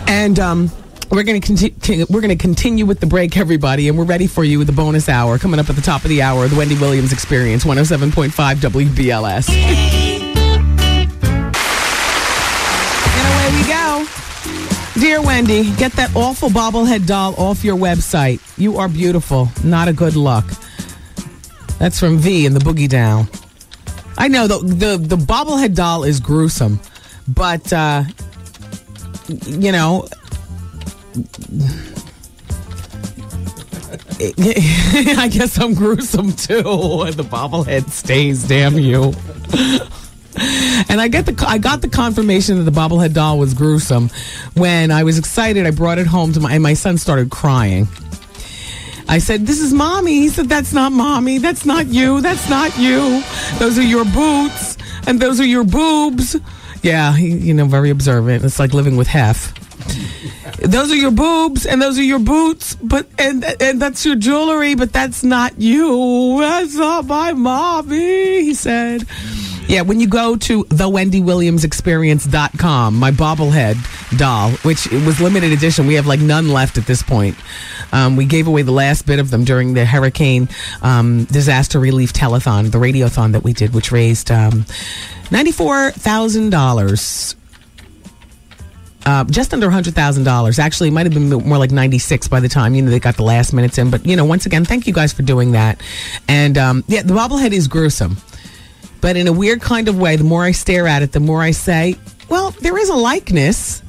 And um, we're going to continue. We're going to continue with the break, everybody, and we're ready for you with the bonus hour coming up at the top of the hour. The Wendy Williams Experience, one hundred seven point five WBLS. Dear Wendy, get that awful bobblehead doll off your website. You are beautiful. Not a good luck. That's from V in the Boogie Down. I know the the, the bobblehead doll is gruesome, but uh, you know. I guess I'm gruesome too. The bobblehead stays, damn you. And I get the I got the confirmation that the bobblehead doll was gruesome when I was excited. I brought it home to my and my son started crying. I said, "This is mommy." He said, "That's not mommy. That's not you. That's not you. Those are your boots and those are your boobs." Yeah, he, you know, very observant. It's like living with Hef. Those are your boobs and those are your boots, but and and that's your jewelry, but that's not you. That's not my mommy. He said. Yeah, when you go to the thewendywilliamsexperience.com, my bobblehead doll, which was limited edition, we have like none left at this point. Um, we gave away the last bit of them during the hurricane um, disaster relief telethon, the radiothon that we did, which raised um, $94,000 uh, just under $100,000. Actually, it might have been more like 96 by the time, you know, they got the last minutes in. But, you know, once again, thank you guys for doing that. And, um, yeah, the bobblehead is gruesome. But in a weird kind of way. The more I stare at it, the more I say, "Well, there is a likeness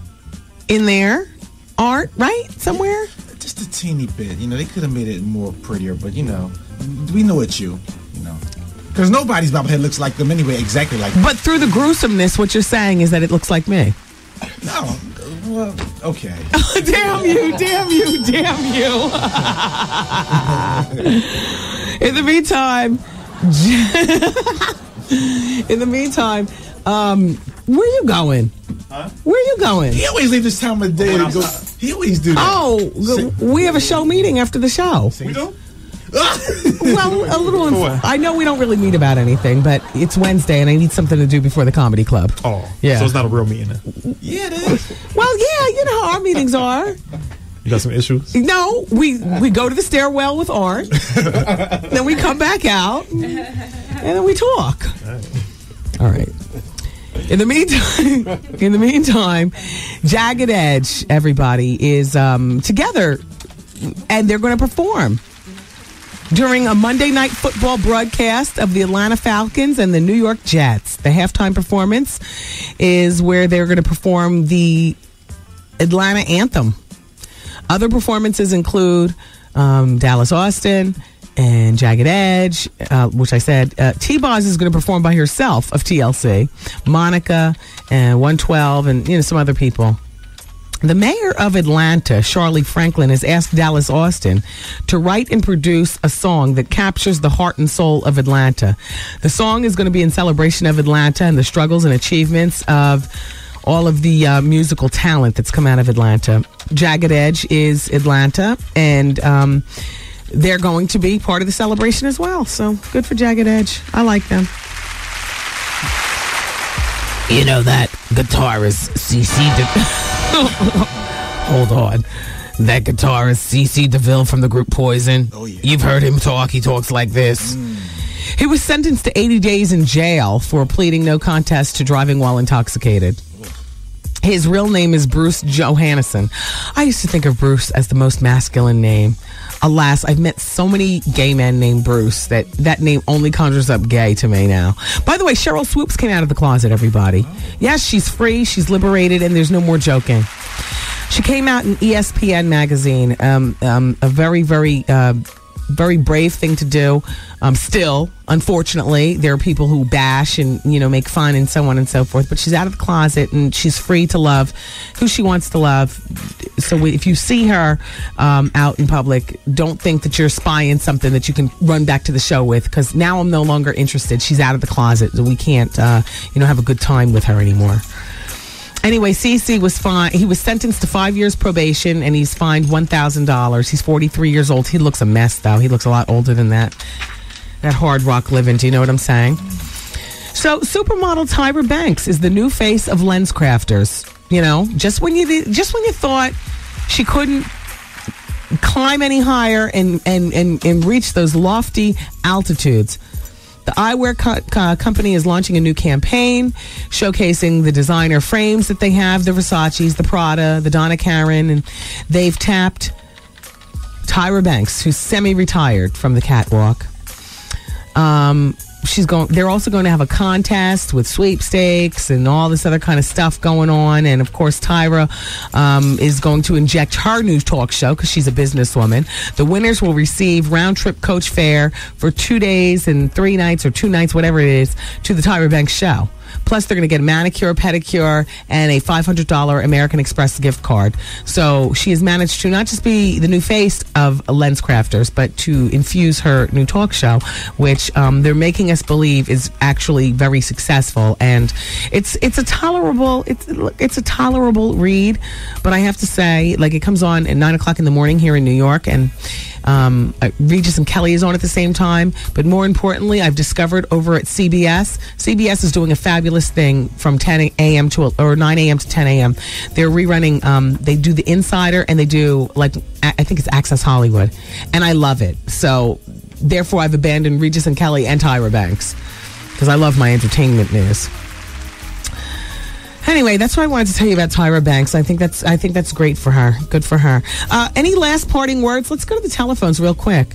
in there, art, right? Somewhere." Just a teeny bit. You know, they could have made it more prettier, but you know, we know it's you. You know, because nobody's bobblehead looks like them anyway. Exactly like. But through the gruesomeness, what you're saying is that it looks like me. No. Well, okay. damn you! Damn you! Damn you! in the meantime, in the meantime, um, where you going? Where are you going? He always leave this time of day to go. He always do that. Oh, g- we have a show meeting after the show. We do. well, a little. Inf- I know we don't really meet about anything, but it's Wednesday, and I need something to do before the comedy club. Oh, Yeah. So it's not a real meeting. Then. Yeah, it is. Well, yeah, you know how our meetings are. You got some issues. No, we we go to the stairwell with Art, then we come back out, and then we talk. All right. In the meantime, in the meantime, Jagged Edge, everybody is um, together, and they're going to perform during a Monday night football broadcast of the Atlanta Falcons and the New York Jets. The halftime performance is where they're going to perform the Atlanta anthem. Other performances include um, Dallas Austin and Jagged Edge, uh, which I said. Uh, T Boz is going to perform by herself of TLC, Monica and 112, and you know some other people. The mayor of Atlanta, Shirley Franklin, has asked Dallas Austin to write and produce a song that captures the heart and soul of Atlanta. The song is going to be in celebration of Atlanta and the struggles and achievements of all of the uh, musical talent that's come out of Atlanta. Jagged Edge is Atlanta, and um, they're going to be part of the celebration as well. So good for Jagged Edge. I like them. You know that guitarist CC. De- Hold on. That guitarist CC DeVille from the group Poison. Oh, yeah. You've heard him talk. He talks like this. He was sentenced to 80 days in jail for pleading no contest to driving while intoxicated. His real name is Bruce Johannesson. I used to think of Bruce as the most masculine name. Alas, I've met so many gay men named Bruce that that name only conjures up gay to me now. By the way, Sheryl Swoopes came out of the closet, everybody. Yes, she's free, she's liberated, and there's no more joking. She came out in ESPN magazine, um, um, a very, very, uh, very brave thing to do. Um, still, unfortunately, there are people who bash and you know make fun and so on and so forth. But she's out of the closet and she's free to love who she wants to love. So we- if you see her um, out in public, don't think that you're spying something that you can run back to the show with. Because now I'm no longer interested. She's out of the closet, so we can't uh, you know have a good time with her anymore. Anyway, CC was fine. He was sentenced to five years probation, and he's fined one thousand dollars. He's forty three years old. He looks a mess, though. He looks a lot older than that. That hard rock living. Do you know what I'm saying? So, supermodel Tyra Banks is the new face of LensCrafters. You know, just when you just when you thought she couldn't climb any higher and and and, and reach those lofty altitudes. The eyewear co- co- company is launching a new campaign showcasing the designer frames that they have the Versace's, the Prada, the Donna Karan, and they've tapped Tyra Banks, who's semi retired from the catwalk. Um, she's going they're also going to have a contest with sweepstakes and all this other kind of stuff going on. And of course tyra um, is going to inject her new talk show because she's a businesswoman. The winners will receive round trip coach fare for two days and three nights or two nights whatever it is to the tyra banks show Plus, they're going to get a manicure, pedicure, and a $500 American Express gift card. So she has managed to not just be the new face of LensCrafters, but to infuse her new talk show, which um, they're making us believe is actually very successful. And it's it's a tolerable it's it's a tolerable read, but I have to say, like it comes on at nine o'clock in the morning here in New York, and um, uh, Regis and Kelly is on at the same time. But more importantly, I've discovered over at CBS, CBS is doing a fabulous thing from 10 a.m. to or 9 a.m. to 10 a.m. They're rerunning. Um, they do the Insider and they do like I I think it's Access Hollywood, and I love it. So therefore, I've abandoned Regis and Kelly and Tyra Banks because I love my entertainment news. Anyway, that's what I wanted to tell you about Tyra Banks. I think that's I think that's great for her. Good for her. Uh, any last parting words? Let's go to the telephones real quick.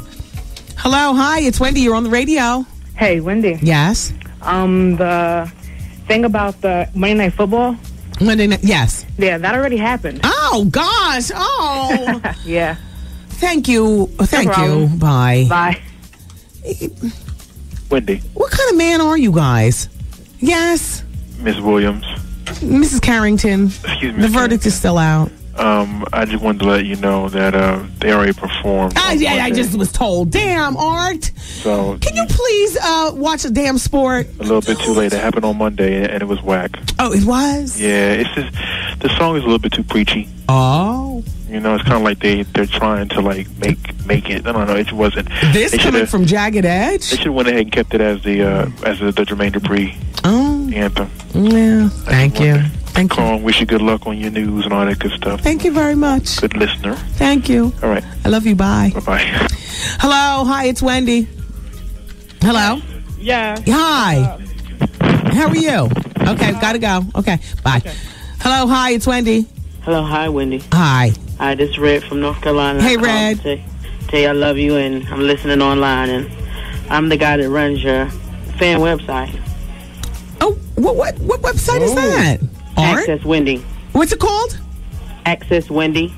Hello, hi, it's Wendy. You're on the radio. Hey, Wendy. Yes. Um, the thing about the Monday Night Football. Monday night, yes. Yeah, that already happened. Oh gosh. Oh. yeah. Thank you. Thank you. Bye. Bye. Wendy, What kind of man are you guys? Yes, Miss Williams. Mrs. Carrington. Excuse me. The verdict is still out. Um, I just wanted to let you know that uh, they already performed. Ah, yeah, I just was told. Damn, Art. So Can you please uh, watch a damn sport? a little bit too late. It happened on Monday, and it was whack. Oh, it was. Yeah, it's just the song is a little bit too preachy. Oh. You know, it's kind of like they they're trying to like make make it. I don't know. It wasn't. This coming from Jagged Edge. They should have went ahead and kept it as the uh, as the, the Jermaine Dupri Oh. Anthem. Yeah. Thank you. Thank you. Call, wish you good luck on your news and all that good stuff. Thank you very much. Good listener. Thank you. All right. I love you. Bye. Bye bye. Hello. Hi, it's Wendy. Hello. Yeah. Hi. How are you? Okay, gotta go. Okay, bye. Hello. Hi, it's Wendy. Hello, hi, Wendy. Hi. Hi, this is Red from North Carolina. Hey, I called Red. to Tell, tell you I love you, and I'm listening online, and I'm the guy that runs your fan website. Oh, what what what website is oh. that? Access Wendy. What's it called? Access Wendy.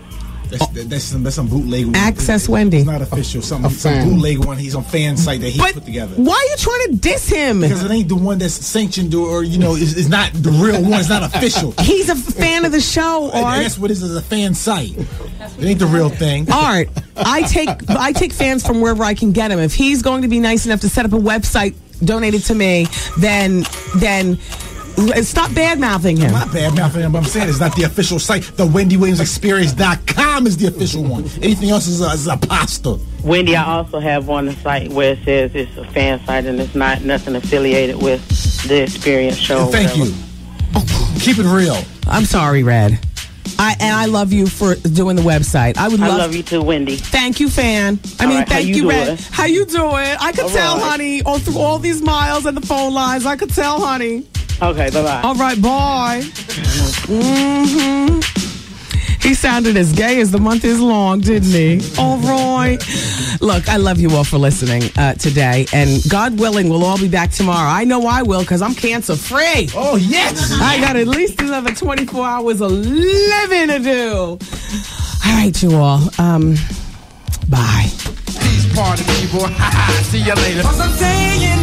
That's, oh. that's, some, that's some bootleg. One. Access Wendy. It's not official. Some, some bootleg one. He's on fan site that he put together. Why are you trying to diss him? Because it ain't the one that's sanctioned or, or you know, it's, it's not the real one. It's not official. He's a fan of the show, And Art. That's what it is. It's a fan site. It ain't the real thing. Art, I take I take fans from wherever I can get them. If he's going to be nice enough to set up a website donated to me, then then stop bad mouthing him. I'm not bad mouthing him, but I'm saying it's not the official site. The Wendy Williams WendyWilliamsExperience.com is the official one. Anything else is a, is a pasta. Wendy, I also have on the site where it says it's a fan site and it's not nothing affiliated with the Experience show. or Thank whatever. you. Oh, keep it real. I'm sorry, Red. I and I love you for doing the website. I would I love, love you too, Wendy. Thank you, fan. I All mean, right, thank you you, Red. How you doing? I could All tell, right. honey, all through all these miles and the phone lines. I could tell, honey. Okay, bye bye. All right, bye. hmm He sounded as gay as the month is long, didn't he? All right. Look, I love you all for listening uh, today, and God willing, we'll all be back tomorrow. I know I will because I'm cancer free. Oh yes, I got at least another 24 hours of living to do. All right, you all. Um, bye. Peace party, people. See you later. Bye-bye.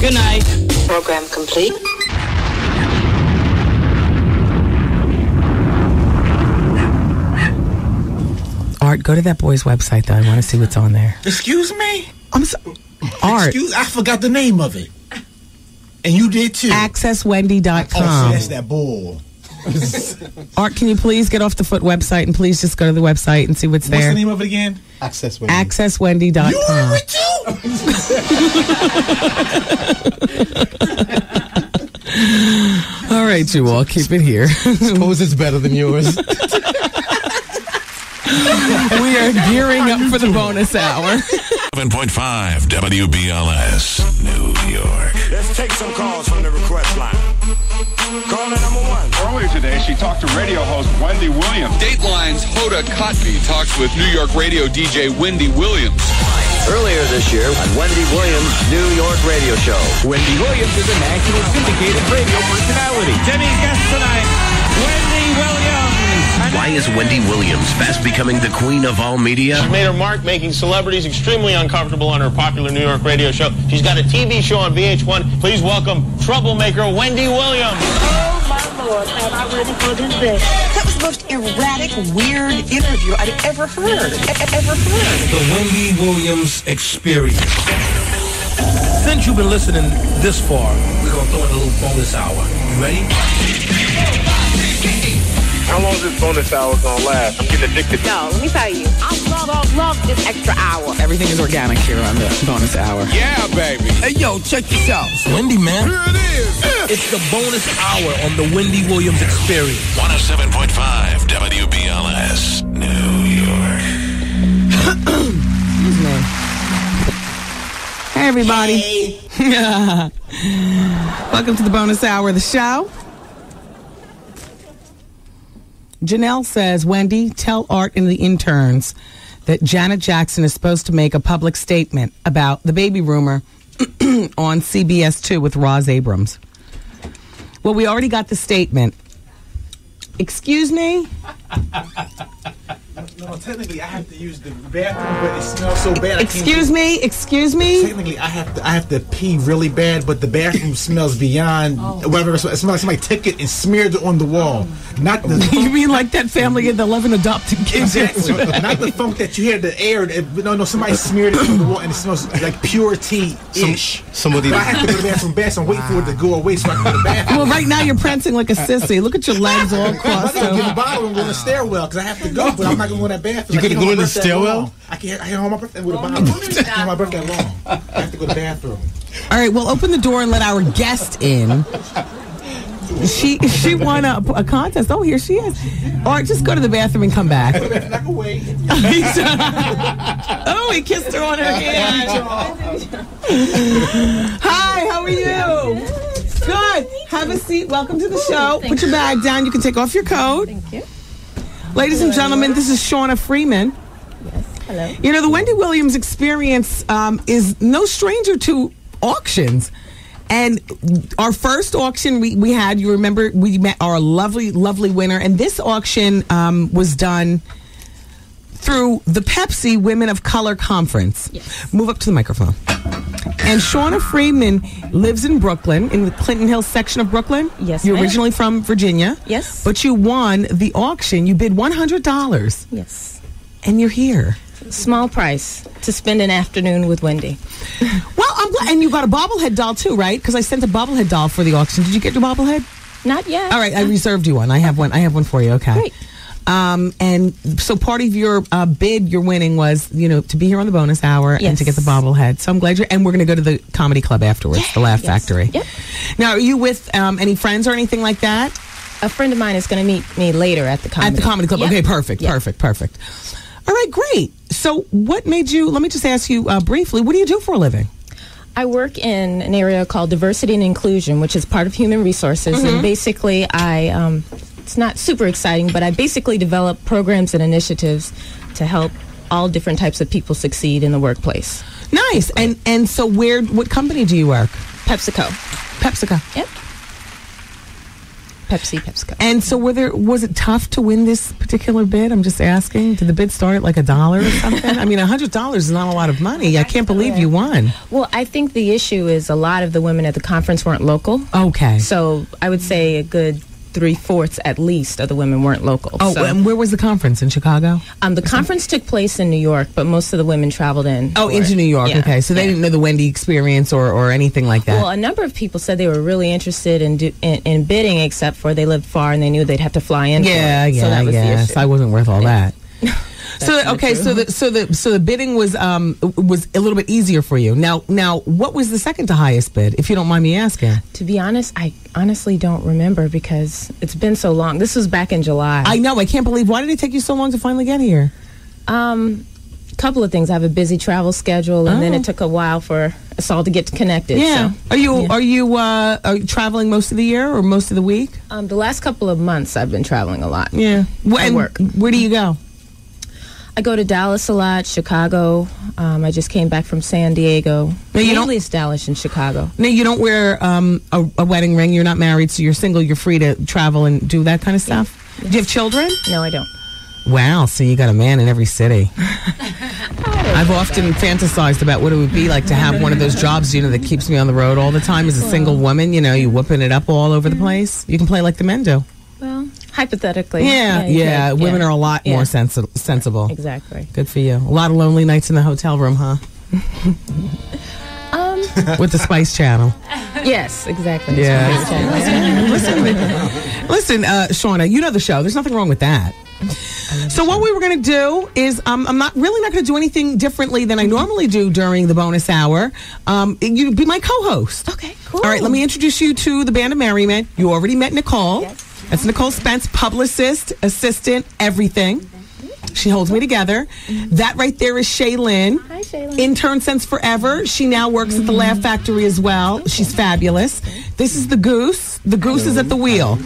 Good night. Program complete. Art, go to that boy's website, though. I want to see what's on there. Excuse me? I'm so, Art. Excuse, I forgot the name of it. And you did too. AccessWendy.com. Oh, so that's that bull. Art, can you please get off the foot website and please just go to the website and see what's What's there? What's the name of it again? Access Wendy. AccessWendy.com. You heard it All right, you all, keep it here. Suppose it's better than yours. we are gearing up for the bonus hour. 7.5 WBLS, New York. Let's take some calls from the request line. Caller number one. Earlier today, she talked to radio host Wendy Williams. Dateline's Hoda Kotb talks with New York radio DJ Wendy Williams. Earlier this year on Wendy Williams' New York radio show. Wendy Williams is a national syndicated radio personality. Jimmy's guest tonight, Wendy Williams. Why is Wendy Williams fast becoming the queen of all media? She's made her mark making celebrities extremely uncomfortable on her popular New York radio show. She's got a TV show on VH1. Please welcome troublemaker Wendy Williams. Oh my lord, am I ready for this day? That was the most erratic, weird interview I'd ever heard. Ever heard. The Wendy Williams Experience. Since you've been listening this far, we're gonna throw in a little bonus hour. You ready? How long is this bonus hour gonna last? I'm getting addicted. No, let me tell you, I love, love, love this extra hour. Everything is organic here on the bonus hour. Yeah, baby. Hey, yo, check this out. It's Wendy, man. Here it is. It's the bonus hour on the Wendy Williams Experience. 107.5 WBLS, New York. Excuse me. Hey, everybody. Welcome to the bonus hour of the show. Janelle says, Wendy, tell Art and the interns that Janet Jackson is supposed to make a public statement about the baby rumor on CBS 2 with Roz Abrams. Well, we already got the statement. Excuse me? No, technically, I have to use the bathroom, but it smells so bad. Excuse me? Excuse me? Technically, I have to I have to pee really bad, but the bathroom smells beyond oh. whatever. It smells like somebody took it and smeared it on the wall. Not the you mean like that family of the 11 adopted kids? exactly not the funk that you hear the air. It, no, no, somebody smeared it on the wall and it smells like pure tea ish. somebody- But I have to go to the bathroom bad, so I'm waiting for it to go away so I can go to the bathroom. Well, right now you're prancing like a sissy. Look at your legs all crossed. I'm crossed gonna get a bottle and go in the stairwell because I have to go, but I'm not gonna go in that bathroom. You I couldn't go in the breath stairwell? I can't. I can't hold my breath with a bottle. I can't hold my breath that long. I have to go to the bathroom. All right, well, open the door and let our guest in. She she won a, a contest. Oh, here she is. Or just go to the bathroom and come back. I can wait. oh, he kissed her on her hand. Hi, how are you? Good. Have a seat. Welcome to the show. Put your bag down. You can take off your coat. Thank you. Ladies and gentlemen, this is Shauna Freeman. Yes. Hello. You know, the Wendy Williams experience um, is no stranger to auctions. And our first auction we, we had, you remember, we met our lovely, lovely winner. And this auction um, was done through the Pepsi Women of Color Conference. Move up to the microphone. And Shauna Freeman lives in Brooklyn, in the Clinton Hill section of Brooklyn. Yes, You're originally from Virginia. Yes. But you won the auction. You bid $100. Yes. And you're here. Small price to spend an afternoon with Wendy. Well, I'm glad. And you got a bobblehead doll too, right? Because I sent a bobblehead doll for the auction. Did you get your bobblehead? Not yet. All right, I reserved you one. I have one. I have one for you. Okay. Great. Um, and so part of your uh, bid, your winning was, you know, to be here on the bonus hour and to get the bobblehead. So I'm glad you're, and we're going to go to the comedy club afterwards, the Laugh Yes. Factory. Yep. Now, are you with um, any friends or anything like that? A friend of mine is going to meet me later at the comedy. At the comedy club. Yep. Okay, perfect, Yep. perfect, perfect. All right, great. So, what made you? Let me just ask you uh, briefly. What do you do for a living? I work in an area called diversity and inclusion, which is part of human resources. Mhm. And basically, I, um, it's not super exciting, but I basically develop programs and initiatives to help all different types of people succeed in the workplace. Nice. And and so, where? What company do you work? PepsiCo. PepsiCo. Yep. Pepsi, PepsiCo. And so, were there? Was it tough to win this particular bid? I'm just asking. Did the bid start at like a dollar or something? I mean, a hundred dollars is not a lot of money. I can't believe you won. Well, I think the issue is a lot of the women at the conference weren't local. Okay. So I would say a good three fourths at least of the women weren't local. Oh, So, and where was the conference in Chicago? um, the conference took place in New York, but most of the women traveled in. Oh, into it. New York. Yeah. Okay, so they didn't know the Wendy experience or or anything like that. Well, a number of people said they were really interested in, do, in in bidding, except for they lived far and they knew they'd have to fly in. for yeah, yeah, so that was yes. the issue. I wasn't worth all that. so okay, true. so the so the so the bidding was um was a little bit easier for you. Now now what was the second to highest bid, if you don't mind me asking? To be honest, I honestly don't remember because it's been so long. This was back in July. I know. I can't believe. Why did it take you so long to finally get here? Um, a couple of things. I have a busy travel schedule, and then Oh. it took a while for us all to get connected. Yeah. So. Are you Yeah. are you uh are you traveling most of the year or most of the week? Um, the last couple of months, I've been traveling a lot. Yeah. And work. Where do you go? I go to Dallas a lot, Chicago. Um, I just came back from San Diego. Now, you Mainly it's Dallas and Chicago. No, you don't wear um, a, a wedding ring. You're not married, so you're single. You're free to travel and do that kind of stuff. Do you have children? No, I don't. Wow, so you got a man in every city. I've often fantasized about what it would be like to have one of those jobs, you know, that keeps me on the road all the time as a single woman. You know, you whooping it up all over the place. You can play like the men do. Well, hypothetically. Yeah, you yeah. could, Women are a lot Yeah. more sensi- sensible. Exactly. Good for you. A lot of lonely nights in the hotel room, huh? Um, With the Spice Channel. yes, exactly. Yeah. Listen, listen, listen, uh, Shauna, you know the show. There's nothing wrong with that. So what we were going to do is, um, I'm not really not going to do anything differently than I normally do during the bonus hour. Um, you be my co-host. Okay, cool. All right, let me introduce you to the band of Merrymen. You already met Nicole. That's Nicole Spence, publicist, assistant, everything. She holds me together. Mm-hmm. That right there is Shaylin. Hi, Shaylin. Intern since forever. She now works at the Laugh mm-hmm. Factory as well. She's fabulous. This is the Goose. The Goose is at the wheel.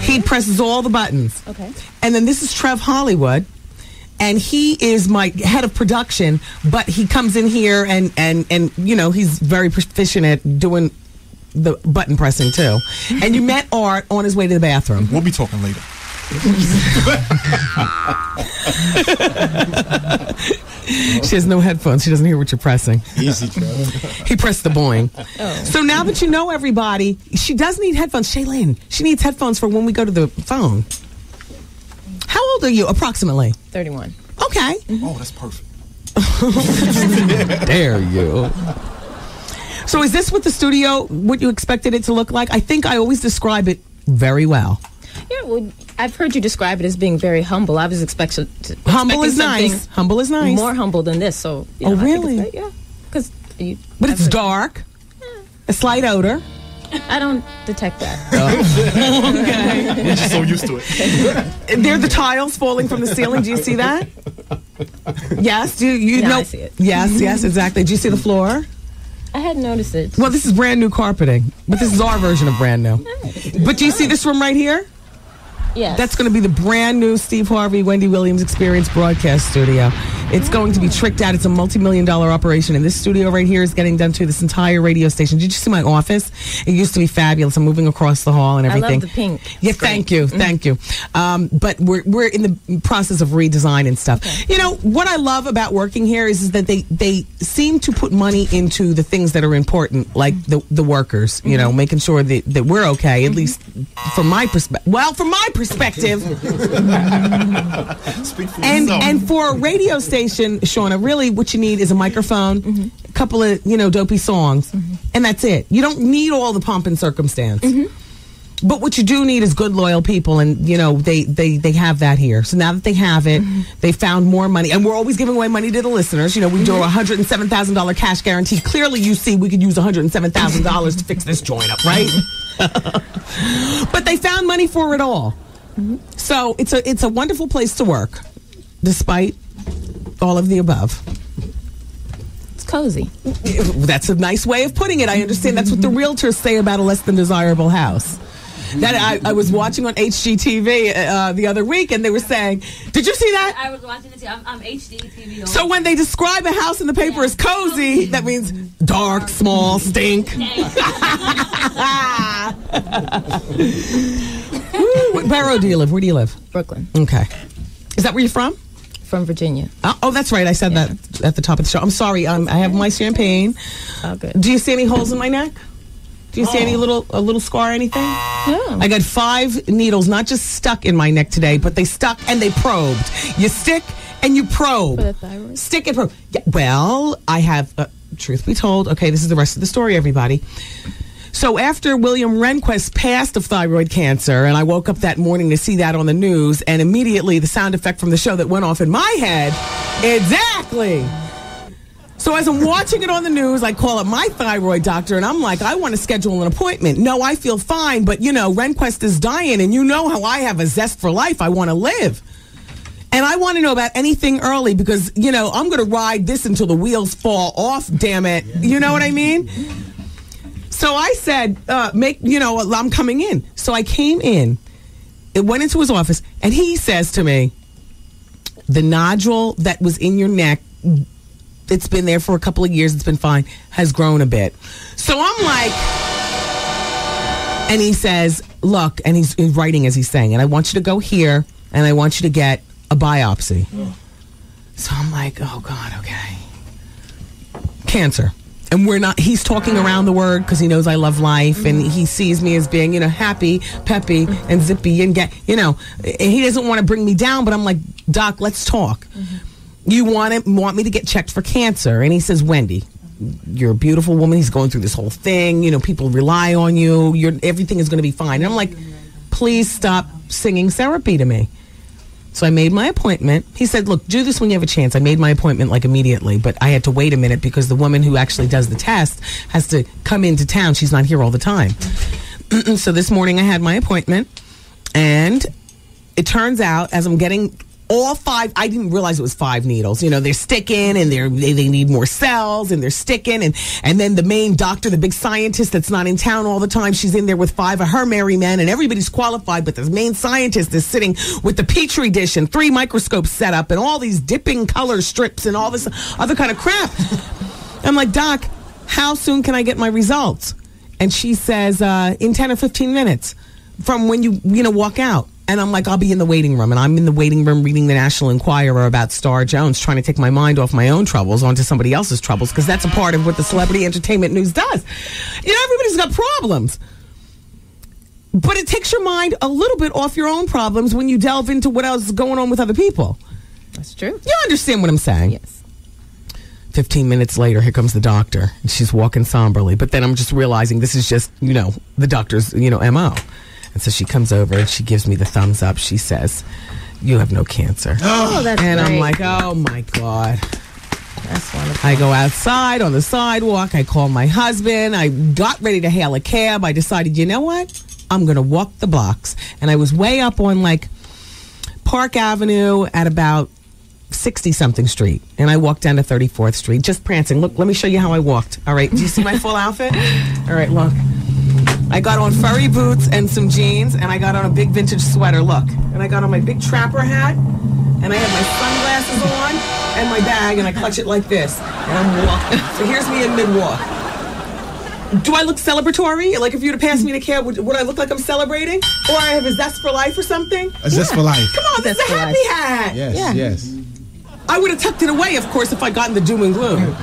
He presses all the buttons. Okay. And then this is Trev Hollywood. and he is my head of production. But he comes in here and and and you know he's very proficient at doing the button pressing too. And you met Art on his way to the bathroom. We'll be talking later. She has no headphones. She doesn't hear what you're pressing. Easy, He pressed the boing. Oh. So now that you know everybody, she does need headphones. Shaylin, she needs headphones for when we go to the phone. How old are you, approximately? 31. Okay. Oh, that's perfect. Dare you. So is this what the studio, what you expected it to look like? I think I always describe it very well. Yeah, well, I've heard you describe it as being very humble. I was expecting to, Humble expecting is nice. Humble is nice. More humble than this. So, you Oh, know, I think it's really? yeah, because. But I've it's heard- dark. A slight odor. I don't detect that. okay. We're just so used to it. They're the tiles falling from the ceiling. Do you see that? Yes. Do you, you Now know? I see it. Yes. Yes. Exactly. Do you see the floor? I hadn't noticed it. Well, this is brand new carpeting, but this is our version of brand new. But do you see this room right here? Yes. That's going to be the brand new Steve Harvey, Wendy Williams Experience broadcast studio. It's going to be tricked out. It's a multi million dollar operation. And this studio right here is getting done to this entire radio station. Did you see my office? It used to be fabulous. I'm moving across the hall and everything. I love the pink. Yeah, It's great. thank you, Mhm. thank you. Um, but we're we're in the process of redesign and stuff. You know what I love about working here is, is that they they seem to put money into the things that are important, like the the workers. You know, making sure that that we're okay, at least from my perspective. Well, from my perspective. Speak for And yourself. and for a radio station, Shauna, really what you need is a microphone, mm-hmm. a couple of you know dopey songs, mm-hmm. and that's it. You don't need all the pomp and circumstance. Mm-hmm. But what you do need is good, loyal people, and you know they they they have that here. So now that they have it, they found more money, and we're always giving away money to the listeners. You know, we do a one hundred and seven thousand dollar cash guarantee. Clearly, you see, we could use one hundred and seven thousand dollars to fix this joint up, right? but they found money for it all. So it's a it's a wonderful place to work, despite all of the above. It's cozy. That's a nice way of putting it. I understand that's what the mm-hmm. realtors say about a less than desirable house. That I, I was watching on HGTV uh, the other week, and they were saying, "Did you see that?" I was watching it too. I'm, I'm HD TV. So when they describe a house in the paper as cozy, that means dark, small, stink. what borough do you live? Where do you live? Brooklyn. Okay. Is that where you're from? From Virginia. Oh, oh, that's right. I said that at the top of the show. I'm sorry. Um, I have my champagne. Oh, good. Do you see any holes in my neck? Do you see any little a little scar, or anything? No. I got five needles, not just stuck in my neck today, but they stuck and they probed. You stick and you probe. For the thyroid? Stick and probe. Yeah, well, I have. Uh, truth be told, okay, this is the rest of the story, everybody. So after William Rehnquist passed of thyroid cancer, and I woke up that morning to see that on the news, and immediately the sound effect from the show that went off in my head, exactly. So as I'm watching it on the news, I call up my thyroid doctor, and I'm like, I want to schedule an appointment. No, I feel fine, but you know, Rehnquist is dying, and you know how I have a zest for life. I want to live. And I want to know about anything early because, you know, I'm going to ride this until the wheels fall off, damn it. You know what I mean? So I said, uh, make, you know, I'm coming in. So I came in, it went into his office, and he says to me, the nodule that was in your neck, it's been there for a couple of years, it's been fine, has grown a bit. So I'm like, and he says, look, and he's, writing as he's saying, and I want you to go here, and I want you to get a biopsy. So I'm like, oh God, okay. Cancer. And we're not, he's talking around the word because he knows I love life and he sees me as being, you know, happy, peppy, and zippy and get, you know, he doesn't want to bring me down, but I'm like, Doc, let's talk. You want it, want me to get checked for cancer? And he says, Wendy, you're a beautiful woman. He's going through this whole thing. You know, people rely on you. You're, everything is going to be fine. And I'm like, please stop singing therapy to me. So I made my appointment. He said, "Look, do this when you have a chance." I made my appointment like immediately, but I had to wait a minute because the woman who actually does the test has to come into town. She's not here all the time. so this morning I had my appointment, and it turns out as I'm getting all five. I didn't realize it was five needles. You know, they're sticking and they're they, they need more cells and they're sticking and and then the main doctor, the big scientist that's not in town all the time, she's in there with five of her merry men and everybody's qualified, but the main scientist is sitting with the petri dish and three microscopes set up and all these dipping color strips and all this other kind of crap. I'm like, Doc, how soon can I get my results? And she says, uh, in 10 or 15 minutes from when you, you know, walk out. And I'm like, I'll be in the waiting room. And I'm in the waiting room reading the National Enquirer about Star Jones, trying to take my mind off my own troubles onto somebody else's troubles, because that's a part of what the celebrity entertainment news does. You know, everybody's got problems. But it takes your mind a little bit off your own problems when you delve into what else is going on with other people. That's true. You understand what I'm saying? Yes. 15 minutes later, here comes the doctor. And she's walking somberly. But then I'm just realizing this is just, you know, the doctor's, you know, MO. And so she comes over and she gives me the thumbs up. She says, You have no cancer. Oh, that's and I'm like, Oh my God. That's wonderful. I go outside on the sidewalk. I call my husband. I got ready to hail a cab. I decided, you know what? I'm going to walk the blocks. And I was way up on like Park Avenue at about 60 something street. And I walked down to 34th Street, just prancing. Look, let me show you how I walked. All right. Do you see my full outfit? All right, look. I got on furry boots and some jeans, and I got on a big vintage sweater. Look. And I got on my big trapper hat, and I had my sunglasses on, and my bag, and I clutch it like this. And I'm walking. So here's me in mid walk. Do I look celebratory? Like if you were to pass me in a cab, would, would I look like I'm celebrating? Or I have a zest for life or something? A zest for life. Come on, this is a happy life. hat. Yes, yes. I would have tucked it away, of course, if I got in the doom and gloom.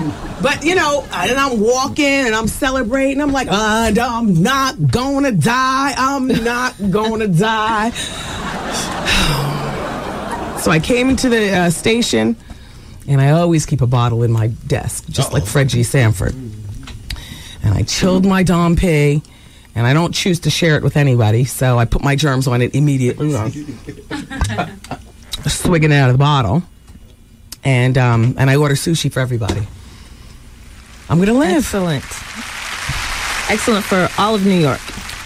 But you know, and I'm walking and I'm celebrating. I'm like, and I'm not gonna die. I'm not gonna die. So I came into the uh, station, and I always keep a bottle in my desk, just like Fred G. Sanford. And I chilled my Dom P. And I don't choose to share it with anybody, so I put my germs on it immediately. Swigging it out of the bottle and um, and I order sushi for everybody. I'm gonna live. Excellent. Excellent for all of New York.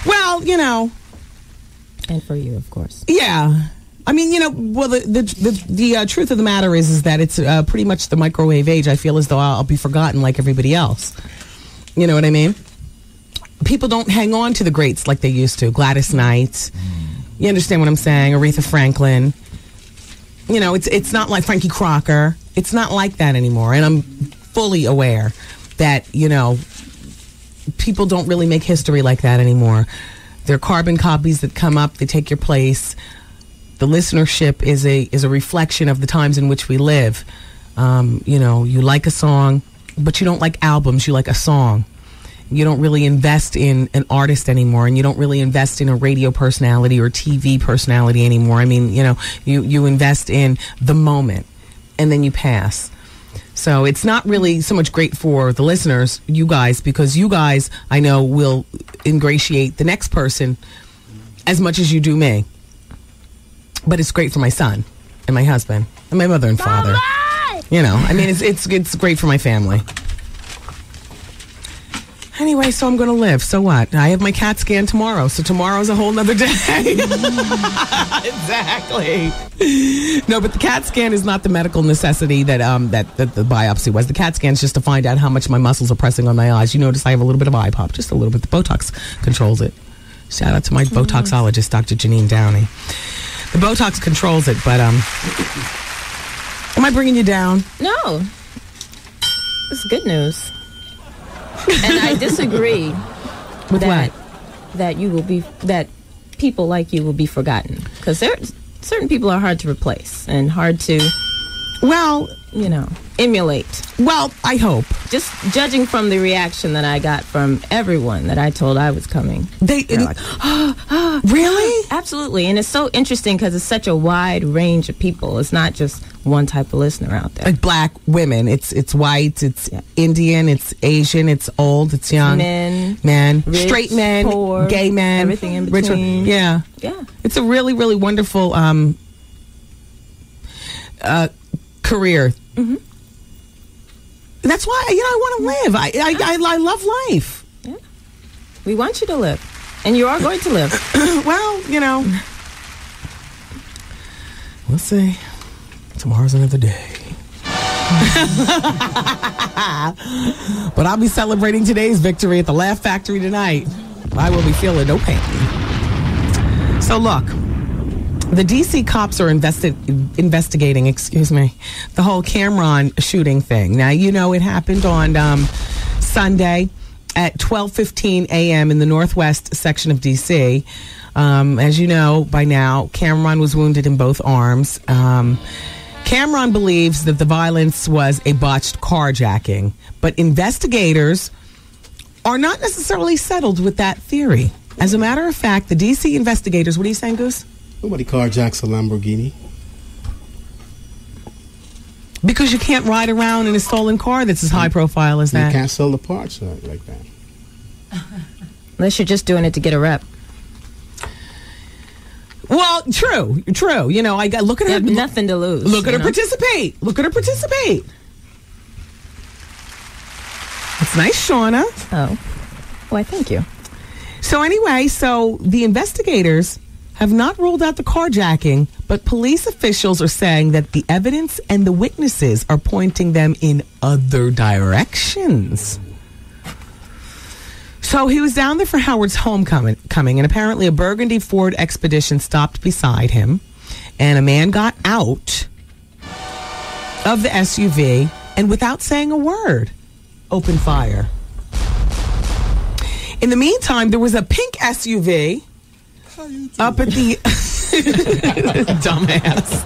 Well, you know, and for you, of course. Yeah. I mean, you know, well, the the the, the uh, truth of the matter is, is that it's uh, pretty much the microwave age. I feel as though I'll, I'll be forgotten like everybody else. You know what I mean? People don't hang on to the greats like they used to. Gladys Knight. You understand what I'm saying? Aretha Franklin. You know, it's it's not like Frankie Crocker. It's not like that anymore. And I'm fully aware that you know people don't really make history like that anymore. They're carbon copies that come up. They take your place. The listenership is a is a reflection of the times in which we live. Um, you know, you like a song, but you don't like albums. You like a song. You don't really invest in an artist anymore, and you don't really invest in a radio personality or TV personality anymore. I mean, you know, you you invest in the moment, and then you pass. So it's not really so much great for the listeners, you guys, because you guys, I know, will ingratiate the next person as much as you do me. But it's great for my son and my husband and my mother and father. You know, I mean, it's it's it's great for my family. Anyway, so I'm going to live. So what? I have my CAT scan tomorrow. So tomorrow's a whole nother day. exactly. No, but the CAT scan is not the medical necessity that um that, that the biopsy was. The CAT scan is just to find out how much my muscles are pressing on my eyes. You notice I have a little bit of eye pop, just a little bit. The Botox controls it. Shout out to my Botoxologist, Dr. Janine Downey. The Botox controls it, but um, am I bringing you down? No. It's good news. And I disagree With that that you will be that people like you will be forgotten. Because there certain people are hard to replace and hard to well you know emulate. well i hope. Just judging from the reaction that i got from everyone that i told i was coming. They like really? Absolutely. And it's so interesting because it's such a wide range of people. It's not just one type of listener out there like black women. It's it's white, it's Indian, it's Asian, it's old, it's young, men, men, rich, straight men, poor, gay men, everything in rich- between. yeah, yeah. It's a really really wonderful um uh career. Mm-hmm. That's why you know I want to live. I I, I I love life. Yeah, we want you to live, and you are going to live. well, you know, we'll see. Tomorrow's another day. but I'll be celebrating today's victory at the Laugh Factory tonight. I will be feeling no pain. So look, the DC cops are investi- investigating, excuse me, the whole Cameron shooting thing. Now you know it happened on um, Sunday at 12:15 a.m. in the northwest section of DC. Um, as you know by now, Cameron was wounded in both arms. Um, Cameron believes that the violence was a botched carjacking, but investigators are not necessarily settled with that theory. As a matter of fact, the DC investigators, what are you saying, Goose? Nobody carjacks a Lamborghini. Because you can't ride around in a stolen car that's as high profile as that. You that. can't sell the parts uh, like that. Unless you're just doing it to get a rep. Well, true, true. You know, I got look at her. nothing to lose. Look at her know? participate. Look at her participate. It's nice, Shauna. Oh, why? Thank you. So anyway, so the investigators have not ruled out the carjacking, but police officials are saying that the evidence and the witnesses are pointing them in other directions. So he was down there for Howard's homecoming, coming, and apparently a burgundy Ford Expedition stopped beside him, and a man got out of the SUV and, without saying a word, opened fire. In the meantime, there was a pink SUV up at the dumbass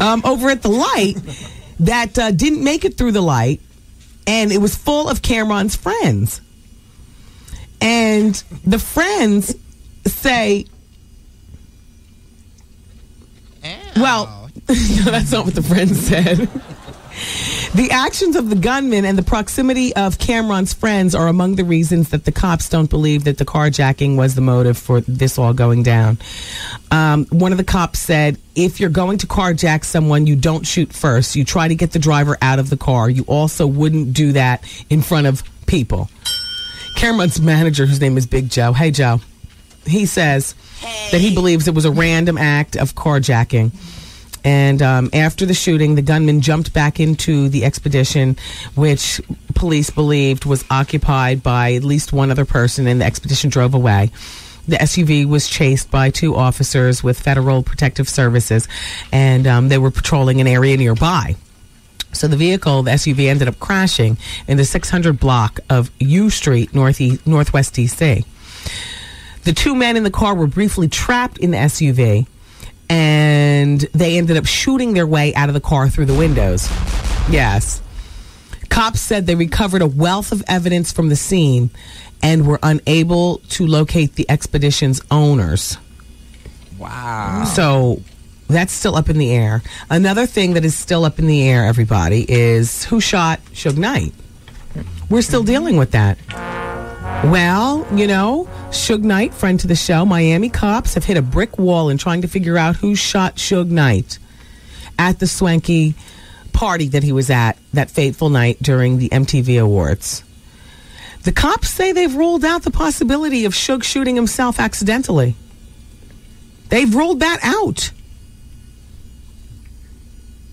um, over at the light that uh, didn't make it through the light, and it was full of Cameron's friends. And the friends say, well, no, that's not what the friends said. The actions of the gunman and the proximity of Cameron's friends are among the reasons that the cops don't believe that the carjacking was the motive for this all going down. Um, one of the cops said, if you're going to carjack someone, you don't shoot first. You try to get the driver out of the car. You also wouldn't do that in front of people. Cameron's manager, whose name is Big Joe, hey Joe, he says that he believes it was a random act of carjacking. And um, after the shooting, the gunman jumped back into the expedition, which police believed was occupied by at least one other person, and the expedition drove away. The SUV was chased by two officers with Federal Protective Services, and um, they were patrolling an area nearby. So the vehicle, the SUV, ended up crashing in the 600 block of U Street, northeast, northwest DC. The two men in the car were briefly trapped in the SUV, and they ended up shooting their way out of the car through the windows. Yes. Cops said they recovered a wealth of evidence from the scene and were unable to locate the expedition's owners. Wow. So that's still up in the air. Another thing that is still up in the air, everybody, is who shot Suge Knight. We're still dealing with that. Well, you know, Suge Knight, friend to the show, Miami cops have hit a brick wall in trying to figure out who shot Suge Knight at the swanky party that he was at that fateful night during the MTV Awards. The cops say they've ruled out the possibility of Suge shooting himself accidentally. They've ruled that out.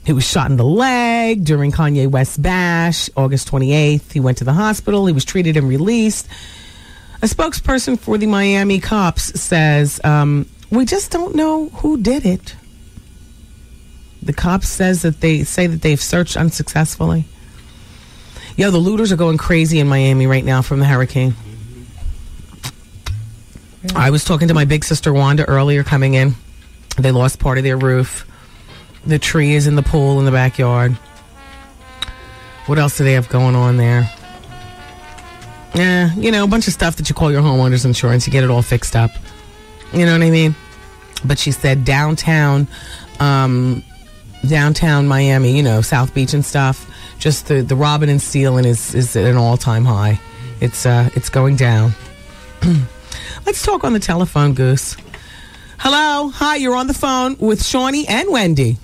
He was shot in the leg during Kanye West's bash, August 28th. He went to the hospital. He was treated and released. A spokesperson for the Miami cops says, um, "We just don't know who did it." The cops says that they say that they've searched unsuccessfully. Yo, the looters are going crazy in Miami right now from the hurricane. I was talking to my big sister Wanda earlier coming in. They lost part of their roof. The tree is in the pool in the backyard. What else do they have going on there? Yeah, you know, a bunch of stuff that you call your homeowner's insurance. You get it all fixed up. You know what I mean? But she said downtown, um, downtown Miami, you know, South Beach and stuff. Just the the Robin and Steeling is is at an all time high. It's uh it's going down. Let's talk on the telephone, Goose. Hello, hi. You're on the phone with Shawnee and Wendy.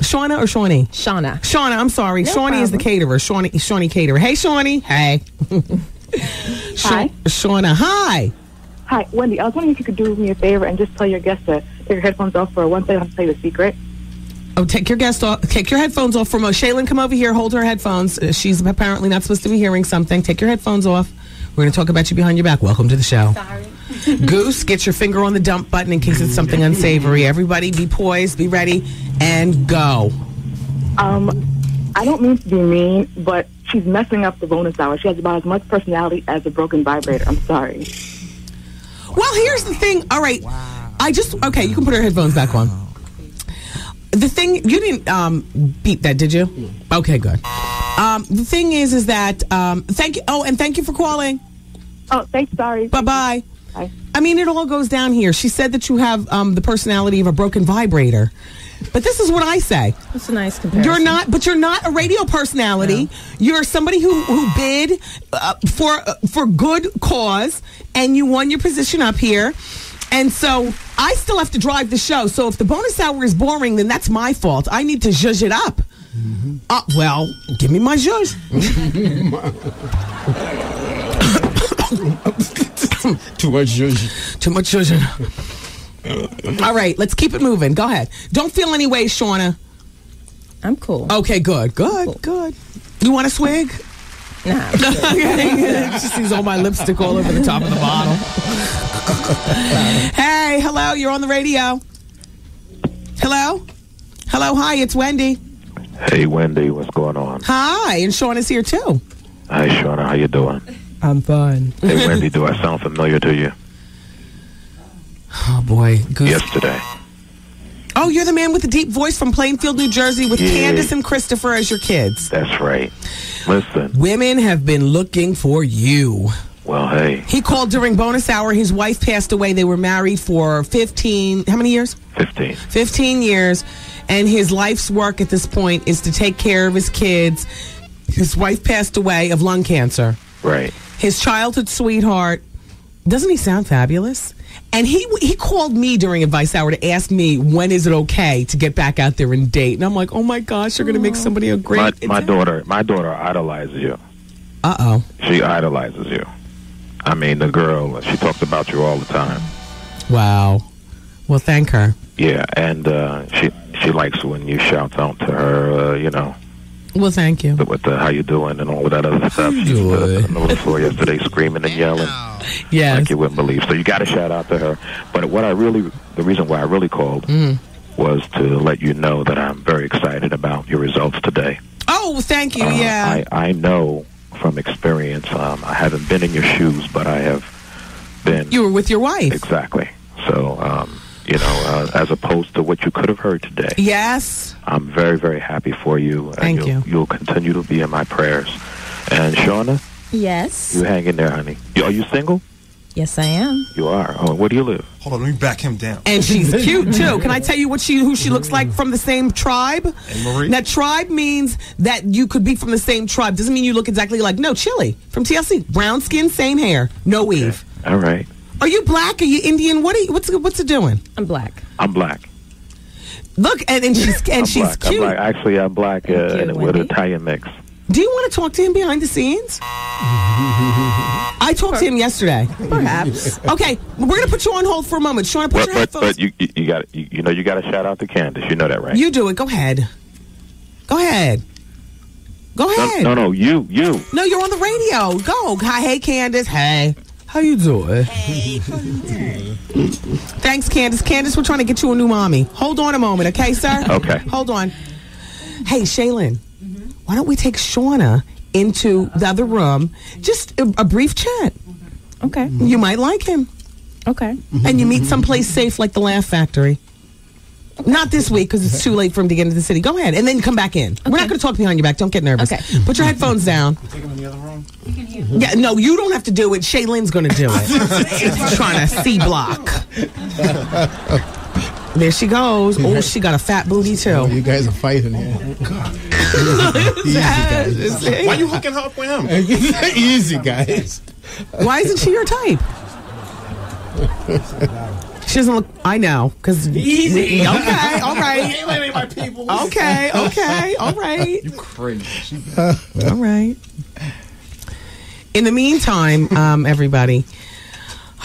Shauna or Shawnee? Shauna. Shauna, I'm sorry. No Shawnee is the caterer. Shawnee, Shawnee caterer. Hey, Shawnee. Hey. Hi. Shauna, hi. Hi, Wendy. I was wondering if you could do me a favor and just tell your guests to take your headphones off for one second. I'll tell you a secret. Oh, take your guest off. Take your headphones off. From Shaylin, come over here. Hold her headphones. Uh, She's apparently not supposed to be hearing something. Take your headphones off. We're going to talk about you behind your back. Welcome to the show. Sorry. Goose, get your finger on the dump button in case it's something unsavory. Everybody, be poised, be ready, and go. Um, I don't mean to be mean, but she's messing up the bonus hour. She has about as much personality as a broken vibrator. I'm sorry. Well, here's the thing. All right, I just okay. You can put her headphones back on. The thing you didn't um, beat that, did you? Okay, good. Um, the thing is, is that um, thank you. Oh, and thank you for calling. Oh, thanks. Sorry. Bye bye. Bye. I mean, it all goes down here. She said that you have um, the personality of a broken vibrator. But this is what I say. That's a nice comparison. You're not, but you're not a radio personality. You're somebody who who bid uh, for uh, for good cause, and you won your position up here. And so I still have to drive the show. So if the bonus hour is boring, then that's my fault. I need to zhuzh it up. Uh, well, give me my zhuzh. Too much zhuzh. Too much zhuzh. All right, let's keep it moving. Go ahead. Don't feel any way, Shauna. I'm cool. Okay, good, good, good. You want a swig? Nah. she sees all my lipstick all over the top of the bottle. hey, hello, you're on the radio. Hello? Hello, hi, it's Wendy. Hey, Wendy, what's going on? Hi, and Sean is here too. Hi, Shauna, how you doing? I'm fine. Hey, Wendy, do I sound familiar to you? Oh boy, Goose. Yesterday. Oh, you're the man with the deep voice from Plainfield, New Jersey, with Yeah. Candace and Christopher as your kids. That's right. Listen, Women have been looking for you. well, hey, He called during bonus hour. His wife passed away. They were married for 15, how many years? 15. 15 years. And his life's work at this point is to take care of his kids. His wife passed away of lung cancer. Right. His childhood sweetheart. Doesn't he sound fabulous? And he he called me during advice hour to ask me when is it okay to get back out there and date. And I'm like, oh my gosh, you're going to make somebody a My, great. my daughter, my daughter idolizes you. Uh oh. She idolizes you. I mean, the girl, she talks about you all the time. Wow. Well, thank her. Yeah, and uh, she she likes when you shout out to her, uh, you know, Well, thank you. with the how you doing and all of that other stuff. She was on the floor yesterday screaming and yelling. Yes. Like you wouldn't believe. So you got to shout out to her. But what I really, the reason why I really called Mm. was to let you know that I'm very excited about your results today. Oh, thank you. Uh, yeah. I, I know from experience, um, I haven't been in your shoes, but I have been. you were with your wife. Exactly. So, um, you know, uh, as opposed to what you could have heard today, Yes. I'm very, very happy for you. And Thank you'll, you. You'll continue to be in my prayers. And Shauna, Yes. you hang in there, honey. Are you single? Yes, I am. You are. Oh, where do you live? Hold on, let me back him down. And she's cute too. Can I tell you what she who she looks like from the same tribe? Marie? That tribe means that you could be from the same tribe. Doesn't mean you look exactly like no Chili from TLC. Brown skin, same hair, no weave. All right. Are you black? Are you Indian? What are you, what's what's it doing? I'm black. I'm black. Look, and, and she's and I'm she's black. cute. I'm black. Actually, I'm black uh, you, and with Wendy. Italian mix. Do you want to talk to him behind the scenes? I talked to him yesterday. Perhaps. Okay, we're gonna put you on hold for a moment. Sean, put But your but, headphones. but you you- you got you, you know you got to shout out to Candace. You know that, right? You do it. Go ahead. Go ahead. Go no, ahead. no, no, you you. No, you're on the radio. Go. Hi, hey, Candace. Hey. How you doing? Hey. Thanks, Candace. Candace, we're trying to get you a new mommy. Hold on a moment, okay, sir? Okay. Hold on. Hey, Shaylin, mm-hmm. why don't we take Shauna into the other room? Just a, a brief chat. Okay. You might like him. Okay. And you meet someplace safe like the Laugh Factory. Not this week because it's too late for him to get into the city. Go ahead and then come back in. We're not going to talk behind your back. Don't get nervous. Okay. Put your headphones down. Take him in the other room. Yeah, no, you don't have to do it. Shaylin's going to do it. Trying to C block. There she goes. Oh, she got a fat booty Oh, too. you guys are fighting here. Oh, God. Easy, guys. Why are you hooking up with him? Easy, guys. Why isn't she your type? She doesn't look. I know because Easy. Okay, all right. Alienating my people. Okay, okay, all right. You crazy. All right. In the meantime, um, everybody.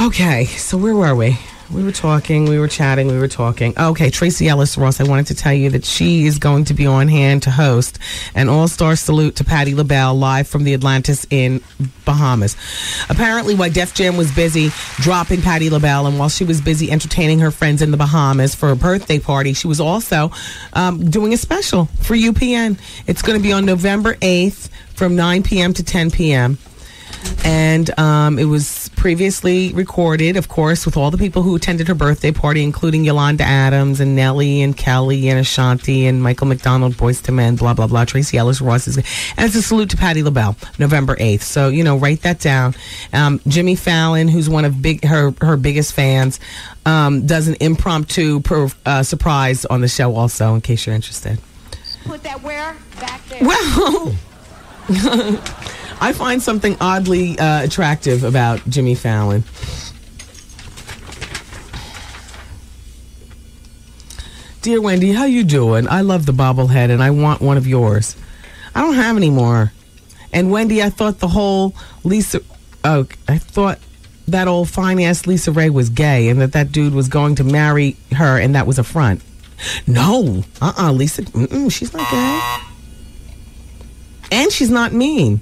Okay, so where were we? We were talking, we were chatting, we were talking. Okay, Tracee Ellis Ross, I wanted to tell you that she is going to be on hand to host an all star salute to Patti LaBelle live from the Atlantis in Bahamas. Apparently, while Def Jam was busy dropping Patti LaBelle, and while she was busy entertaining her friends in the Bahamas for a birthday party, she was also um, doing a special for UPN. It's going to be on November 8th from 9 p.m. to 10 p.m and um, it was previously recorded, of course, with all the people who attended her birthday party, including Yolanda Adams and Nelly and Kelly and Ashanti and Michael McDonald, Boyz II Men, blah blah blah. Tracee Ellis Ross is, and it's a salute to Patti LaBelle, November eighth. So you know, write that down. Um, Jimmy Fallon, who's one of big her her biggest fans, um, does an impromptu per, uh, surprise on the show, also, in case you're interested. Put that where? Back there. Well. I find something oddly uh, attractive about Jimmy Fallon. Dear Wendy, how you doing? I love the bobblehead and I want one of yours. I don't have any more. And Wendy, I thought the whole Lisa oh, I thought that old fine ass LisaRaye was gay and that that dude was going to marry her and that was a front. No. Uh-uh, Lisa, mm-mm, she's not gay. And she's not mean.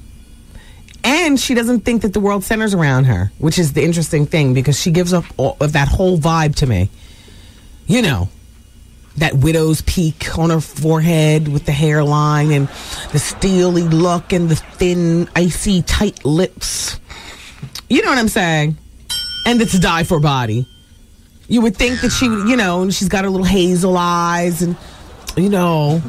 And she doesn't think that the world centers around her, which is the interesting thing because she gives up all of that whole vibe to me. You know, that widow's peak on her forehead with the hairline and the steely look and the thin, icy, tight lips. You know what I'm saying? And it's a die for body. You would think that she, would, you know, she's got her little hazel eyes and, you know,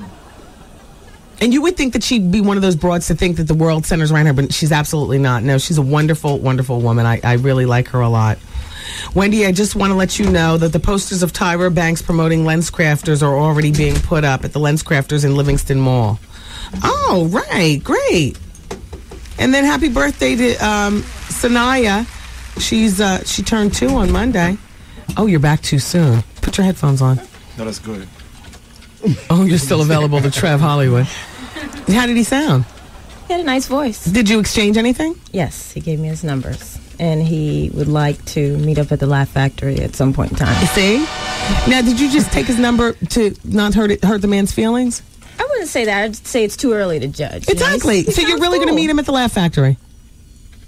and you would think that she'd be one of those broads to think that the world centers around her, but she's absolutely not. No, she's a wonderful, wonderful woman. I, I really like her a lot. Wendy, I just want to let you know that the posters of Tyra Banks promoting LensCrafters are already being put up at the LensCrafters in Livingston Mall. Oh, right. Great. And then happy birthday to um, Sanaya. She's uh, she turned two on Monday. Oh, you're back too soon. Put your headphones on. No, that's good. Oh, you're still available to Trev Hollywood. How did he sound? He had a nice voice. Did you exchange anything? Yes, he gave me his numbers. And he would like to meet up at the Laugh Factory at some point in time. See? Now, did you just take his number to not hurt it, hurt the man's feelings? I wouldn't say that. I'd say it's too early to judge. you know? Exactly. He so you're sounds really going to meet him at the Laugh Factory?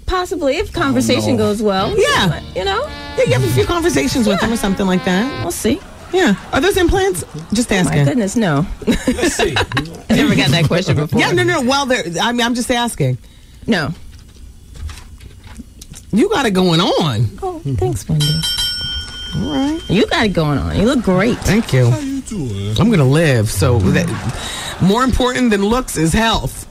Possibly, if oh, conversation no. goes well. Yeah. You know? Yeah, you have a few conversations with him or something like that. We'll see. Yeah. Are those implants? Just Oh, asking. my goodness, no. Let's see. I never got that question before. Yeah, no, no. Well, there. I mean, I'm just asking. No. You got it going on. Oh, thanks, Wendy. All right. You got it going on. You look great. Thank you. I'm going to live. So that, more important than looks is health.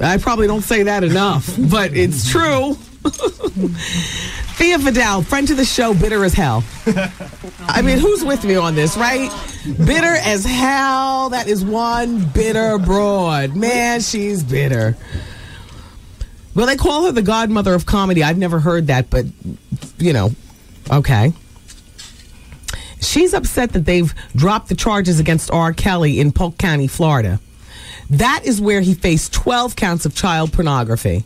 I probably don't say that enough, but it's true. Thea Vidal, friend to the show, bitter as hell. I mean, who's with me on this, right? Bitter as hell. That is one bitter broad. Man, she's bitter. Well, they call her the godmother of comedy. I've never heard that, but, you know, okay. She's upset that they've dropped the charges against R. Kelly in Polk County, Florida. That is where he faced 12 counts of child pornography.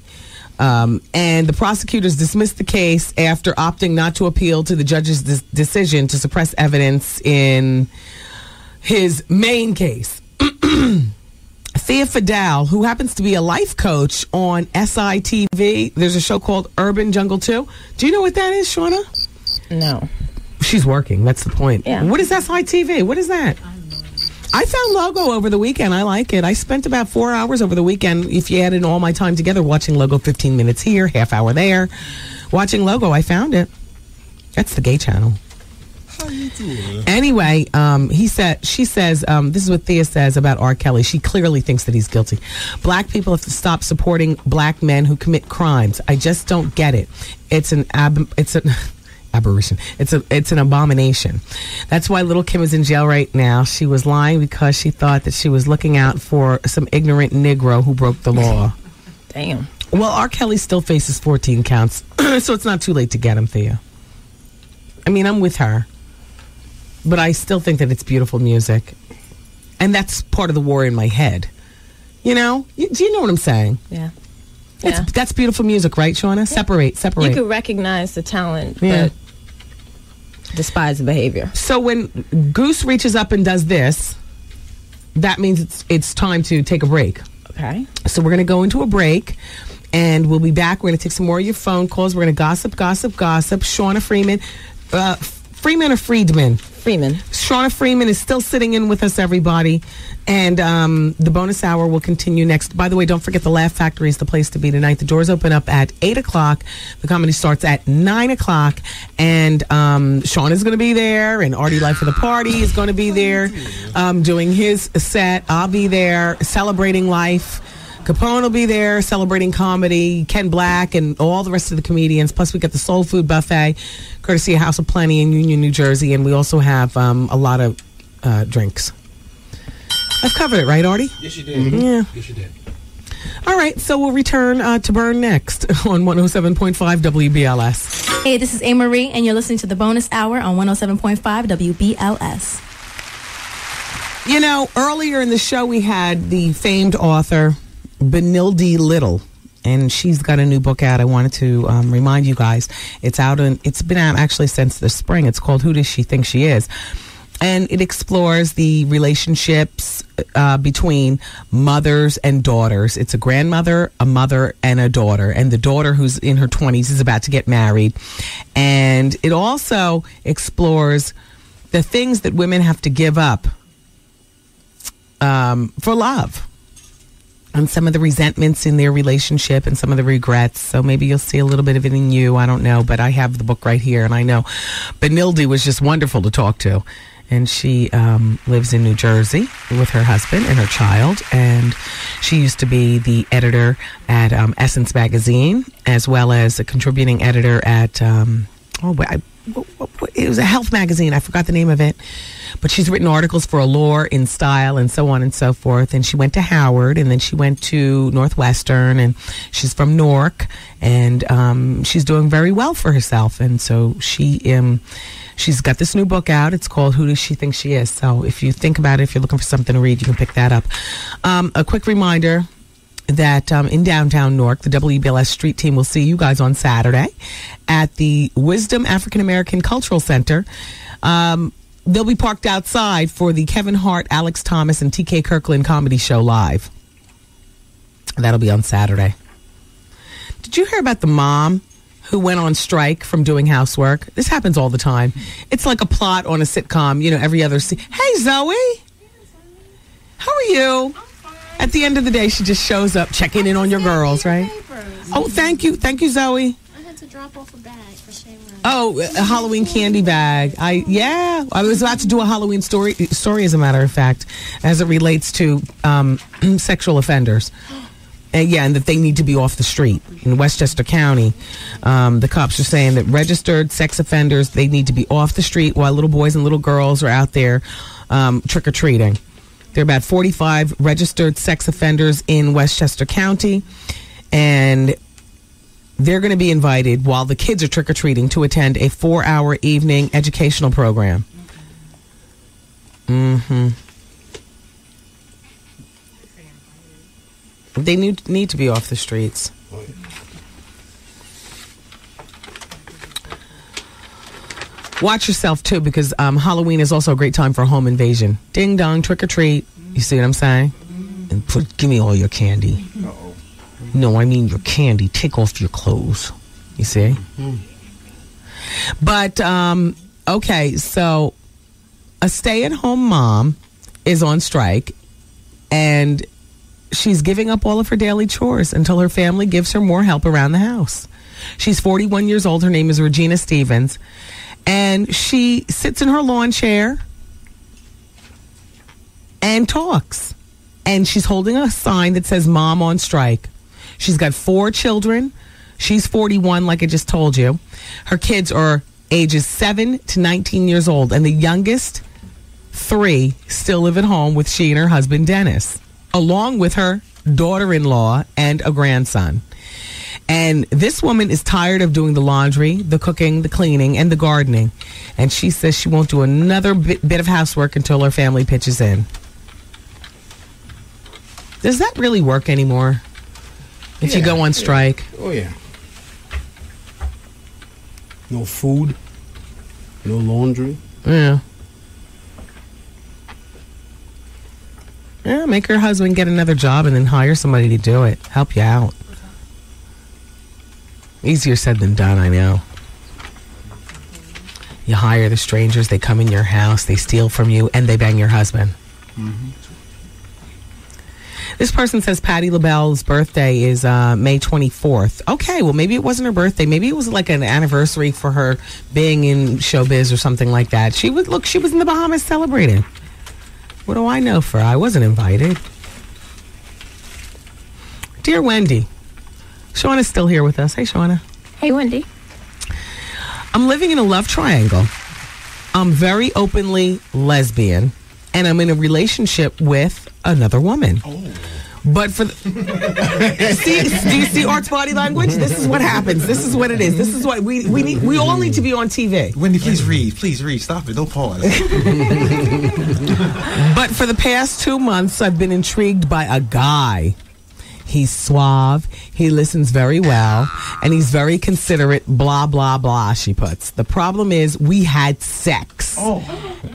Um, and the prosecutors dismissed the case after opting not to appeal to the judge's decision to suppress evidence in his main case. Thea Vidal, who happens to be a life coach on SITV, there's a show called Urban Jungle 2. Do you know what that is, Shauna? No. She's working. That's the point. Yeah. What is SITV? What is that? I found Logo over the weekend. I like it. I spent about four hours over the weekend. If you added all my time together, watching Logo, 15 minutes here, half hour there. Watching Logo, I found it. That's the gay channel. How you doing? Anyway, um, he said, she says, um, this is what Thea says about R. Kelly. She clearly thinks that he's guilty. Black people have to stop supporting black men who commit crimes. I just don't get it. It's an ab, it's an aberration. It's a, it's an abomination. That's why Lil' Kim is in jail right now. She was lying because she thought that she was looking out for some ignorant Negro who broke the law. Damn. Well, R. Kelly still faces 14 counts, so it's not too late to get him, Thea. I mean, I'm with her, but I still think that it's beautiful music, and that's part of the war in my head. You know, You- do you know what I'm saying? Yeah. Yeah. That's beautiful music, right, Shauna? Separate, separate. You could recognize the talent, Yeah. but despise the behavior. So when Goose reaches up and does this, that means it's it's time to take a break. Okay. So we're going to go into a break. And we'll be back. We're going to take some more of your phone calls. We're going to gossip, gossip, gossip. Shauna Freeman, uh, Freeman or Friedman? Freeman. Shauna Freeman is still sitting in with us, everybody. And um, the bonus hour will continue next. By the way, don't forget the Laugh Factory is the place to be tonight. The doors open up at 8 o'clock. The comedy starts at 9 o'clock. And um, Sean is going to be there, and Artie Life of the Party is going to be there um, doing his set. I'll be there celebrating life. Capone will be there celebrating comedy, Ken Black, and all the rest of the comedians. Plus, we got the Soul Food Buffet, courtesy of House of Plenty in Union, New Jersey. And we also have um, a lot of uh, drinks. I've covered it, right, Artie? Yes, you did. Yeah. Yes, you did. All right, so we'll return uh, to Burn next on 107.5 WBLS. Hey, this is A. Marie, and you're listening to the bonus hour on 107.5 WBLS. You know, earlier in the show, we had the famed author, Benilde Little. And she's got a new book out. I wanted to um, remind you guys. It's out and it's been out actually since the spring. It's called Who Does She Think She Is? And it explores the relationships uh, between mothers and daughters. It's a grandmother, a mother, and a daughter. And the daughter, who's in her 20s, is about to get married. And it also explores the things that women have to give up um, for love and some of the resentments in their relationship and some of the regrets. So maybe you'll see a little bit of it in you. I don't know, but I have the book right here, and I know. Benilde was just wonderful to talk to, and she um, lives in New Jersey with her husband and her child, and she used to be the editor at um, Essence magazine, as well as a contributing editor at. Um, oh, I, it was a health magazine. I forgot the name of it. But she's written articles for Allure InStyle and so on and so forth. And she went to Howard and then she went to Northwestern and she's from Newark and um, she's doing very well for herself. And so she um, she's got this new book out. It's called Who Does She Think She Is? So if you think about it, if you're looking for something to read, you can pick that up. Um, a quick reminder that um, in downtown Newark, the WBLS street team will see you guys on Saturday at the Wisdom African American Cultural Center. Um, they'll be parked outside for the Kevin Hart, Alex Thomas, and TK Kirkland comedy show live. That'll be on Saturday. Did you hear about the mom who went on strike from doing housework? This happens all the time. It's like a plot on a sitcom, you know, every other scene. Hey, Zoe. How are you? At the end of the day, she just shows up checking in on your girls, right? Oh, thank you. Thank you, Zoe. I had to drop off a bag for Shane. Oh, a Halloween candy bag. I yeah, I was about to do a Halloween story story as a matter of fact, as it relates to um, sexual offenders. And yeah, and that they need to be off the street in Westchester County. Um, the cops are saying that registered sex offenders they need to be off the street while little boys and little girls are out there um, trick or treating. There are about 45 registered sex offenders in Westchester County, and they're going to be invited while the kids are trick or treating to attend a four hour evening educational program. Mm-hmm. They need, need to be off the streets. Watch yourself too, because um, Halloween is also a great time for home invasion. Ding dong, trick or treat. You see what I'm saying? And put, give me all your candy. No, I mean your candy. Take off your clothes. You see? But um, okay, so a stay-at-home mom is on strike, and she's giving up all of her daily chores until her family gives her more help around the house. She's 41 years old. Her name is Regina Stevens, and she sits in her lawn chair and talks. And she's holding a sign that says "Mom on strike." She's got four children. She's 41, like I just told you. Her kids are ages 7 to 19 years old, and the youngest three still live at home with she and her husband, Dennis, along with her daughter in law and a grandson. And this woman is tired of doing the laundry, the cooking, the cleaning, and the gardening. And she says she won't do another bit, bit of housework until her family pitches in. Does that really work anymore? If you go on yeah. strike? Oh yeah. No food. No laundry. Yeah. Yeah, make her husband get another job and then hire somebody to do it. Help you out. Easier said than done, I know. You hire the strangers, they come in your house, they steal from you, and they bang your husband. Mm-hmm. This person says Patti LaBelle's birthday is uh, May 24th. Okay, well, maybe it wasn't her birthday. Maybe it was like an anniversary for her being in showbiz or something like that. She would look, she was in the Bahamas celebrating. What do I know for? I wasn't invited. Dear Wendy, Shauna's still here with us. Hey, Shauna. Hey, Wendy. I'm living in a love triangle. I'm very openly lesbian, and I'm in a relationship with another woman. Oh. But for the, see, do you see Art's body language? This is what happens. This is what it is. This is what we we need. We all need to be on TV. Wendy, please read. Please read. Stop it. Don't pause. But for the past two months, I've been intrigued by a guy. He's suave, he listens very well, and he's very considerate, blah, blah, blah, she puts. The problem is, we had sex. Oh.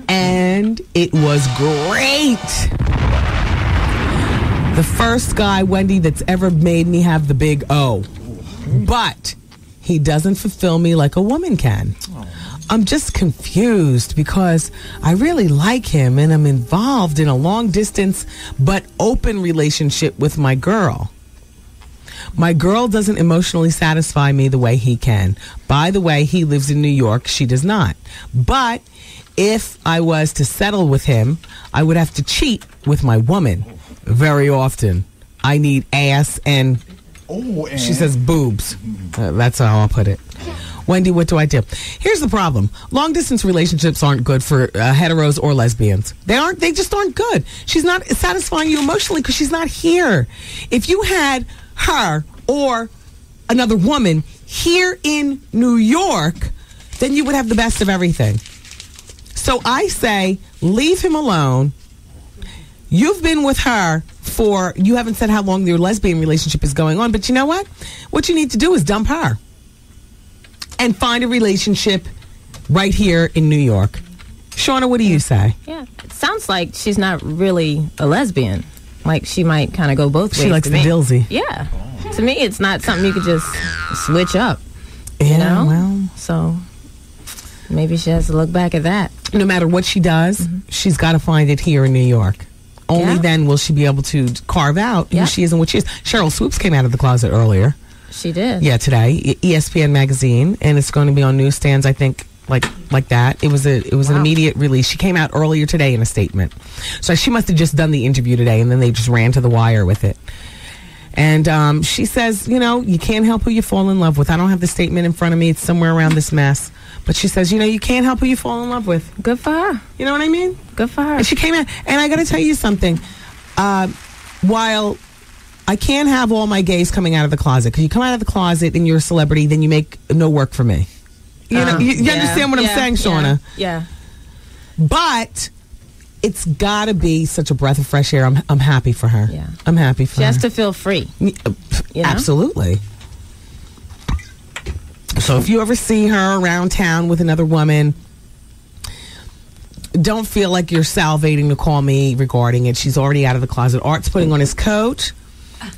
And it was great. The first guy, Wendy, that's ever made me have the big O. But he doesn't fulfill me like a woman can. Oh. I'm just confused because I really like him and I'm involved in a long distance but open relationship with my girl. My girl doesn't emotionally satisfy me the way he can. By the way, he lives in New York. She does not. But if I was to settle with him, I would have to cheat with my woman very often. I need ass and Oh, and she says boobs. Uh, that's how I'll put it. Wendy, what do I do? Here's the problem: long distance relationships aren't good for uh, heteros or lesbians. They aren't. They just aren't good. She's not satisfying you emotionally because she's not here. If you had her or another woman here in New York, then you would have the best of everything. So I say, leave him alone. You've been with her for, you haven't said how long your lesbian relationship is going on, but you know what? What you need to do is dump her and find a relationship right here in New York. Shauna, what do you say? Yeah, it sounds like she's not really a lesbian. Like she might kind of go both ways. She likes the me. Yeah, to me, it's not something you could just switch up. You Yeah, know, well. so maybe she has to look back at that. No matter what she does, she's got to find it here in New York. Only Mm-hmm. Yeah. then will she be able to carve out Yeah. who she is and what she is. Sheryl Swoopes came out of the closet earlier. She did. Yeah, today, ESPN magazine, and it's going to be on newsstands. I think like like that. It was a it was an immediate release. She came out earlier today in a statement, so she must have just done the interview today, and then they just ran to the wire with it. And um, she says, you know, you can't help who you fall in love with. I don't have the statement in front of me; it's somewhere around this mess. But she says, you know, you can't help who you fall in love with. Good for her. You know what I mean? Good for her. And she came out, and I got to tell you something. Uh, while I can't have all my gays coming out of the closet, because you come out of the closet and you're a celebrity, then you make no work for me. You know, Uh, you, you yeah, understand what yeah, I'm saying, Shauna? Yeah. But it's got to be such a breath of fresh air. I'm I'm happy for her. Yeah. I'm happy for She her. has to feel free. Uh, You know? Absolutely. So if you ever see her around town with another woman, don't feel like you're salivating to call me regarding it. She's already out of the closet. Art's putting on his coat.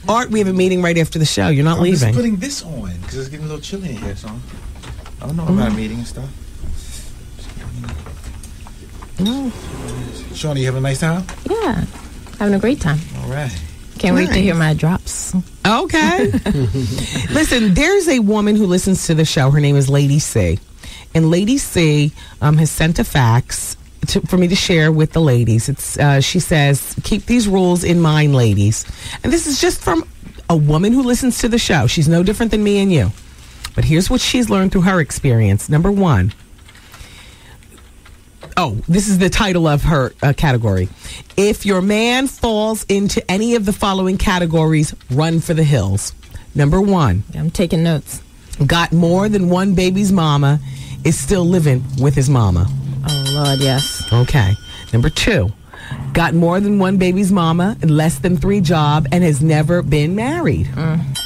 Art, we have a meeting right after the show. You're not I'm just leaving. putting this on because it's getting a little chilly in here, so I don't know about a meeting and stuff. Shawnee, you having a nice time? Yeah. Having a great time. All right. Can't wait to hear my drops. Okay. Listen, there's a woman who listens to the show. Her name is Lady C. And Lady C um, has sent a fax to, for me to share with the ladies. It's uh, She says, keep these rules in mind, ladies. And this is just from a woman who listens to the show. She's no different than me and you. But here's what she's learned through her experience. Number one, Oh, this is the title of her uh, category. If your man falls into any of the following categories, run for the hills. Number one, I'm taking notes. Got more than one baby's mama, is still living with his mama. Oh, Lord, yes. Okay. Number two, got more than one baby's mama, less than three job, and has never been married. Mm.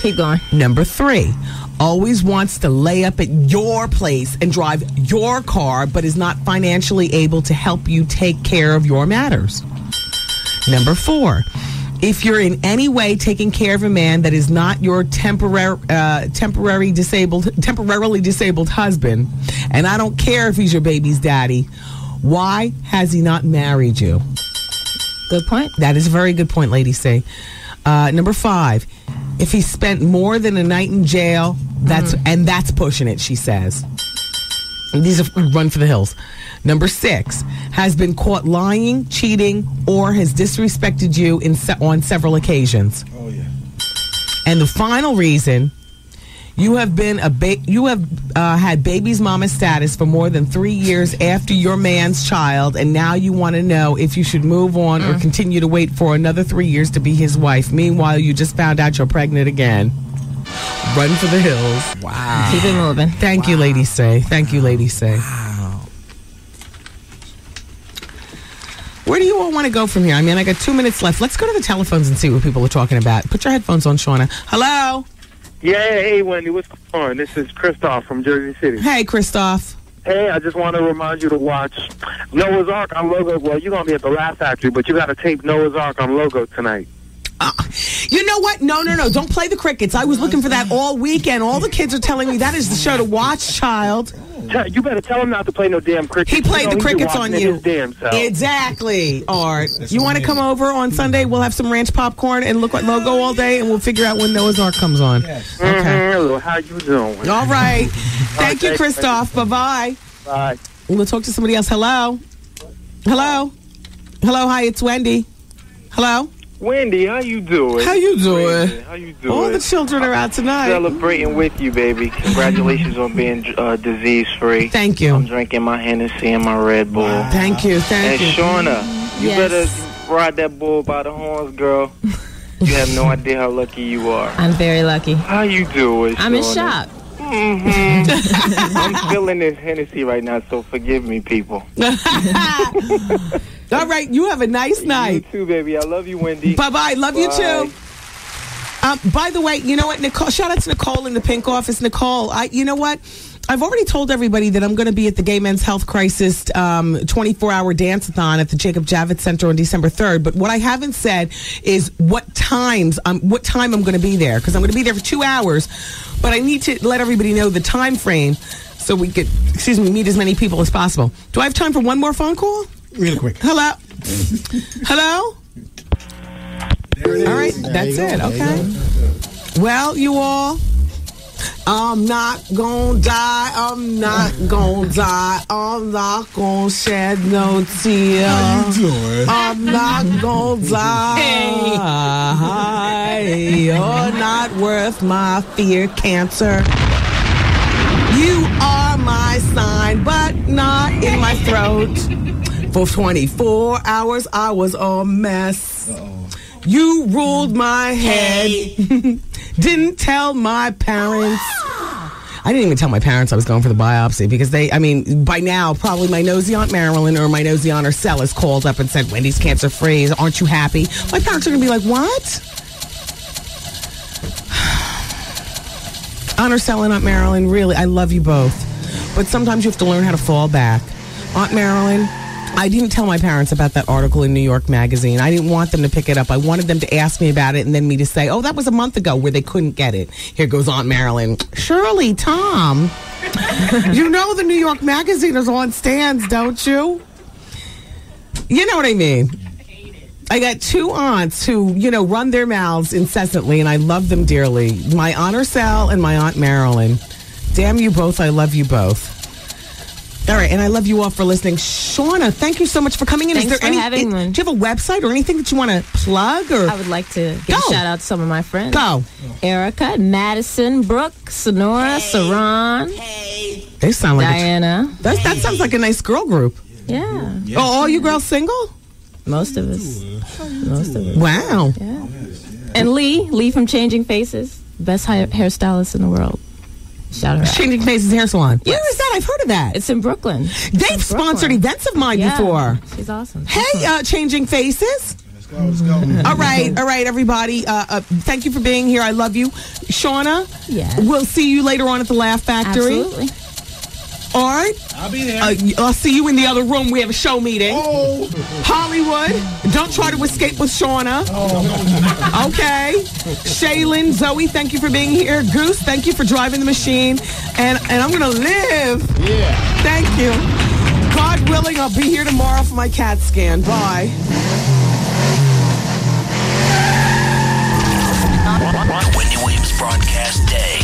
Keep going. Number three, always wants to lay up at your place and drive your car, but is not financially able to help you take care of your matters. Number four, if you're in any way taking care of a man that is not your temporary, uh, temporary disabled, temporarily disabled husband, and I don't care if he's your baby's daddy, why has he not married you? Good point. That is a very good point, Lady C. Uh, number five, if he spent more than a night in jail, that's and that's pushing it. She says. These are run for the hills. Number six has been caught lying, cheating, or has disrespected you in se- on several occasions. Oh yeah. And the final reason you have been a ba- you have uh, had baby's mama status for more than three years after your man's child, and now you want to know if you should move on or continue to wait for another three years to be his wife. Meanwhile, you just found out you're pregnant again. Run for the hills. Wow. Keep it moving. Thank you, Lady C. Thank you, Lady C. Wow. Where do you all want to go from here? I mean, I got two minutes left. Let's go to the telephones and see what people are talking about. Put your headphones on, Shauna. Hello. Yeah, hey Wendy, what's going on? This is Christoph from Jersey City. Hey, Christoph. Hey, I just want to remind you to watch Noah's Ark on Logo. Well, you're gonna be at the Laugh Factory, but you got to tape Noah's Ark on Logo tonight. Uh, You know what? No, no, no. Don't play the crickets. I was looking for that all weekend. All the kids are telling me that is the show to watch, child. You better tell him not to play no damn crickets. He played You know, the crickets on you. Damn self. Exactly. Art. You want to come over on Sunday? We'll have some ranch popcorn and look at logo all day, and we'll figure out when Noah's Ark comes on. Okay. Mhm, hello, how you doing? All right. Thank you, Okay. Christoph. Bye bye. Bye. We'll talk to somebody else. Hello. Hello. Hello. Hi, it's Wendy. Hello. Wendy, how you doing? How you doing? Crazy. How you doing? All the children are out tonight. Celebrating with you, baby. Congratulations on being uh, disease free. Thank you. I'm drinking my Hennessy and my Red Bull. Thank you. Thank and you. Shauna, you Yes. better ride that bull by the horns, girl. you have no idea how lucky you are. I'm very lucky. How you doing? I'm in Shauna? shock. Mhm. I'm feeling this Hennessy right now, so forgive me, people. All right. You have a nice night. You too, baby. I love you, Wendy. Bye bye. Love you Bye. too. Um, by the way, you know what, Nicole? Shout out to Nicole in the pink office. Nicole, I, you know what? I've already told everybody that I'm going to be at the Gay Men's Health Crisis um, 24 hour dance-a-thon at the Jacob Javits Center on December 3rd. But what I haven't said is what times, um, what time I'm going to be there because I'm going to be there for two hours. But I need to let everybody know the time frame so we could, excuse me, meet as many people as possible. Do I have time for one more phone call? Really quick. Hello. Hello. All right, that's it. Okay. Well, you all, I'm not gonna die. I'm not gonna die. I'm not gonna shed no tear. How you doing? I'm not gonna die. You're not worth my fear, cancer. You are my sign, but not in my throat. For 24 hours, I was a mess. You ruled my head. didn't tell my parents. Ah. I didn't even tell my parents I was going for the biopsy because they, I mean, by now, probably my nosy Aunt Marilyn or my nosy Aunt Ursel has called up and said, Wendy's cancer free. Aren't you happy? My parents are going to be like, what? Aunt Ursel and Aunt Marilyn, really, I love you both. But sometimes you have to learn how to fall back. Aunt Marilyn, I didn't tell my parents about that article in New York Magazine. I didn't want them to pick it up. I wanted them to ask me about it and then me to say, oh, that was a month ago where they couldn't get it. Here goes Aunt Marilyn. Shirley, Tom, you know the New York Magazine is on stands, don't you? You know what I mean? I got two aunts who, you know, run their mouths incessantly, and I love them dearly. My Aunt Ursel and my Aunt Marilyn. Damn you both. I love you both. All right, and I love you all for listening. Shauna, thank you so much for coming in. Thanks Is there for any, having i- me. Do you have a website or anything that you want to plug? Or I would like to give Go. a shout out to some of my friends. Go. Erica, Madison, Brooke, Sonora, Saran, Hey. they sound like Diana. A, that, that sounds like a nice girl group. Yeah. Oh, all you girls single? Most of us. Most of us. Wow. Yeah. And Lee, Lee from Changing Faces, best hair- hairstylist in the world. Shout her out. Changing Faces Hair Salon. Where is that? I've heard of that. It's in Brooklyn. They've sponsored events of mine Yeah. before. She's awesome. Hey, uh, Changing Faces. Let's go. Let's go. All right, all right, everybody. Uh, uh, thank you for being here. I love you, Shauna. Yes. We'll see you later on at the Laugh Factory. Absolutely. All right. I'll be there. Uh, I'll see you in the other room. We have a show meeting. Oh. Hollywood. Don't try to escape with Shauna. Oh. Okay. Shaylin, Zoe, thank you for being here. Goose, thank you for driving the machine. And and I'm gonna live. Yeah. Thank you. God willing, I'll be here tomorrow for my CAT scan. Bye. Wendy Williams Broadcast Day.